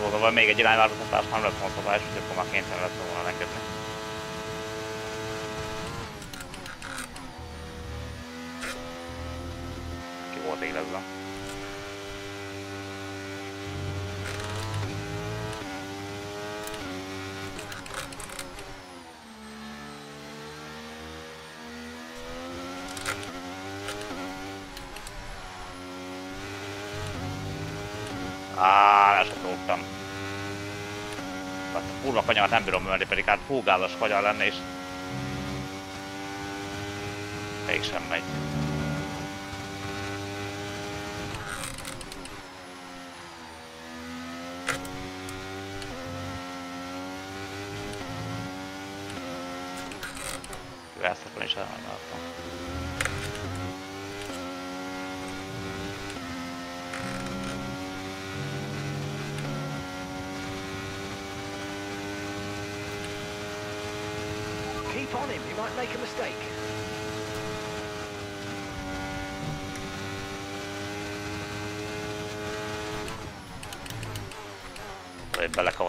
Azóta van még egy irányváltoztatás, nem lett volna szabályos, úgyhogy akkor már kénytelen lett volna engedni. Ki volt élezve. Á, le sem dobtam. Hát a kurva kanyart nem bírom ölni, pedig hát húgázas kanyar lenne és... Mégsem megy.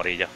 Hogy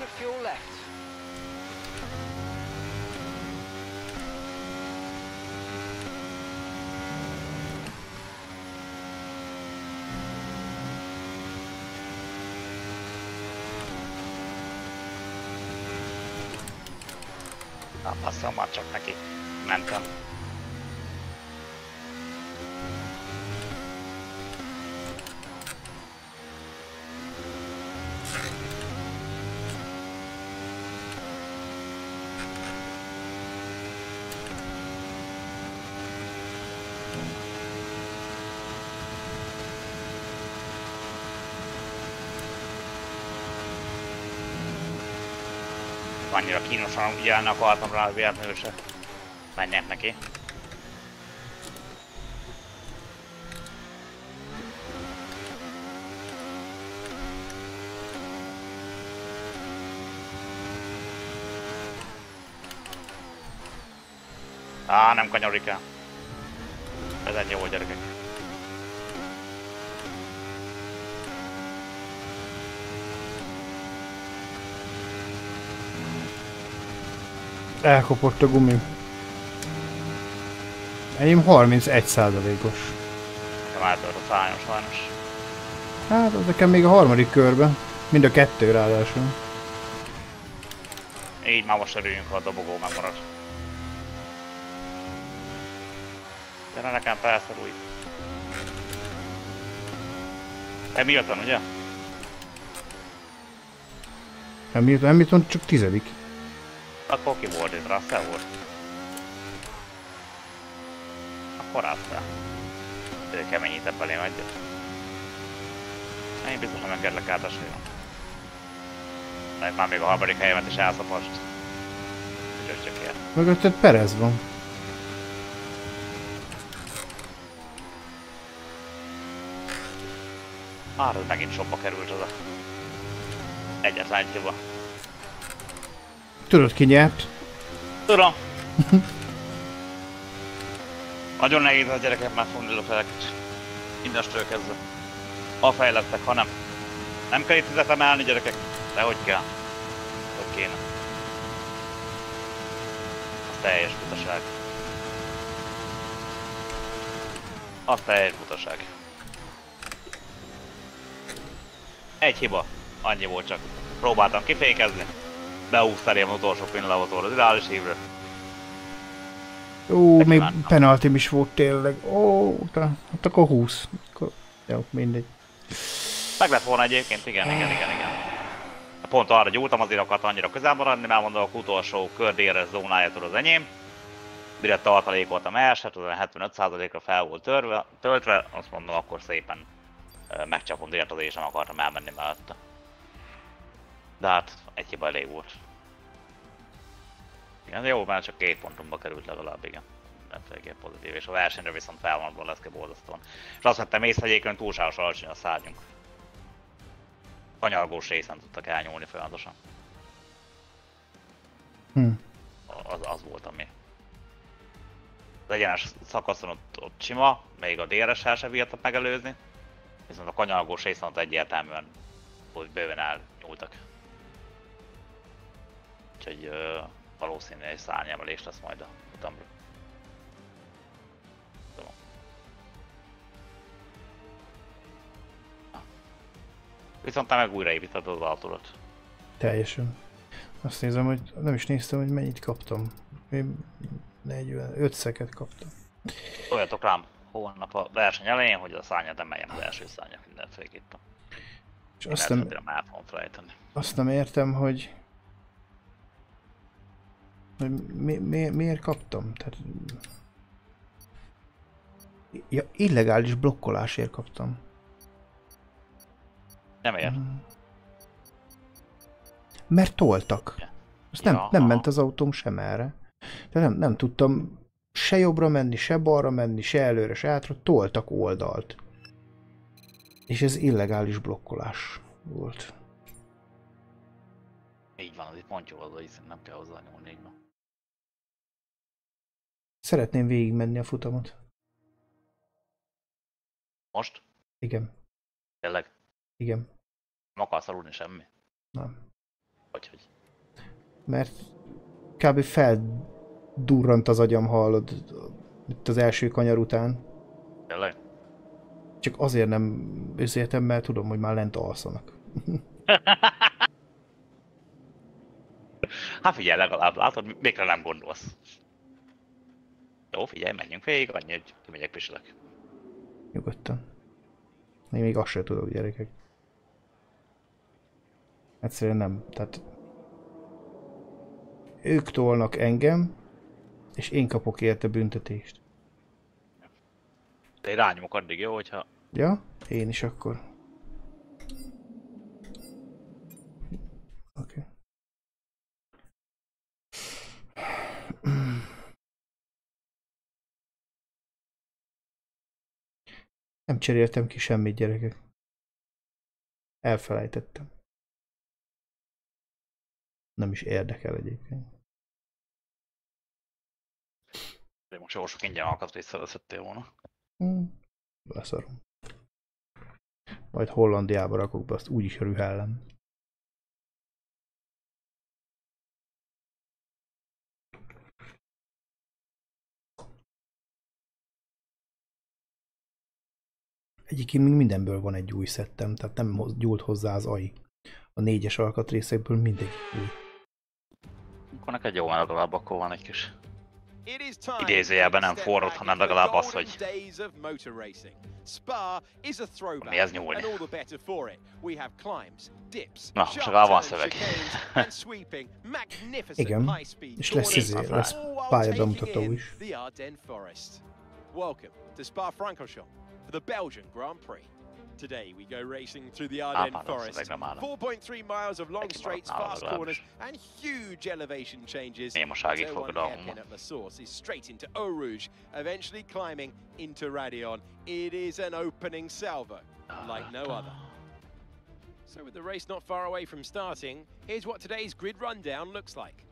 of fuel left. Basszom, már csak neki. Annyira kínosan ügyelni akartam rá, hogy véletlenül se menjek neki. Á, nem kanyarik el. Ez egy jó gyerekek. Elkopott a gumi. Enyém 31 százalékos. Nekem átört a szájom sajnos. Hát az nekem még a harmadik körben. Mind a kettő ráadásul. Így már most örüljünk, ha a dobogó megmarad. Gyere nekem felszorulj. Hamilton, ugye? Hamilton, Hamilton csak tizedik. Akkor ki volt itt? Russell volt? Akkor Russell. Ő keményített belém egyet. Én biztos, hogy megkerlek át a sőn. Mert már még a harmadik helyemet is elszapast. Úgyhogy csak ilyen. Mögötted Perez van. Már ez megint sokba került az a... Egyetlen egy hiba. Tudod ki nyert? Tudom. Nagyon nehéz a gyerekek már fogni a feleket. Mindestől kezdve. Ha fejlettek, ha nem. Nem kell itt tüzet emelni gyerekek, de hogy kell. Hogy kéne. Az teljes butaság. Az teljes butaság. Egy hiba. Annyi volt csak. Próbáltam kifékezni. Beúszta az utolsó pillanatot az ideális hívre. Ó, még penaltim is volt tényleg. Ó, hát akkor 20. Akkor, jó, mindegy. Meg lett volna egyébként, igen, igen, igen, igen. Pont arra gyúltam, azért akart annyira közel maradni, mert mondom, a utolsó kör DRS zónájától az enyém. Mire tartalékoltam elsőt, az olyan 75%-ra fel volt törve, töltve, azt mondom, akkor szépen megcsapom DRS-t, és nem akartam elmenni mellette. De hát egy hiba elég volt. Igen, jó, mert csak két pontunkba került legalább, igen. Mindenféleképp pozitív, és a versenyre viszont felvonatban lesz borzasztóan. És azt vettem észre, hogy egyébként túlságosan alacsony a szárnyunk. Kanyargós részen tudtak elnyúlni folyamatosan. Hm. Az, az volt ami. Az egyenes szakaszon ott, ott sima, még a DRS-sel se bírtak megelőzni. Viszont a kanyargós részen ott egyértelműen úgy bőven elnyúltak. Úgyhogy ö, valószínű egy szárnyemelés lesz majd a futamra. Tudom. Viszont te meg újraépíted az autót. Teljesen. Azt nézem, hogy nem is néztem, hogy mennyit kaptam. Én 40, 5 szeket kaptam. Olyatok rám holnap a verseny elején, hogy a szárnyat emeljem az első szárnyat mindenféleképpen. És azt nem, nem el fogom felejteni. azt nem értem, hogy mi, mi, miért kaptam. Tehát, ja, illegális blokkolásért kaptam. Nem ér. Mert toltak. Azt nem, Ja, nem ment az autóm sem erre. De nem, nem tudtam se jobbra menni, se balra menni, se előre, se hátra. Toltak oldalt. És ez illegális blokkolás volt. Így van, az itt mondjuk oda, hiszen nem kell hozzá nyúlni, így van. Szeretném végigmenni a futamot. Most? Igen, Tényleg? igen, Nem akarsz aludni semmi? nem. Vagy hogy? Mert kb. feldurrant az agyam, hallod, itt az első kanyar után. Tényleg? Csak azért nem őszéltem, mert tudom, hogy már lent alszanak. Hát figyelj, legalább látod, mikre nem gondolsz. Jó, figyelj, menjünk végig, annyi, hogy kimegyek pisilek. Nyugodtan. Én még azt sem tudok, gyerekek. Egyszerűen nem. Tehát ők tolnak engem, és én kapok érte büntetést. De én rányomok addig, jó, hogyha Ja? Én is akkor. Oké. Okay. Nem cseréltem ki semmit, gyerekek. Elfelejtettem. Nem is érdekel egyébként. de most jó sok ingyen alkatrészt szerezhettél volna. Hmm. Leszarom. Majd Hollandiába rakok be, azt úgyis rühellem. Egyébként még mindenből van egy új szettem, tehát nem gyúlt hozzá az AI. A négyes alkatrészekből mindegyik új. Akkor neked jó, mert legalább akkor van egy kis... Idézőjelben nem forrott, hanem legalább az, hogy- Mi ez nyúlni? and all the better for it. We have climbs, dips, Na, sharp csak van turns, szöveg. chicanes, and sweeping, magnificent Igen, high-speed és lesz corners, izé, lesz pályabemutató is. The Ardennes Forest. Welcome to Spa-Francorchamps for the Belgian Grand Prix. Today we go racing through the Ardennes már Forest. szöveg, nem állom. 4.3 miles of long straights, fast corners, and huge elevation changes. Némaságig So fogod one a hairpin at La Source is straight into Eau Rouge, eventually climbing into Radion. It is an opening salvo, like no other. So with the race not far away from starting, here's what today's grid rundown looks like.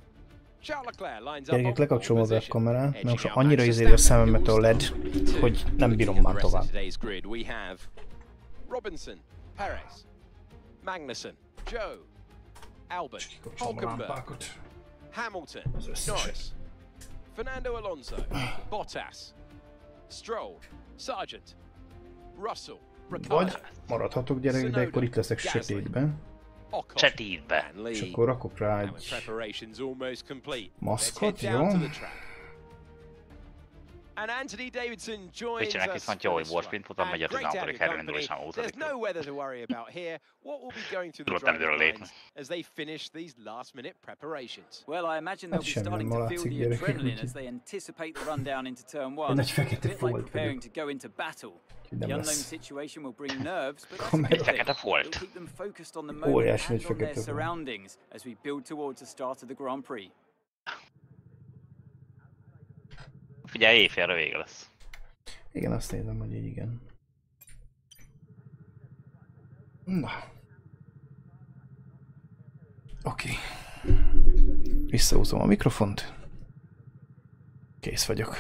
Gyerekek, lekapcsolom a position. webkamerát, mert most annyira Max izéli a szememet a LED, start from P2. hogy nem bírom már tovább. Robinson, Perez, Magnussen, Joe, Albon, Hulkenberg, Hamilton, Az. Norris, Fernando Alonso, Bottas, Stroll, Sargent, Russell, Vagy Ricciardo, maradhatok gyerekek, de akkor itt leszek sötétben, And és akkor rakok rá egy Maszkot, jó? Volt one. sprint futam, And megy a great to have 16. your helyről indul, és nem company. There's 20. no weather to worry about here. What will be going through the Tudod nem drivers' miről minds lépni. as they finish these last-minute preparations? Well, I imagine Hát they'll be semmi starting nem to feel látszik, the gyerekek, adrenaline úgyhogy- as they anticipate the rundown into turn one. Egy nagy A fekete bit like folt preparing vagyok. to go into battle. Úgyhogy The nem unknown lesz. situation will bring nerves, but that's a Kamera. good thing. Fekete folt. It'll keep them focused on the Óriási moment nagy and on their fekete folt. surroundings as we build towards the start of the Grand Prix. Figyelj, éjfélre vége lesz. Igen, azt nézem, hogy így igen. Na. Oké. Visszahúzom a mikrofont. Kész vagyok.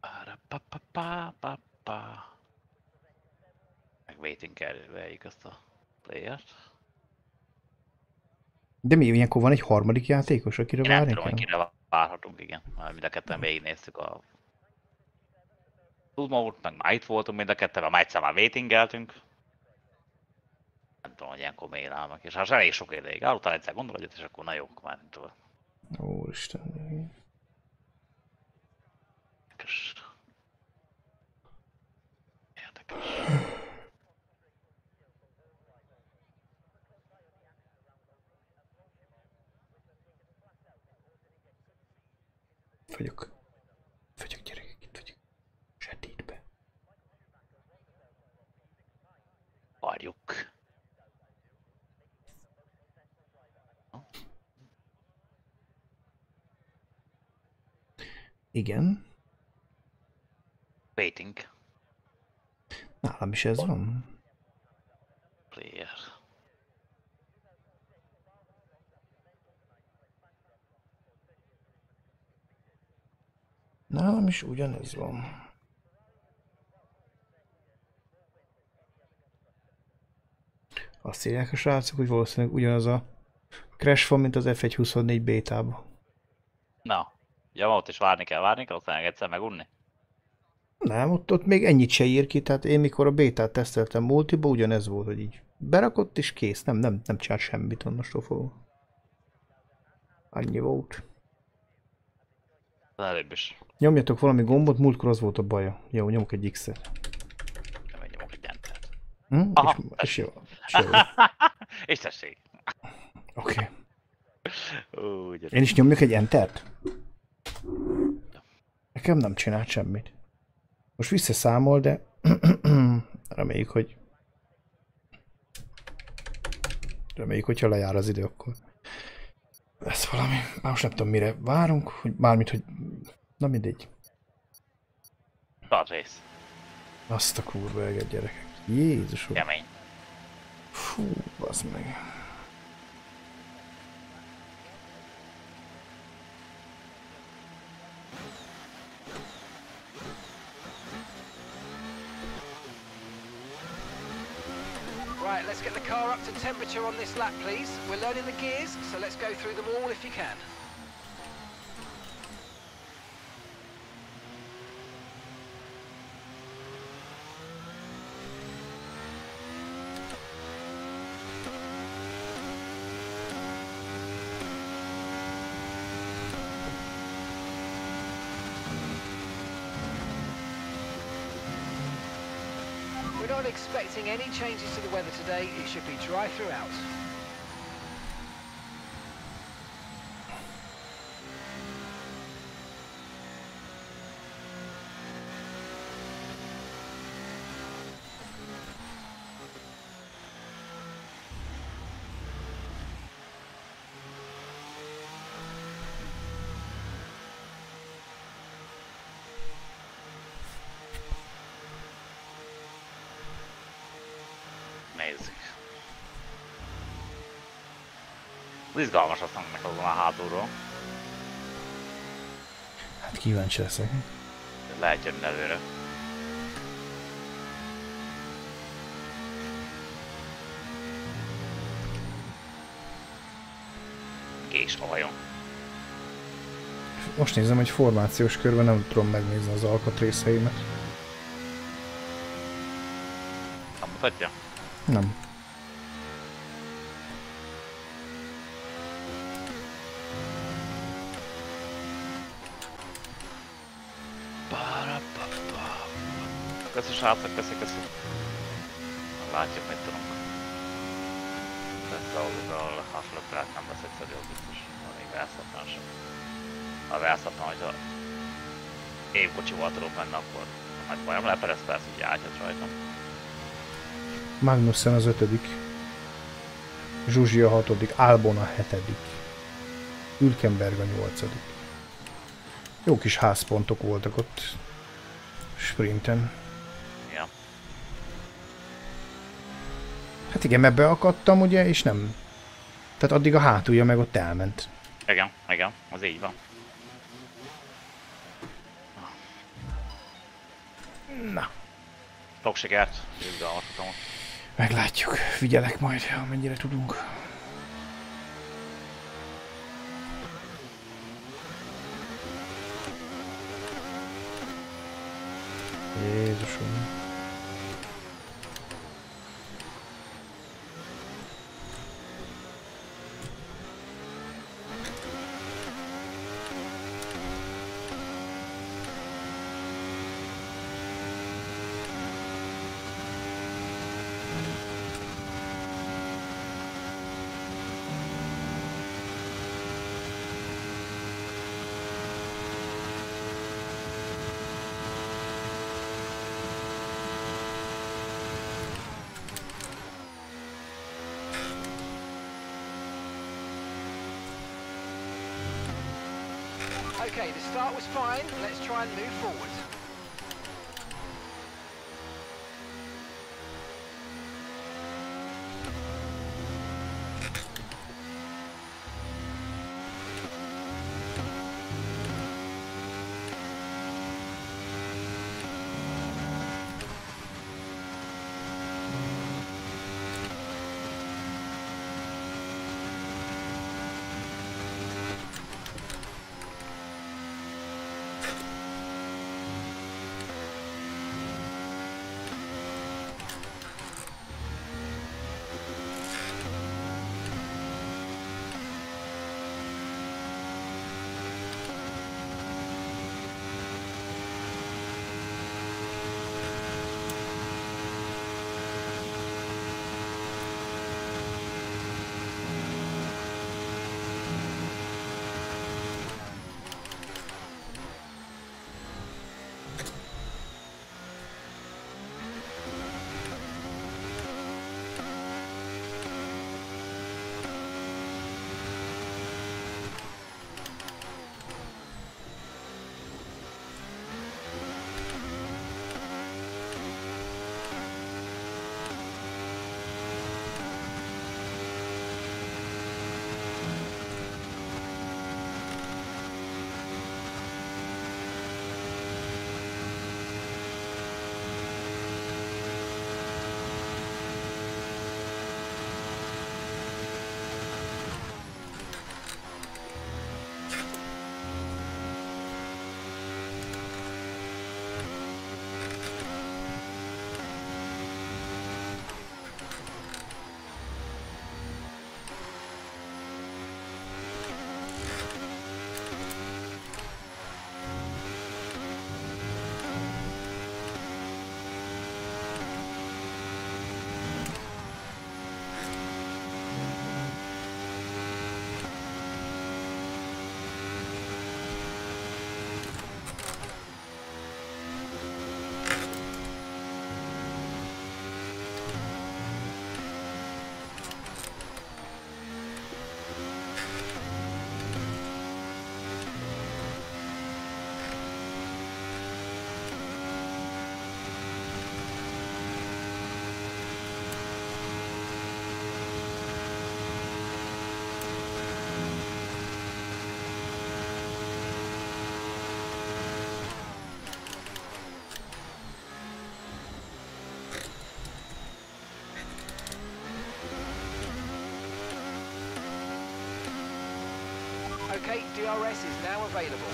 Para-pa-pa-pa-pa-pa. Meg waiting kell vegyük azt a playert. De mi, ilyenkor van egy harmadik játékos, akire nem várni tudom, hogy kell? kire várhatunk, igen. Mind a ketten végignéztük a Tudma úr, meg már itt voltunk mind a ketten, már egyszer már waitingeltünk. Nem tudom, hogy ilyenkor miért állnak. És hát elég sok ideig áll, utána egyszer gondol egyet, és akkor na jó, már nem tudom. Úristen. Érdekes. Érdekes. Vagyok. Vagyok gyerekek, itt vagyok. Sötétbe. Várjuk. Igen. Waiting. Nálam is ez van. Player. Nálam is ugyanez van. Azt írják a srácok, hogy valószínűleg ugyanaz a crash van, mint az F124 bétában. Na. Ja, ott is várni kell, várni kell, aztán egyszer megunni. Nem, ott, ott még ennyit se ír ki, tehát én mikor a bétát teszteltem multiba, ugyanez volt, hogy így berakott és kész, nem, nem, nem csinált semmit onnastól fogva. Annyi volt. Előbb is. Nyomjatok valami gombot, múltkor az volt a baja. Jó, nyomok egy X-et. Nem nyomok entert. Hm? Aha, és, és jó. És jó. És tessék. Oké. Okay. Én is nyomjak egy entert? Nekem nem csinált semmit. Most visszaszámol, de reméljük, hogy reméljük, hogyha lejár az idő, akkor lesz valami. Már most nem tudom, mire várunk, hogy mármint, hogy na mindegy. Start race. Azt a kurva eget gyerekek. Jézusom. Kemény. Fú, bazd meg. Right, let's get the car up to temperature on this lap, please. We're learning the gears, so let's go through them all if you can. We're not expecting any changes to the weather today. It should be dry throughout. Izgalmas aztán meg azon a hátulról. Hát kíváncsi leszek. Lehet jönni előre. Kés a vajon. Most nézem, hogy formációs körben nem tudom megnézni az alkatrészeimet. Nem mutatja? Nem. Srácok, köszi, köszi. Látjuk, mit tudunk. Persze, ahol a hasonlókrát nem lesz egyszerű, az biztos. Még elszatnám sem. Ha elszatnám, hogy a évkocsival tudok menni, akkor majd bajom leperez, persze, hogy átjött rajtam. Magnussen az ötödik. Zsuzsi a hatodik. Albon a hetedik. Ülkenberg a nyolcadik. Jó kis házpontok voltak ott. Sprinten. Ja. Hát igen, ebbe akadtam ugye, és nem. Tehát addig a hátulja meg ott elment. Igen, igen, az így van. Na, Sok sikert, izgalmasatom. meglátjuk. Figyelek majd, amennyire tudunk. Jézusom. Start was fine. Let's try and move forward. DRS is now available.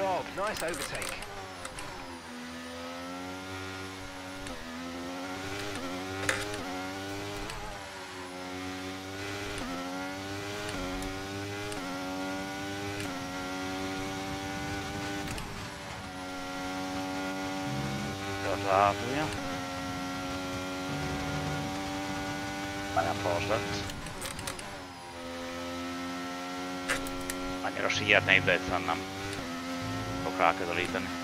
Job, nice overtake. Gratulálja. Nagyon fals lett. Annyira sietnék, de egyszerűen nem tudok ráközelíteni.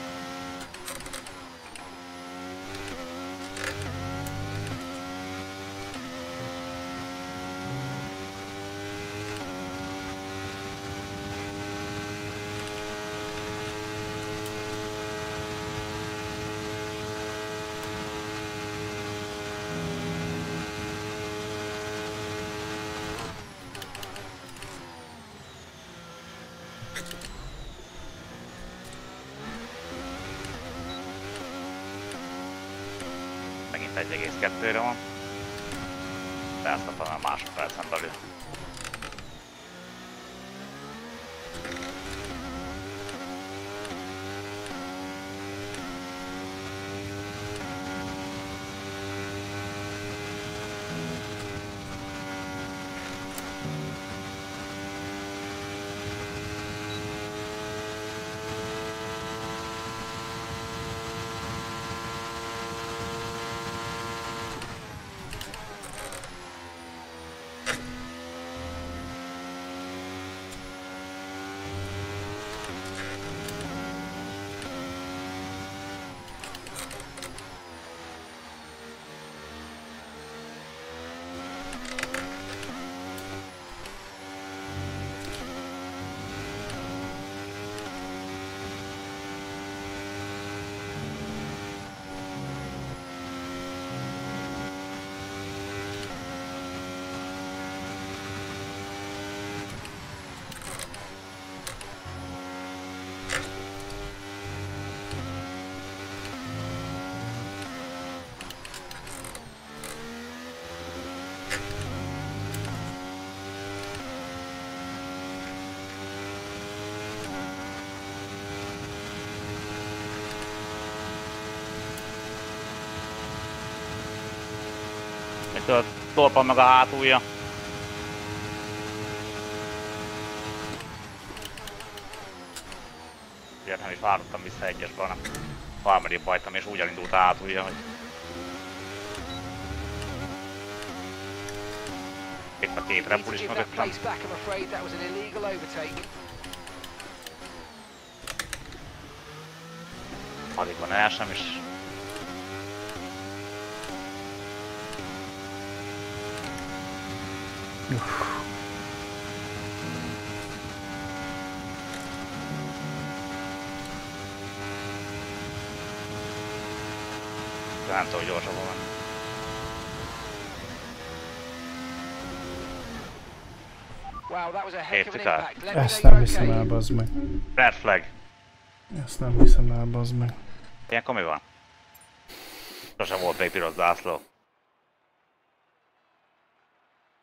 Torpan meg a hátulja. Ugye nem is várottam vissza egyesbe, hanem harmadik bajtam és úgy elindult a hátulja, hogy Itt a két Red Bull is mögöttem. place back, I'm afraid. Nem tudom, hogy gyorsabban van. Wow, Ezt nem hiszem el, bazd meg. Red flag. Ezt nem hiszem el, bazd meg. Ilyenkor mi van? Sosem volt még piros zászló.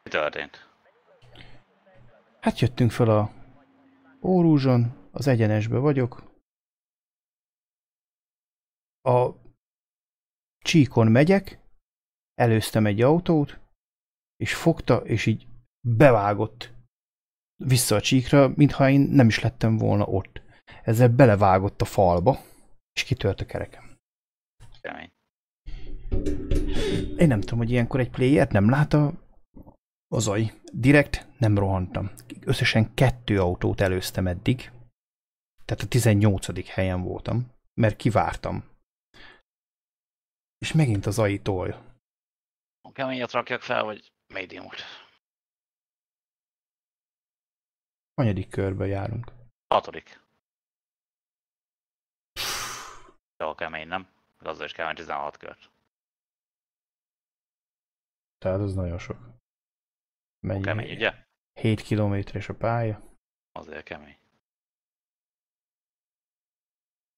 Mi történt? Hát jöttünk fel a Órúzson, az egyenesbe vagyok. A csíkon megyek, előztem egy autót, és fogta, és így bevágott vissza a csíkra, mintha én nem is lettem volna ott. Ezzel belevágott a falba, és kitört a kerekem. Kemény. Én nem tudom, hogy ilyenkor egy playert nem lát a az aj. Direkt nem rohantam. Összesen kettő autót előztem eddig. Tehát a 18. helyen voltam, mert kivártam. És megint az AI tol. Keményet rakjak fel, vagy médiumot? Hanyadik körbe járunk? Hatodik. De a kemény, nem? Az azzal is kemény 16 kört. Tehát az nagyon sok. Mennyi? Kemény, ugye? 7 kilométeres a pálya, Azért kemény.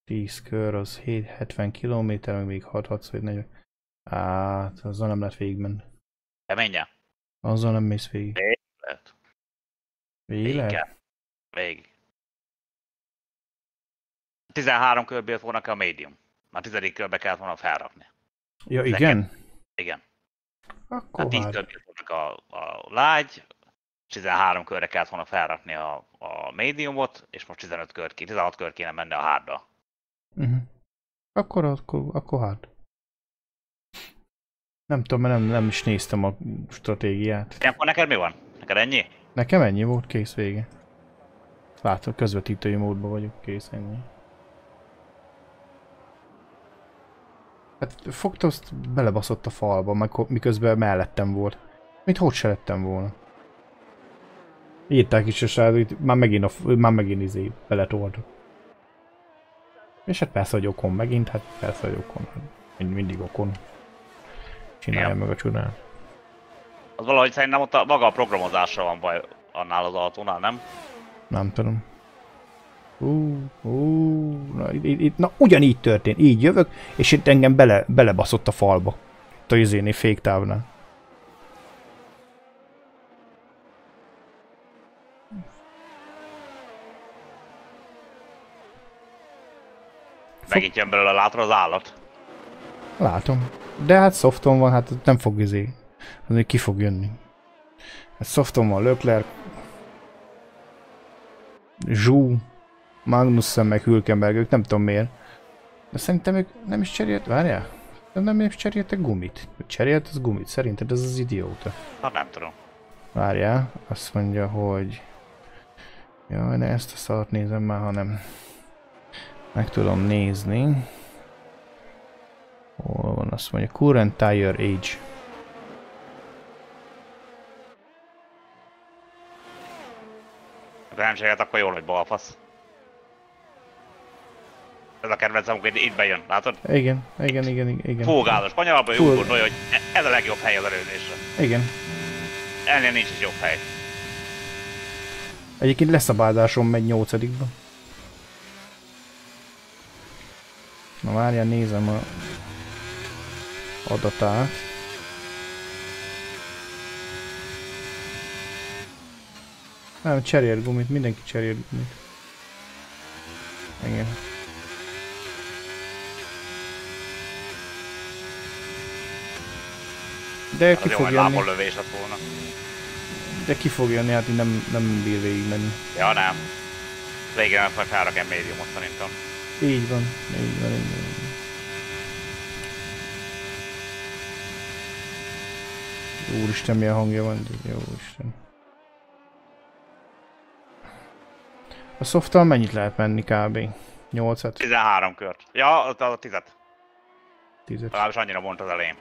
10 kör, az 7, 70 kilométer, meg még 6 6 vagy 40. Hát, azzal nem lehet végigmenni. Keménye? Azzal nem mész végig. Lehet. Végig Végig lehet? Végig. 13 körből ki a médium. Már 10. körbe kellett volna felrakni. Ja, Nekem- igen? Igen. Akkor Hát 10 hát. körbe volna a, a lágy, 13 körre kellett volna felrakni a, a médiumot, és most 15 kör, ki- 16 kör kéne menni a hardra. Akkor, akkor, akkor hát. Nem tudom, mert nem, nem is néztem a stratégiát. Ilyenkor neked mi van? Neked ennyi? Nekem ennyi volt, kész vége. Látom, közvetítői módban vagyok, kész ennyi. Hát fogta, azt belebaszott a falba, miközben mellettem volt. Mint hogy se lettem volna. Írták is a srácok, már megint, a, már megint izé beletoltak. És hát persze, hogy okon megint, hát persze, hogy okon. Hát mind, mindig okon. Csinálja Igen. meg a csodát. Az valahogy szerintem ott a, maga a programozásra van baj annál az autónál, nem? Nem tudom. Ú, ú, na, itt, itt, na, ugyanígy történt. Így jövök, és itt engem bele, belebaszott a falba. Itt a féktávnál. Megint jön belőle, látod az állat? Látom. De hát softon van, hát nem fog izé. Azért ki fog jönni. Hát softon van Leclerc, Zsú, Magnussen meg Hülkenberg, ők nem tudom miért. De szerintem ők nem is cserélt, várjál? De nem is cseréltek gumit. Cserélt az gumit, szerinted ez az idióta. Hát nem tudom. Várjál, azt mondja, hogy... Jaj, ne ezt a szart nézem már, hanem... Meg tudom nézni. Hol van, azt mondja, current tire age. Ha nem segít, akkor jól, hogy balfasz. Ez a kedvencem, hogy itt bejön, látod? Igen, igen, igen, igen. igen. Fúgálós, kanyarba jó gondolja, hogy ez a legjobb hely az előzésre. Igen. Ennél nincs is jobb hely. Egyébként leszabádásom megy nyolcadikba. Na várjál, nézem a adatát. Nem, cserél gumit, mindenki cserél gumit. Igen. De Az ki jó, fog jönni? lábon lövés lett volna. De ki fog jönni? Hát így nem, nem bír végig menni. Ja, nem. Végén ezt majd felrak egy médiumot szerintem. Így van, így van, így van. Úristen, milyen hangja van, jó Isten. A szofttal mennyit lehet menni kb? 8-at? 13 kört. Ja, az a 10 10 Legalábbis annyira mondta az elején.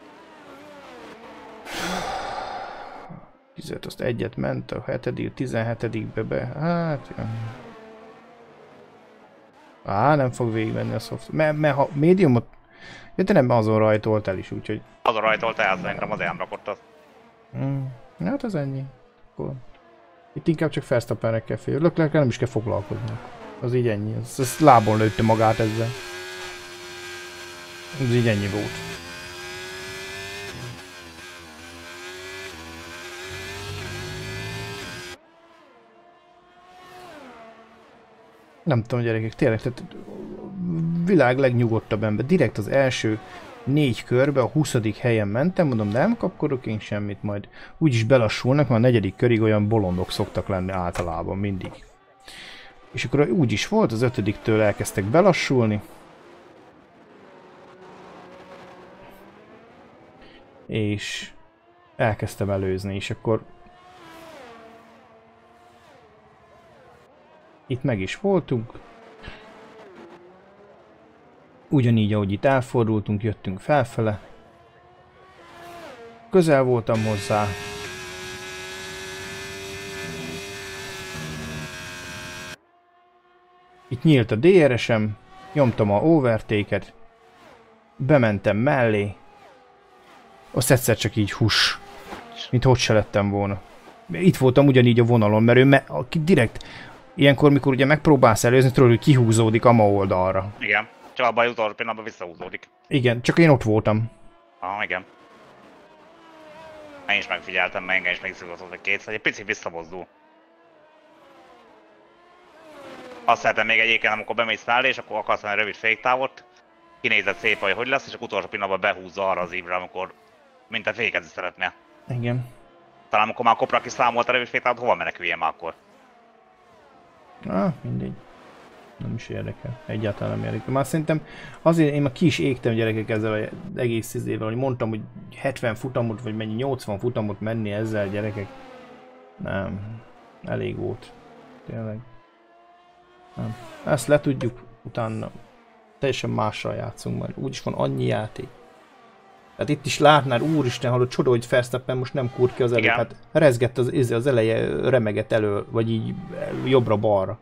10 azt egyet ment, a 7 17 be be, hát... Ja. Á, nem fog végigmenni a szoft. Mert, mert ha médiumot... Ja, te nem azon rajtolt el is, úgyhogy... Az a rajtolt el, szerintem az nem rakott az. Mm. Hát az ennyi. Akkor... Itt inkább csak Verstappennek kell fél. leclerc nem is kell foglalkozni. Az így ennyi. Ez, ez lábon lőtte magát ezzel. Ez így ennyi volt. Nem tudom, gyerekek, tényleg, tehát világ legnyugodtabb ember. Direkt az első négy körbe, a 20. helyen mentem, mondom, nem kapkodok én semmit, majd úgyis belassulnak, mert a negyedik körig olyan bolondok szoktak lenni általában mindig. És akkor úgy is volt, az ötödiktől elkezdtek belassulni. És elkezdtem előzni, és akkor itt meg is voltunk. Ugyanígy, ahogy itt elfordultunk, jöttünk felfele. Közel voltam hozzá. Itt nyílt a DRS-em, nyomtam a overtake-et, bementem mellé, azt egyszer csak így hús, mint hogy se lettem volna. Itt voltam ugyanígy a vonalon, mert ő me- direkt, ilyenkor, mikor ugye megpróbálsz előzni, tudod, hogy kihúzódik a ma oldalra. Igen. Csak abban az utolsó pillanatban visszahúzódik. Igen, csak én ott voltam. Ah, igen. Én is megfigyeltem, meg engem is megszigorzott egy kétszer, egy picit visszamozdul. Azt szeretem még egyébként, amikor bemész mellé, és akkor akarsz egy rövid féktávot, kinézed szép, hogy hogy lesz, és akkor utolsó pillanatban behúzza arra az ívre, amikor mint a fékezni szeretnél. Igen. Talán amikor már kopra kiszámolt a rövid féktávot, hova meneküljem akkor? Ah, mindegy. Nem is érdekel. Egyáltalán nem érdekel. Már szerintem azért én már ki is égtem gyerekek ezzel az egész izével, hogy mondtam, hogy 70 futamot, vagy mennyi 80 futamot menni ezzel gyerekek. Nem. Elég volt. Tényleg. Nem. Ezt letudjuk, utána teljesen mással játszunk majd. Úgyis van annyi játék. Hát itt is látnál, úristen, hallod, csoda, hogy Verstappen most nem kúrt ki az előtt. Hát rezgett az, izé, az eleje, remegett elő, vagy így jobbra-balra.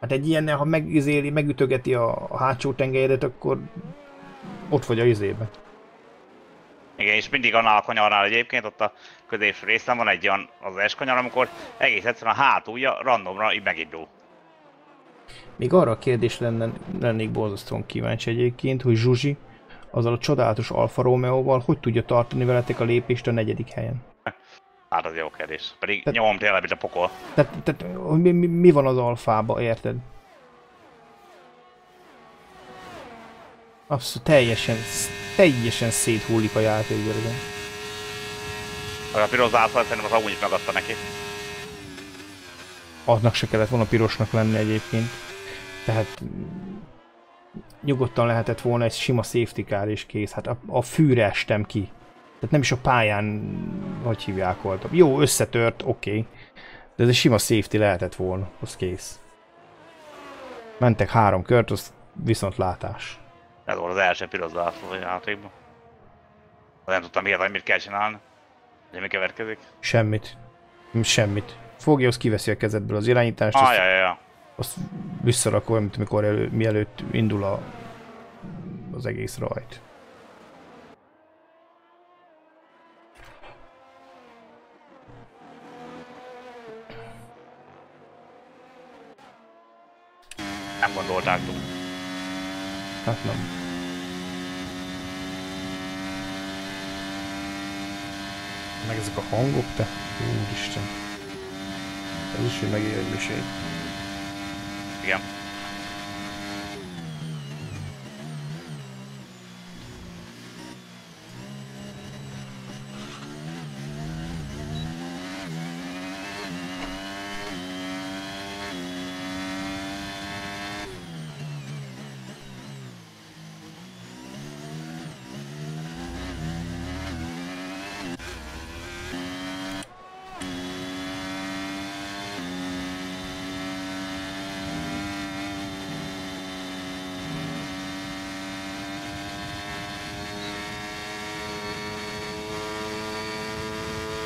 Hát egy ilyennel, ha megizéli, megütögeti a, a hátsó tengelyedet, akkor ott vagy a izébe. Igen, és mindig annál a kanyarnál egyébként, ott a középső részen van egy olyan az S kanyar, amikor egész egyszerűen a hátulja randomra így megindul. Még arra a kérdés lenne, lennék borzasztóan kíváncsi egyébként, hogy Zsuzsi azzal a csodálatos Alfa Romeo-val hogy tudja tartani veletek a lépést a negyedik helyen. Hát az jó kérdés. Pedig Te- nyomom tényleg, mint a pokol. Tehát, tehát hogy mi, mi, mi van az alfába, érted? Abszolút teljesen, teljesen széthullik a játék, gyerekek. A piros zászló szerintem az amúgy is megadta neki. Annak se kellett volna pirosnak lenni egyébként. Tehát nyugodtan lehetett volna egy sima safety car és kész. Hát a, a fűre estem ki. Tehát nem is a pályán, hogy hívják voltam. Jó, összetört, oké. Okay. De ez egy sima safety lehetett volna, az kész. Mentek három kört, az viszontlátás. Ez volt az első piros zászló a játékban. Nem tudtam miért, hogy mit kell csinálni. Ugye mi következik? Semmit. Semmit. Fogja, az kiveszi a kezedből az irányítást, Ah, azt, ja, ja, ja. Azt visszarakol, mint amikor elő, mielőtt indul a, az egész rajt. Nem gondolták túl. Hát nem. Meg ezek a hangok, te? Úristen. Ez is, egy mesét. Igen.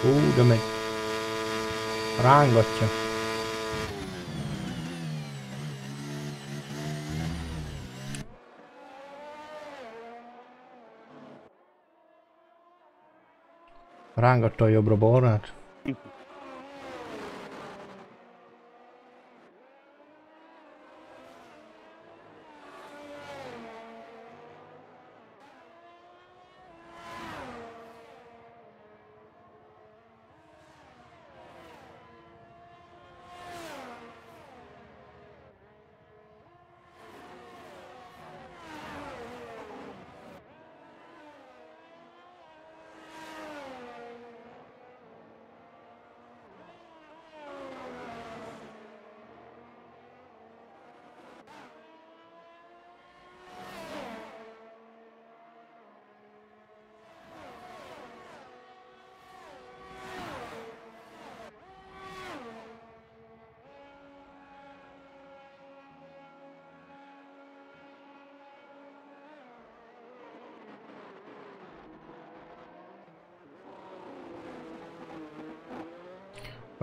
Ú, de megy. Rángatja. Rángatta a jobbra balrát?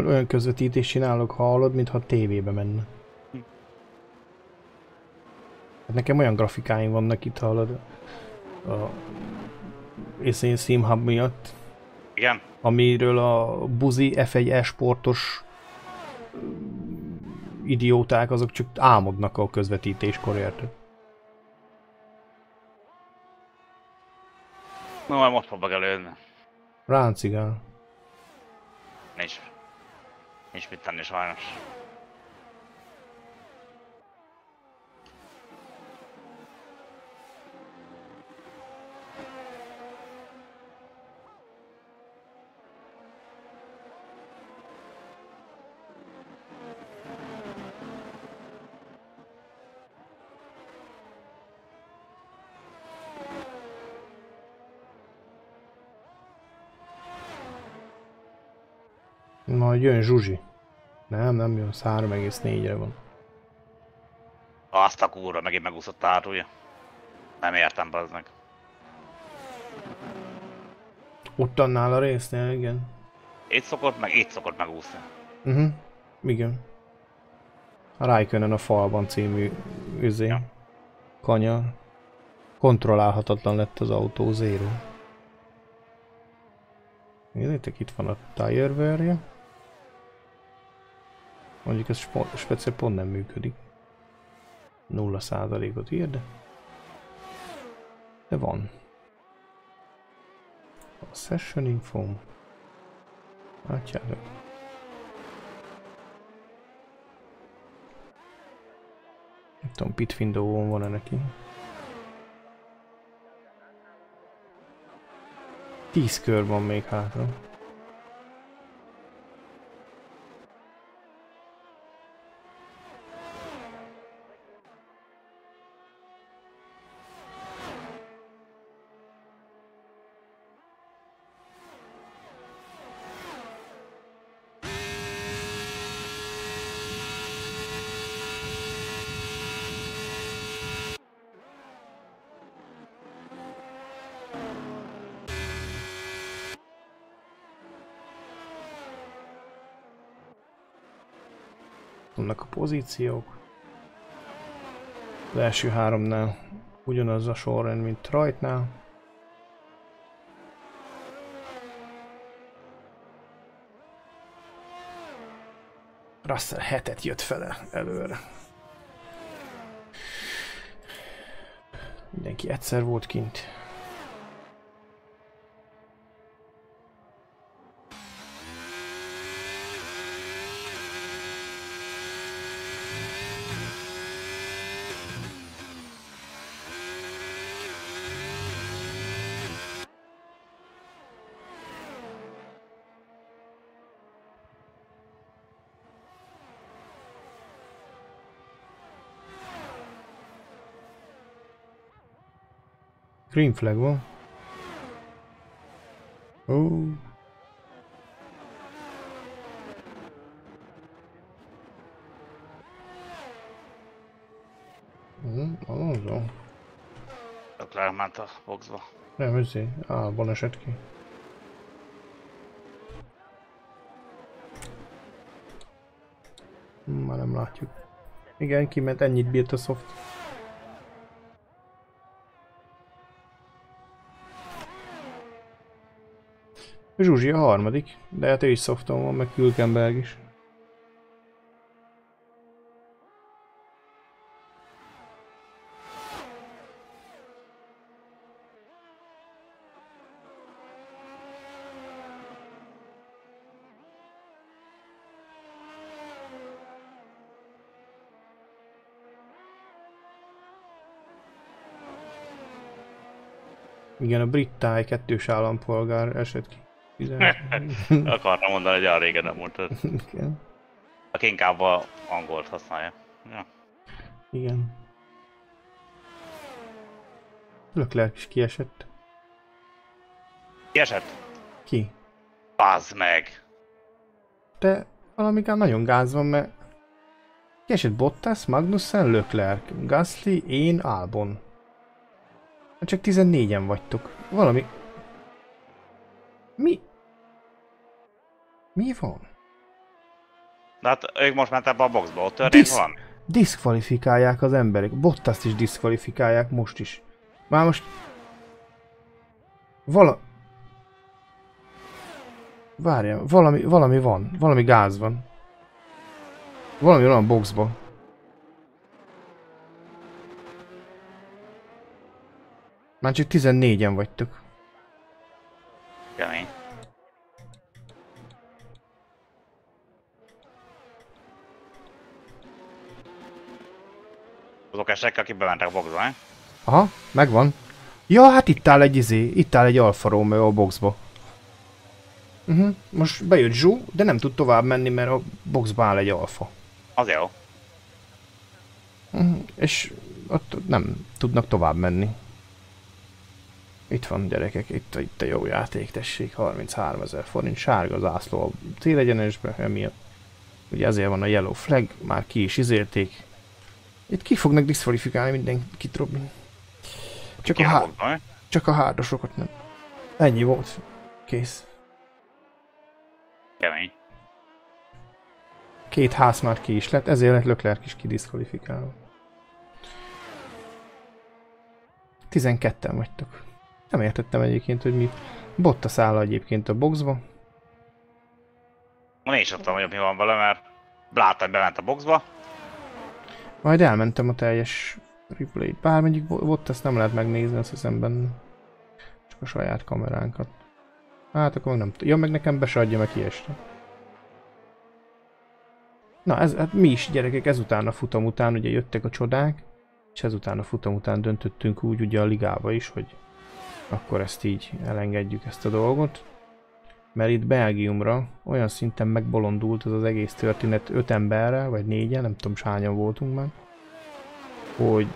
Olyan közvetítést csinálok, ha hallod, mintha tévébe menne. Hát nekem olyan grafikáim vannak itt, hallod, a Észén Simhub miatt. Igen. Amiről a buzi F1 esportos idióták, azok csak álmodnak a közvetítéskor, érted? Na, majd most fog megelőzni. Ráncigál. Nincs. Nincs mit tenni Majd jön Zsuzsi. Nem, nem jön, 3,4-re van. Azt a kurva, megint megúszott árulja. Nem értem, bazd meg. Ott annál a résznél, igen. Itt szokott meg, itt szokott megúszni. Mhm, uh -huh. igen. A Raikkonen a falban című üzé. Ja. Kanya. Kontrollálhatatlan lett az autó, zero. Nézzétek, itt van a tire -verje. Mondjuk ez speciál pont nem működik. Nulla százalékot ír, de... De van. A session info. Látjátok? Nem tudom, pit van-e neki. 10 kör van még hátra. Pozíciók. Az első háromnál ugyanaz a sorrend, mint rajtnál. Russell hetet jött fele előre. Mindenki egyszer volt kint. Green flag van. Ó. Oh. Alonso? Csak ráment a boxba. Nem, őszé. Á, bal esett ki. Hm, már nem látjuk. Igen, kiment, ennyit bírt a szoft. Zsuzsi a harmadik, de hát ő is softon van, meg Külkenberg is. Igen, a brit táj kettős állampolgár esett ki. 15. Akartam mondani, hogy olyan régen nem mondtad. Igen. Aki inkább a angolt használja. Ja. Igen. Leclerc is kiesett. Kiesett? Ki? Bazd meg! De valamikán nagyon gáz van, mert kiesett Bottas, Magnussen, Leclerc, Gasly, én, Albon. Csak 14-en vagytok. Valami... Mi? Mi van? De hát ők most mentek a boxba, ott történt Disz- valami? Diszkvalifikálják az emberek. Bottaszt is diszkvalifikálják most is. Már most... Vala... Várjál, valami, valami van. Valami gáz van. Valami van a boxba. Már csak 14-en vagytok. Azok esek, akik bementek a boxba, eh? Aha, megvan. Ja, hát itt áll egy izé, itt áll egy Alfa Romeo a boxba. Uh-huh. Most bejött Zsú, de nem tud tovább menni, mert a boxba áll egy Alfa. Az jó. Uh-huh. És ott nem tudnak tovább menni. Itt van gyerekek, itt, a- itt a jó játék, tessék, 33 ezer forint, sárga zászló a célegyenesbe, emiatt. Ugye ezért van a yellow flag, már ki is izélték. Itt ki fognak diszkvalifikálni mindenkit, Robin. Csak Ki a, há- csak a hárdosokat nem. Ennyi volt. Kész. Kemény. Két ház már ki is lett, ezért lett Leclerc is kidiszkvalifikálva. 12-en vagytok. Nem értettem egyébként, hogy mi. Bottas áll egyébként a boxba. Én is tudtam, hogy mi van vele, mert láttam, bement a boxba. Majd elmentem a teljes replay-t. Bár mondjuk Bo- Bottas nem lehet megnézni, azt hiszem benne. Csak a saját kameránkat. Hát akkor nem. Ja, meg nekem be se adja, meg kiestem. Na, ez, hát mi is gyerekek, ezután a futam után ugye jöttek a csodák, és ezután a futam után döntöttünk úgy ugye a ligába is, hogy akkor ezt így elengedjük ezt a dolgot. Mert itt Belgiumra olyan szinten megbolondult ez az egész történet öt emberrel, vagy négyen, nem tudom, hányan voltunk már, hogy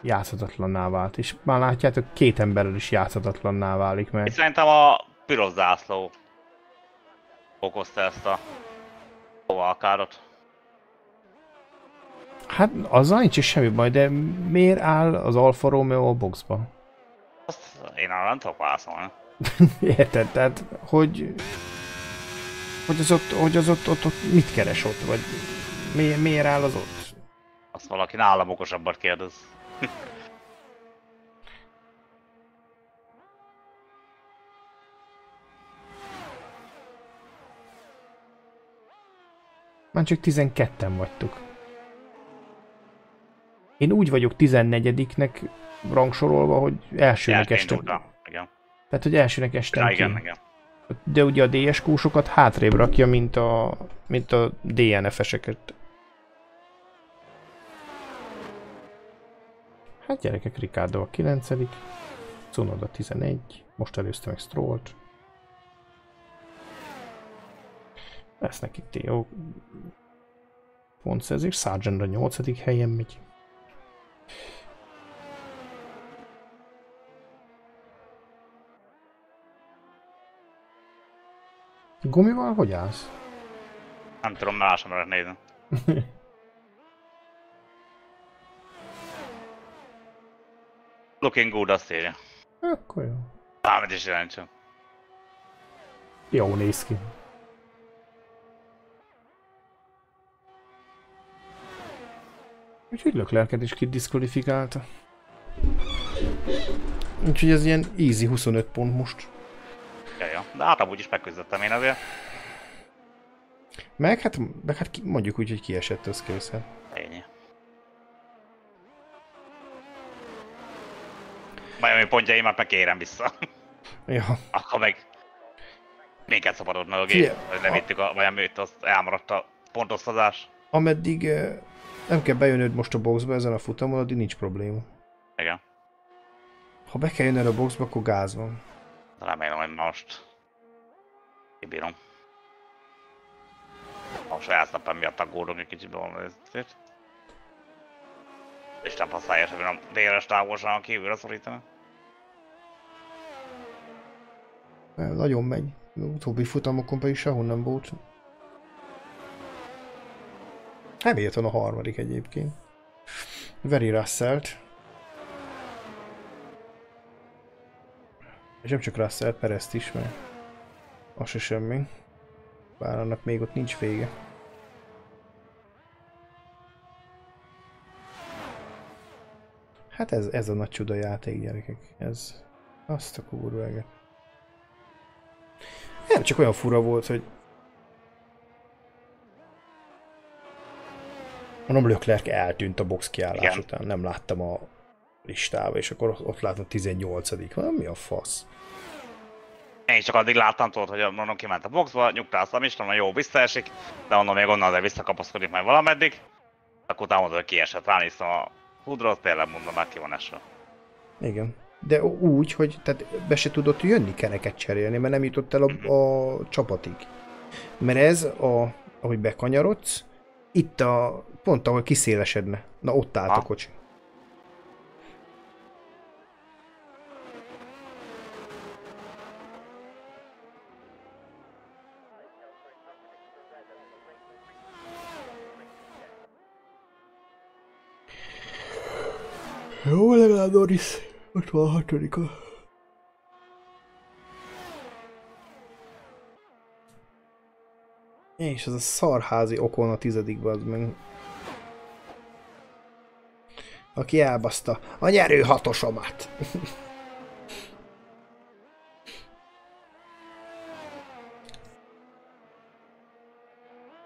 játszhatatlanná vált. És már látjátok, két emberrel is játszhatatlanná válik, Itt mert szerintem a piros zászló okozta ezt a hovalkárot. hát azzal nincs is semmi baj, de miért áll az Alfa Romeo a boxba? Azt én arra nem tudok válaszolni. Érted? Tehát, hogy... Hogy az ott, hogy az ott, ott, ott mit keres ott, vagy mi, miért áll az ott? Azt valaki nálam okosabbat kérdez. Már csak 12-en vagytok. Én úgy vagyok 14-nek rangsorolva, hogy elsőnek estem. Tehát, hogy elsőnek estem ki. igen, igen. De ugye a DSQ-sokat hátrébb rakja, mint a, mint a DNF-eseket. Hát gyerekek, Ricardo a 9 Cunoda 11, most előzte meg Strollt. Lesznek itt jó pontszerzés, Sargent a 8. helyen megy. Gumival hogy állsz? Nem tudom, sem lehet nézni. Looking good azt írja. Akkor jó. Bármit is jelentsen. Jó néz ki. Úgyhogy Leclerc-et is kidiszkvalifikálta. Úgyhogy ez ilyen easy 25 pont most. Ja, ja. De hát amúgy is megküzdöttem én azért. Meg hát, meg hát mondjuk úgy, hogy kiesett összkészen. Ennyi. Majd ami pontjaimat meg kérem vissza. Ja. Akkor meg minket szabadodna a gép, hogy levittük a, vagy amit azt elmaradt a pontosztazás. Ameddig nem kell bejönnöd most a boxba ezen a futamon, addig nincs probléma. Igen. Ha be kell jönnöd a boxba, akkor gáz van. Remélem, hogy most kibírom. A saját snappem miatt aggódom egy kicsit ezért. És nem használja sem, a déles távolságon kívülre szorítani. Eh, Nagyon megy. A utóbbi futamokon pedig sehol nem volt. Hamilton a harmadik egyébként. Very Russell-t. És nem csak Russell, Perezt is, mert az se semmi. Bár annak még ott nincs vége. Hát ez, ez a nagy csuda játék, gyerekek. Ez azt a kurva eget. Nem, csak olyan fura volt, hogy Mondom, Leclerc eltűnt a box kiállás Igen. után, nem láttam a listába, és akkor ott látom 18 Mondom, mi a fasz? Én csak addig láttam, tudod, hogy mondom kiment a boxba, nyugtáztam is, mondom, jó, visszaesik, de mondom, még onnan azért visszakapaszkodik majd valameddig. Akkor utána mondom, hogy kiesett, ránéztem a hudrot, tényleg mondom, már ki van esve. Igen. De úgy, hogy tehát be se tudott jönni kereket cserélni, mert nem jutott el a, a csapatig. Mert ez, a, ahogy bekanyarodsz, itt a, pont ahol kiszélesedne. Na ott állt a Ha. kocsi. Jó, legalább Norris. Ott van a hatodika. És ez a szarházi okon a tizedikbe az meg. Aki elbaszta a nyerő hatosomat.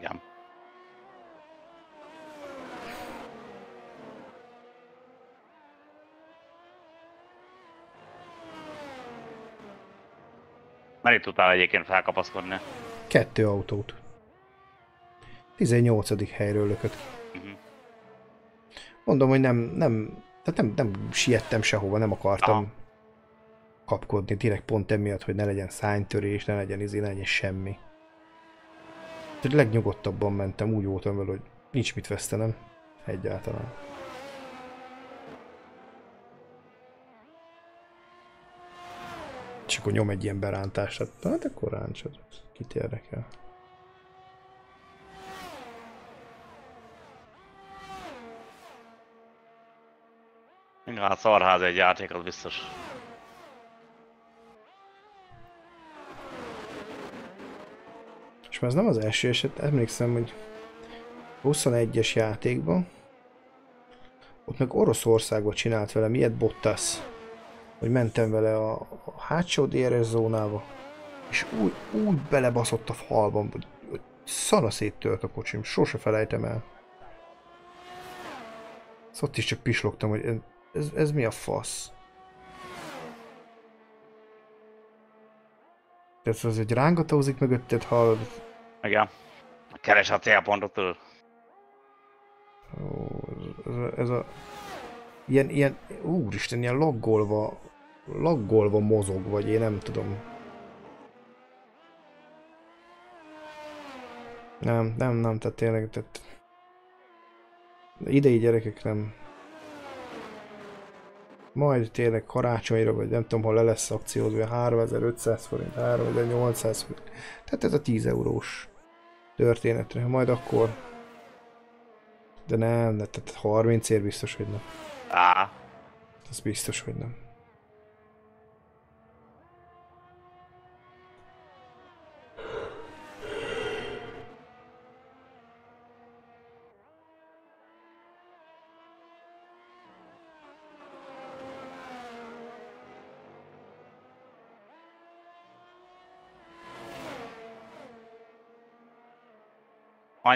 Igen. Mennyit tudtál egyébként felkapaszkodni? Kettő autót. 18. helyről lökött. Mhm. Mondom, hogy nem, nem, tehát nem, nem siettem sehova, nem akartam Aha. kapkodni, direkt pont emiatt, hogy ne legyen szánytörés, ne legyen izé, ne legyen semmi. Tehát legnyugodtabban mentem, úgy voltam vele, hogy nincs mit vesztenem. Egyáltalán. Akkor nyom egy ilyen berántást, hát, hát akkor ráncsod, kit érdekel. Igen, a szarház egy játék, az biztos. És már ez nem az első eset, emlékszem, hogy 21-es játékban, ott meg Oroszországban csinált vele ilyet Bottas, hogy mentem vele a, a hátsó DRS zónába, és úgy, úgy belebaszott a falban, hogy, hogy szana széttört a kocsim, sose felejtem el. Szóval ott is csak pislogtam, hogy ez, ez, ez mi a fasz? Tehát az, hogy rángatózik mögötted, hallod, Igen. Keres a célpontot, tudod. Ó, ez, a- ez a... Ilyen, ilyen, úristen, ilyen laggolva, laggolva mozog, vagy én nem tudom. Nem, nem, nem, tehát tényleg, tehát... Idei gyerekek nem. Majd tényleg karácsonyra, vagy nem tudom, hol le lesz akciózva, 3500 forint, 3800 forint. Tehát ez a 10 eurós történetre. Majd akkor de nem, de tehát 30 ér biztos, hogy nem. Á, Az biztos, hogy nem.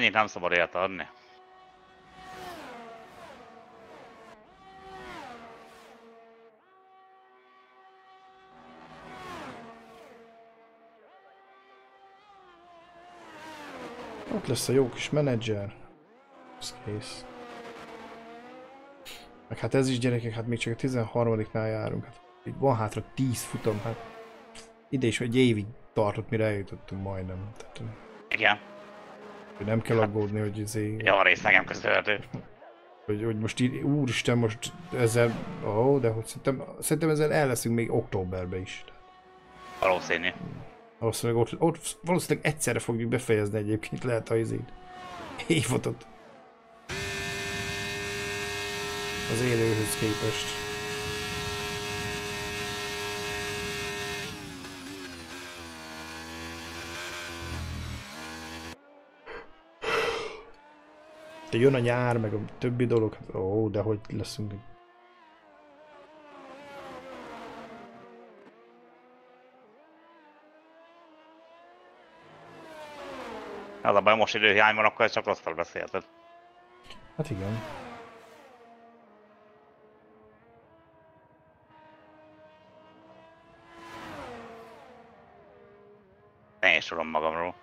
Annyit nem szabad élet adni. Ott lesz a jó kis menedzser. Ez kész. Meg hát ez is gyerekek, hát még csak a 13-nál járunk. Hát itt van hátra 10 futam, hát ide is egy évig tartott, mire eljutottunk majdnem. Tehát, Igen. Nem kell aggódni, hogy izé, Jó a rész nekem köszönhető. hogy, hogy most így, úristen, most ezzel, ó, de hogy szerintem, szerintem ezzel el leszünk még októberbe is. Valószínű. Valószínűleg ott, ott valószínűleg egyszerre fogjuk befejezni egyébként, lehet a izét. Évadot. Az élőhöz képest. De jön a nyár, meg a többi dolog, hát ó, de hogy leszünk Az a baj, most időhiány van, akkor csak rosszul beszélted. Hát igen. Én is tudom magamról.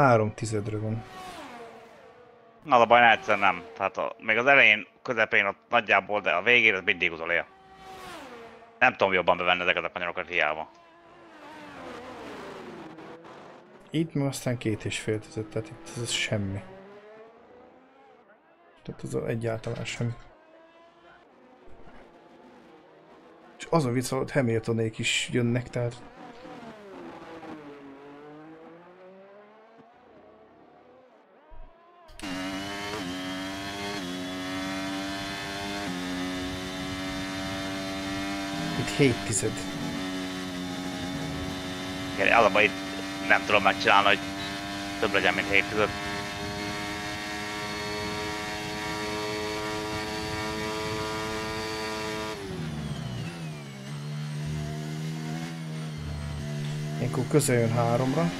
Három tizedre van. Az a baj, egyszer nem. Tehát a, még az elején, közepén ott nagyjából, de a végén az mindig utolér. Nem tudom jobban bevenni ezeket a kanyarokat hiába. Itt meg aztán két és fél tized, tehát itt ez, ez semmi. Tehát ez egyáltalán semmi. És az a vicc, hogy Hamiltonék is jönnek, tehát Itt 7 tized. Igen, az a baj, itt nem tudom megcsinálni, hogy több legyen, mint 7 tized. Ilyenkor közel jön háromra.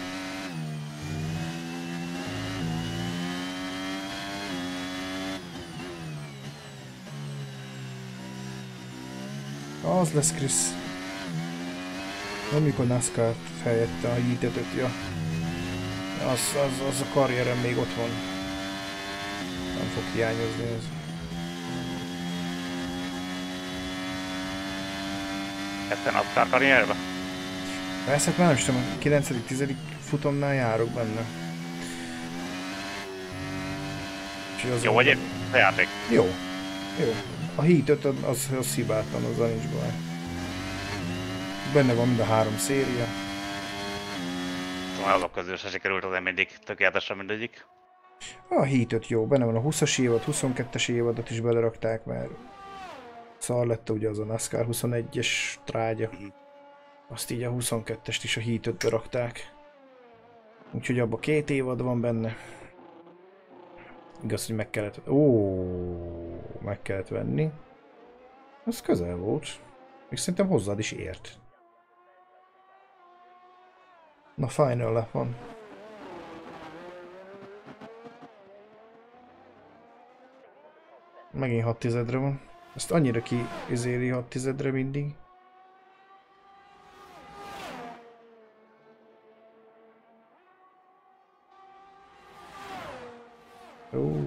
Az lesz Krisz. Nem mikor NASCAR helyette a hítetet, ja. Az, az, az a karrierem még ott van. Nem fog hiányozni ez. Ketten a karrierbe. Persze, hát már nem is tudom, a 9 10 futamnál járok benne. Jó, épp a játék. Jó. Jó. A Heat 5 az, az, az hibátlan, az nincs baj. Benne van mind a három széria. Szóval azok közül se sikerült azért mindig tökéletesen mindegyik. A Heat 5 jó, benne van a 20-as évad, 22-es évadot is belerakták, mert szar lett ugye az a NASCAR 21-es trágya. Mhm. Azt így a 22-est is a Heat 5-be rakták. Úgyhogy abban két évad van benne. Igaz, hogy meg kellett... Ó, meg kellett venni. Az közel volt. Még szerintem hozzád is ért. Na, final lap van. Megint 6 tizedre van. Ezt annyira ki izéli 6 tizedre mindig.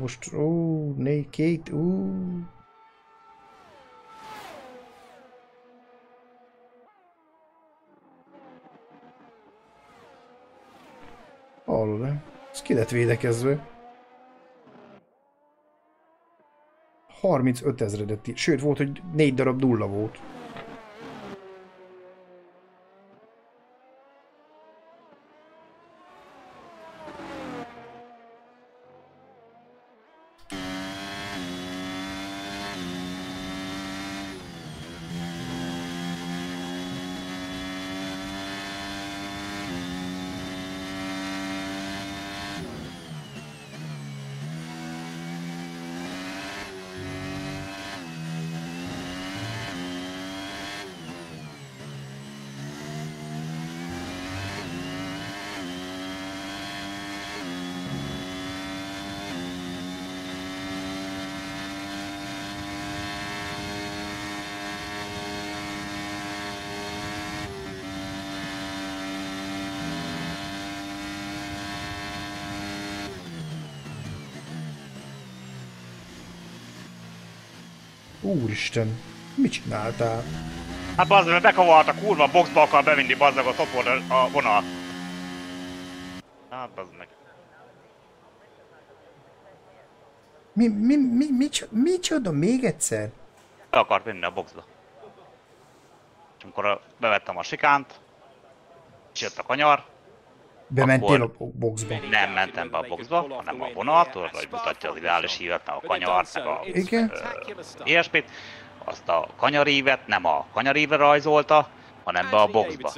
Most, ó, né, két, ó. Hallod, nem? Ez ki lett védekezve. 35 ezredet, í- sőt volt, hogy 4 darab nulla volt. Úristen, mit csináltál? Hát bazd meg, bekavart a kurva boxba akar bevinni bazd meg, ott volt a- a vonal. Hát bazd meg. Mi, mi, mi, mi, mi csoda? Még egyszer? Be akart vinni a boxba. És amikor a- bevettem a sikánt, és jött a kanyar, Bementél a Akkor- boxba? nem mentem be a boxba, hanem a vonal, tudod, hogy mutatja az ideális hívet, meg a kanyart, meg a Igen. ilyesmit. Azt a kanyarívet nem a kanyarívre rajzolta, hanem be a boxba.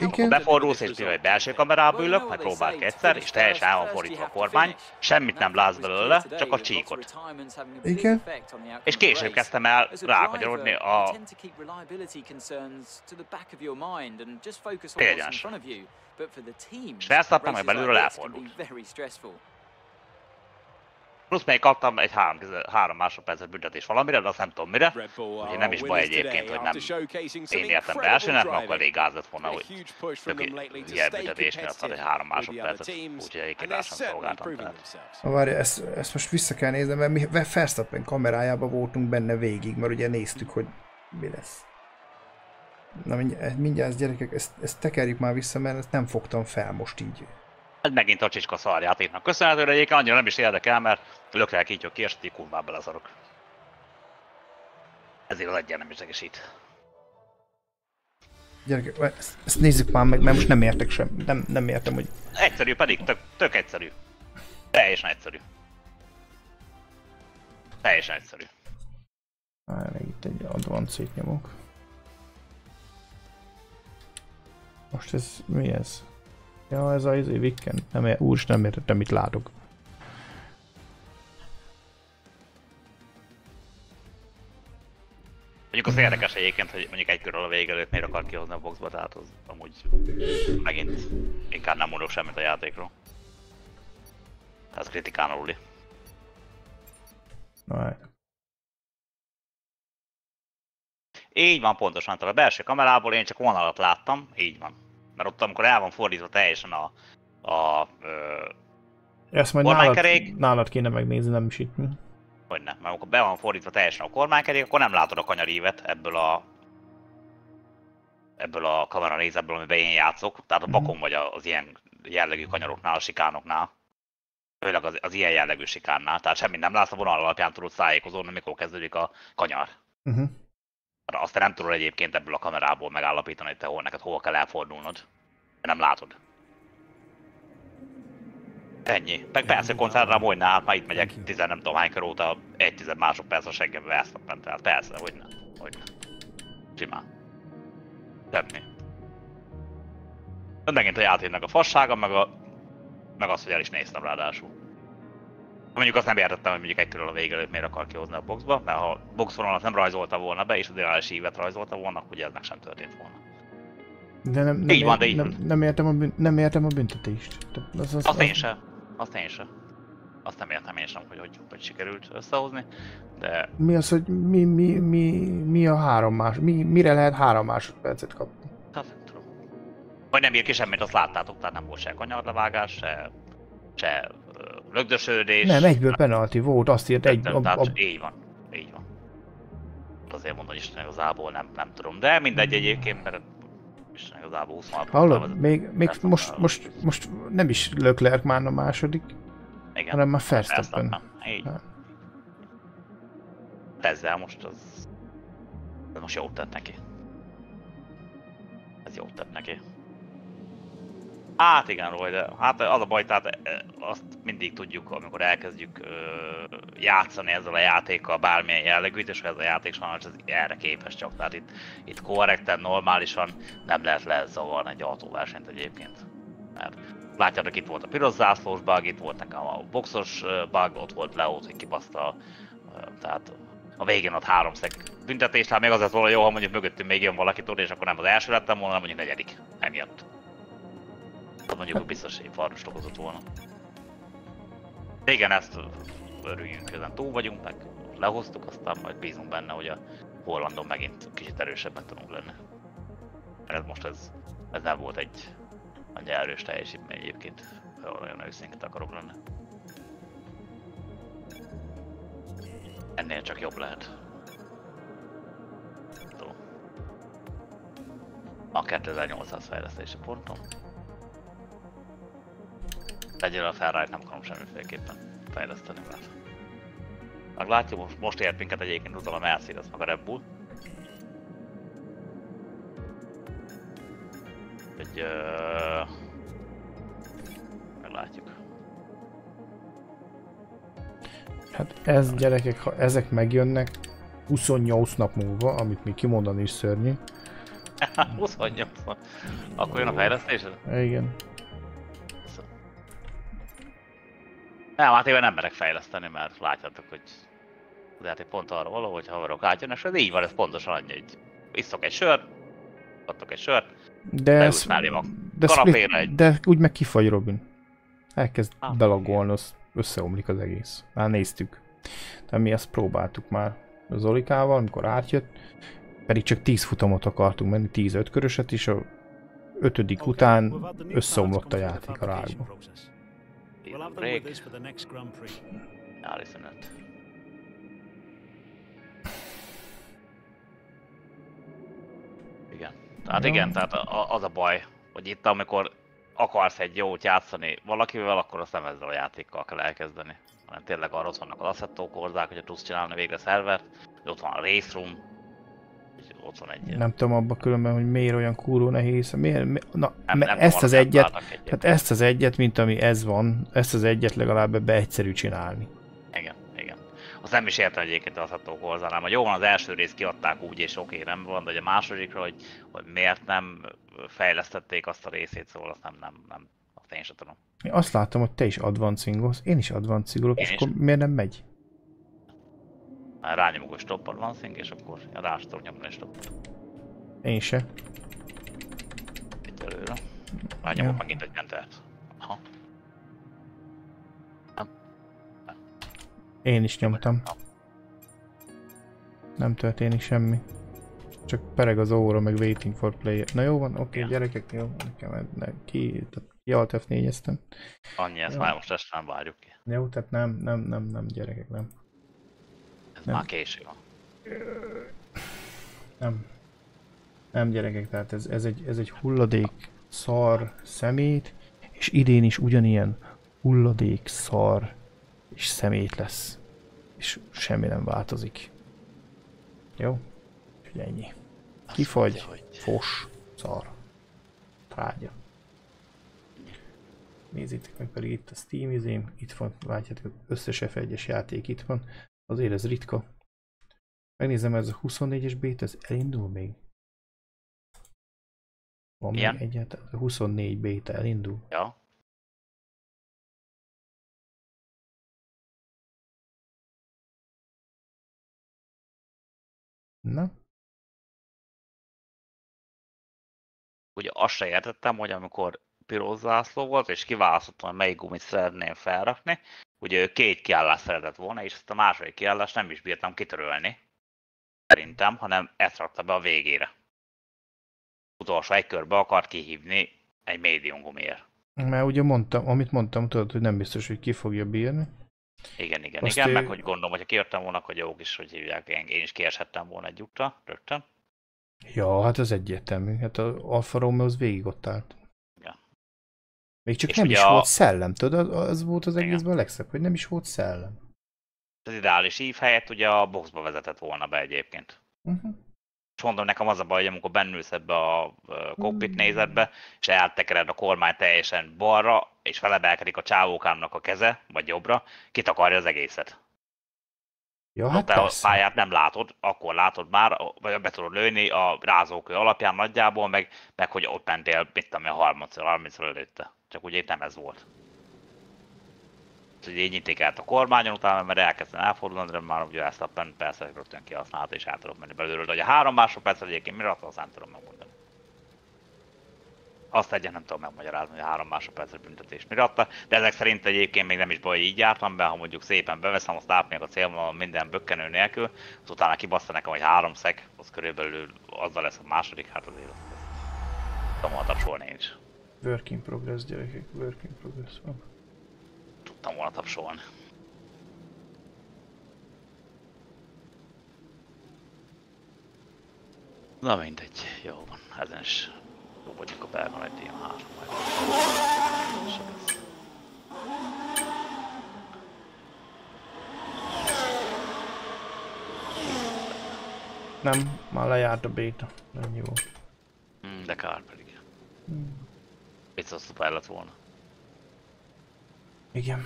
Igen. Befordulsz, és mivel egy belső kamerába ülök, megpróbálok egyszer, és teljesen el van fordítva a kormány, semmit nem látsz belőle, csak a csíkot. Igen. És később kezdtem el rákanyarodni a Egyenes. És Verstappen meg belülről elfordult. Plusz még kaptam egy három, három másodperces büntetés valamire, de azt nem tudom mire. Ugye nem is baj egyébként, hogy nem én értem be elsőnek, mert akkor elég gáz lett volna, hogy tök ilyen büntetés miatt ad egy három másodpercet, úgyhogy egyébként rá sem szolgáltam. Na várj, ezt, ezt most vissza kell néznem, mert mi Verstappen kamerájában voltunk benne végig, mert ugye néztük, hogy mi lesz. Na mindjárt, mindjárt gyerekek, ezt, ezt tekerjük már vissza, mert ezt nem fogtam fel most így. Ez megint a csicska szarjátéknak köszönhető, de egyébként annyira nem is érdekel, mert lökre kígyok ki, és kurvább belezarok. Ezért az egyen nem is egészít. Gyerekek, ezt, ezt nézzük már meg, mert most nem értek sem. Nem, nem értem, hogy Egyszerű pedig, tök, tök egyszerű. Teljesen egyszerű. Teljesen egyszerű. Várj, itt egy advancét nyomok. Most ez, mi ez? Ja, ez a izé Wicken. Nem, úr, nem értettem, mit látok. Mondjuk az érdekes egyébként, hogy mondjuk egy körül a vége előtt miért akar kihozni a boxba, tehát az amúgy megint inkább nem mondok semmit a játékról. Ez kritikán aluli. Várj. Így van pontosan, tehát a belső kamerából én csak vonalat láttam, így van. Mert ott amikor el van fordítva teljesen a, a ö, Ezt majd nálad, Kormánykerék? nálad kéne megnézni, nem is itt. hogy nem, mert amikor be van fordítva teljesen a kormánykerék, akkor nem látod a kanyarívet ebből a ebből a kamera nézetből, amiben én játszok. Tehát a bakon vagy a- az ilyen jellegű kanyaroknál, a sikánoknál. Főleg az, az ilyen jellegű sikánnál. Tehát semmit nem látsz, a vonal alapján tudod szájékozódni, mikor kezdődik a kanyar. Uh-huh. Azt te nem tudod egyébként ebből a kamerából megállapítani, hogy te hol neked hova kell elfordulnod. De nem látod. Ennyi. Meg persze koncentrál majdnem, hát már itt megyek 10 nem tudom hány kör óta, egy 10 másodperc a seggembe Verstappen, tehát persze, hogy ne. Hogy ne. Simán. Semmi. Megint a játéknak a fassága, meg, a, meg az, hogy el is néztem ráadásul. Mondjuk azt nem értettem, hogy mondjuk egy körül a vége előtt miért akar kihozni a boxba, mert ha boxvonalat nem rajzolta volna be, és az ideális ívet rajzolta volna, akkor ugye ez meg sem történt volna. De nem, nem, Így van, de így nem, nem, értem a bűn, nem értem a büntetést. Az, az, Azt az, én sem. Azt én sem. Azt nem értem én sem, hogy hogy, hogy sikerült összehozni, de Mi az, hogy mi, mi, mi, mi a három más, mi, mire lehet három másodpercet kapni? hát nem tudom. Vagy nem ír ki semmit, azt láttátok, tehát nem volt se kanyarlevágás, se, se lögdösödés. Nem, egyből penalti volt, azt írt egy, a, Tehát a, így van, így van. Azért mondom, hogy Isten igazából nem, nem tudom, de mindegy egyébként, mert Isten igazából 26 hallod, még, még most, előtt. most, most nem is Leclerc már a második, Igen, hanem már Verstappen. Verstappen. Így. Hát. Ezzel most az... Ez most jót tett neki. Ez jót tett neki. Hát igen, Roy, de hát az a baj, tehát eh, azt mindig tudjuk, amikor elkezdjük ö, játszani ezzel a játékkal bármilyen jellegűt, és ez a játék sajnos ez erre képes csak. Tehát itt, itt korrekten, normálisan nem lehet lezavarni egy autóversenyt egyébként. Mert látjátok, itt volt a piros zászlós bug, itt volt nekem a boxos bug, ott volt Leót, hogy kibaszta, tehát a végén ott három szek büntetés, tehát még az lett volna jó, ha mondjuk mögöttünk még jön valaki tudod, és akkor nem az első lettem volna, hanem mondjuk negyedik. Emiatt mondjuk biztos, hogy farmust okozott volna. De igen, ezt örüljünk, ezen túl vagyunk, meg lehoztuk, aztán majd bízunk benne, hogy a Hollandon megint kicsit erősebben tudunk lenni. Ez most ez, ez nem volt egy nagy erős teljesítmény egyébként, ha olyan őszintén akarok lenni. Ennél csak jobb lehet. A 2800 fejlesztési pontom. Egyelőre a ferrari nem akarom semmiféleképpen fejleszteni, mert meglátjuk, most, most ért minket egyébként utol a Mercedes meg a Red Bull. Hogy ö... meglátjuk. Hát ez gyerekek, ha ezek megjönnek 28 nap múlva, amit még kimondani is szörnyű. 28 Akkor jön a fejlesztésed? Igen. Nem, hát én nem merek fejleszteni, mert látjátok, hogy az játék pont arra való, hogy haverok átjönnek, és ez így van, ez pontosan annyi, hogy iszok egy sört, adtok egy sört, De, ez, mellém a de, split, egy- de úgy meg kifagy Robin. Elkezd Ah, belagolni, az összeomlik az egész. Már néztük. De mi ezt próbáltuk már az Olikával, amikor átjött. Pedig csak 10 futamot akartunk menni, 10 ötköröset, és a ötödik után összeomlott a játék a rákba. Break, nyári szünet. Igen. Tehát Ja. igen, tehát az a baj, hogy itt amikor akarsz egy jót játszani valakivel, akkor azt nem ezzel a játékkal kell elkezdeni. Hanem tényleg arra ott vannak az assetto korzák, hogyha tudsz csinálni végre szervert, hogy ott van a race room, és ott van egy... Nem tudom abba különben, hogy miért olyan kuró nehéz. Miért, mi, na, nem, nem ezt az egyet, egyet. tehát ezt az egyet, mint ami ez van, ezt az egyet legalább be egyszerű csinálni. Igen, igen. Azt nem is értem egyébként az Assetto Corsánál, hogy jó van, az első részt kiadták úgy, és oké, nem van, de a másodikra, hogy, hogy miért nem fejlesztették azt a részét, szóval azt nem, nem, nem, azt én sem tudom. Én azt látom, hogy te is advancingolsz, én is advancingolok, és is. akkor miért nem megy? Rányomok a stop advancing, és akkor rá tudok nyomni a stop Én se. itt előre. Rányomok Ja. megint egy entert. Aha. Én is nyomtam. Nem történik semmi. Csak pereg az óra, meg waiting for player. Na jó van, oké, Ja. gyerekek, jó, nekem ne, ki, tehát ki alt f 4 Annyi, ezt Jó. már most ezt nem várjuk ki. Jó, tehát nem, nem, nem, nem, gyerekek, nem. Nem. már késő van. Nem. Nem gyerekek, tehát ez, ez, egy, ez egy hulladék szar szemét, és idén is ugyanilyen hulladék szar és szemét lesz. És semmi nem változik. Jó? Úgyhogy ennyi. Kifagy, mondja, hogy fos, szar, trágya. Nézzétek meg pedig itt a Steam izém, itt van, látjátok, összes F1-es játék itt van, azért ez ritka. Megnézem, ez a 24-es bét, ez elindul még? Van Milyen? még? A 24 beta elindul. Ja, Na? ugye azt se értettem, hogy amikor piros zászló volt, és kiválasztottam, hogy melyik gumit szeretném felrakni, ugye ő két kiállást szeretett volna, és ezt a második kiállást nem is bírtam kitörölni. Szerintem, hanem ezt rakta be a végére. Utolsó egy körbe akart kihívni egy médium gumiért. Mert ugye mondtam, amit mondtam, tudod, hogy nem biztos, hogy ki fogja bírni. Igen, igen, Azt igen, ő- meg hogy gondolom, hogyha kijöttem volna, akkor jók is, hogy hívják, én, én is kieshettem volna egy lyukra, rögtön. Ja, hát az egyértelmű. Hát a Alfa Romeo az végig ott állt. Még csak És nem is a- volt szellem, tudod? Az, az volt az egészben a legszebb, hogy nem is volt szellem. Az ideális ív helyett ugye a boxba vezetett volna be egyébként. Uh-huh. És mondom, nekem az a baj, hogy amikor bennülsz ebbe a ö, cockpit nézetbe, és eltekered a kormány teljesen balra, és felebelkedik a csávókámnak a keze, vagy jobbra, kitakarja az egészet. Ja, Hát te a persze. pályát nem látod, akkor látod már, vagy be tudod lőni a rázókő alapján nagyjából, meg, meg hogy ott mentél, mit tudom, én, 30 30 előtte. Csak ugye itt nem ez volt. Úgyhogy így nyitték át a kormányon utána, mert elkezdtem elfordulni, de már ugye ezt a pen persze rögtön kihasználta, és át tudok menni belőle. De hogy a három másodperc egyébként mire azt nem tudom megmondani. Azt egyen nem tudom megmagyarázni, hogy a három másodperces büntetés mire adta, de ezek szerint egyébként még nem is baj, így jártam be, ha mondjuk szépen beveszem, azt átmegyek a célvonalon minden bökkenő nélkül, az utána kibassza nekem, hogy három szek, az körülbelül azzal lesz a második, hát azért azt tudom tapsolni is. Work in progress, gyerekek, work in progress van. Tudtam volna tapsolni. Na mindegy, jó van, ezen is Jó, mondjuk a nagy díjam három majd. Nem, már lejárt a béta. Nem jó. Mm, de kár pedig. Biztos szuper lett volna. Igen.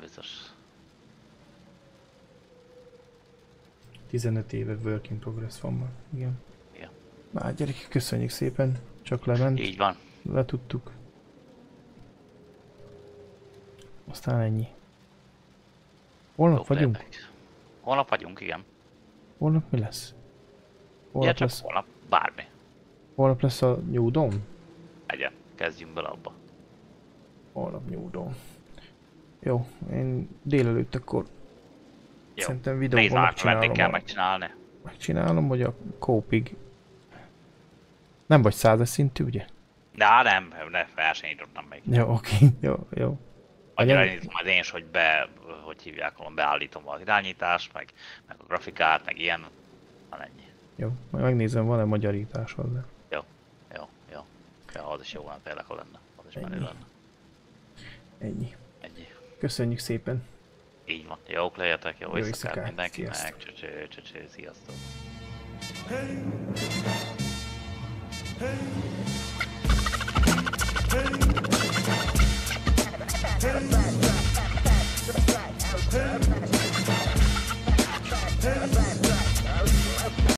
Biztos. 15 éve work in progress van már. Igen. Már gyerekek, köszönjük szépen. Csak lement. Így van. Letudtuk. Aztán ennyi. Holnap Jó vagyunk? playback. Holnap vagyunk, igen. Holnap mi lesz? Ja, Holnap csak lesz, holnap bármi. holnap lesz a New Dawn? Legyen. Kezdjünk bele abba. Holnap Dawn. Jó, én délelőtt akkor Jó. szerintem Nézd videóban megcsinálom, kell a, megcsinálni. megcsinálom, hogy a kópig. Nem vagy százas szintű, ugye? De hát nem, ne versenyítottam még. Jó, oké, jó, jó. Annyira nézem az én is, hogy be, hogy hívják, ahol beállítom az irányítást, meg, meg a grafikát, meg ilyen. Van ennyi. Jó, majd megnézem, van-e magyarítás hozzá. Jó, jó, jó. Ja, az is jó lenne tényleg, ha lenne. Az is menő Ennyi. lenne. Ennyi. Ennyi. Köszönjük szépen. Így van. Jók legyetek, jó, Jó jó éjszakát. éjszakát mindenkinek. Sziasztok. Csöcső, csöcső, sziasztok. Hey!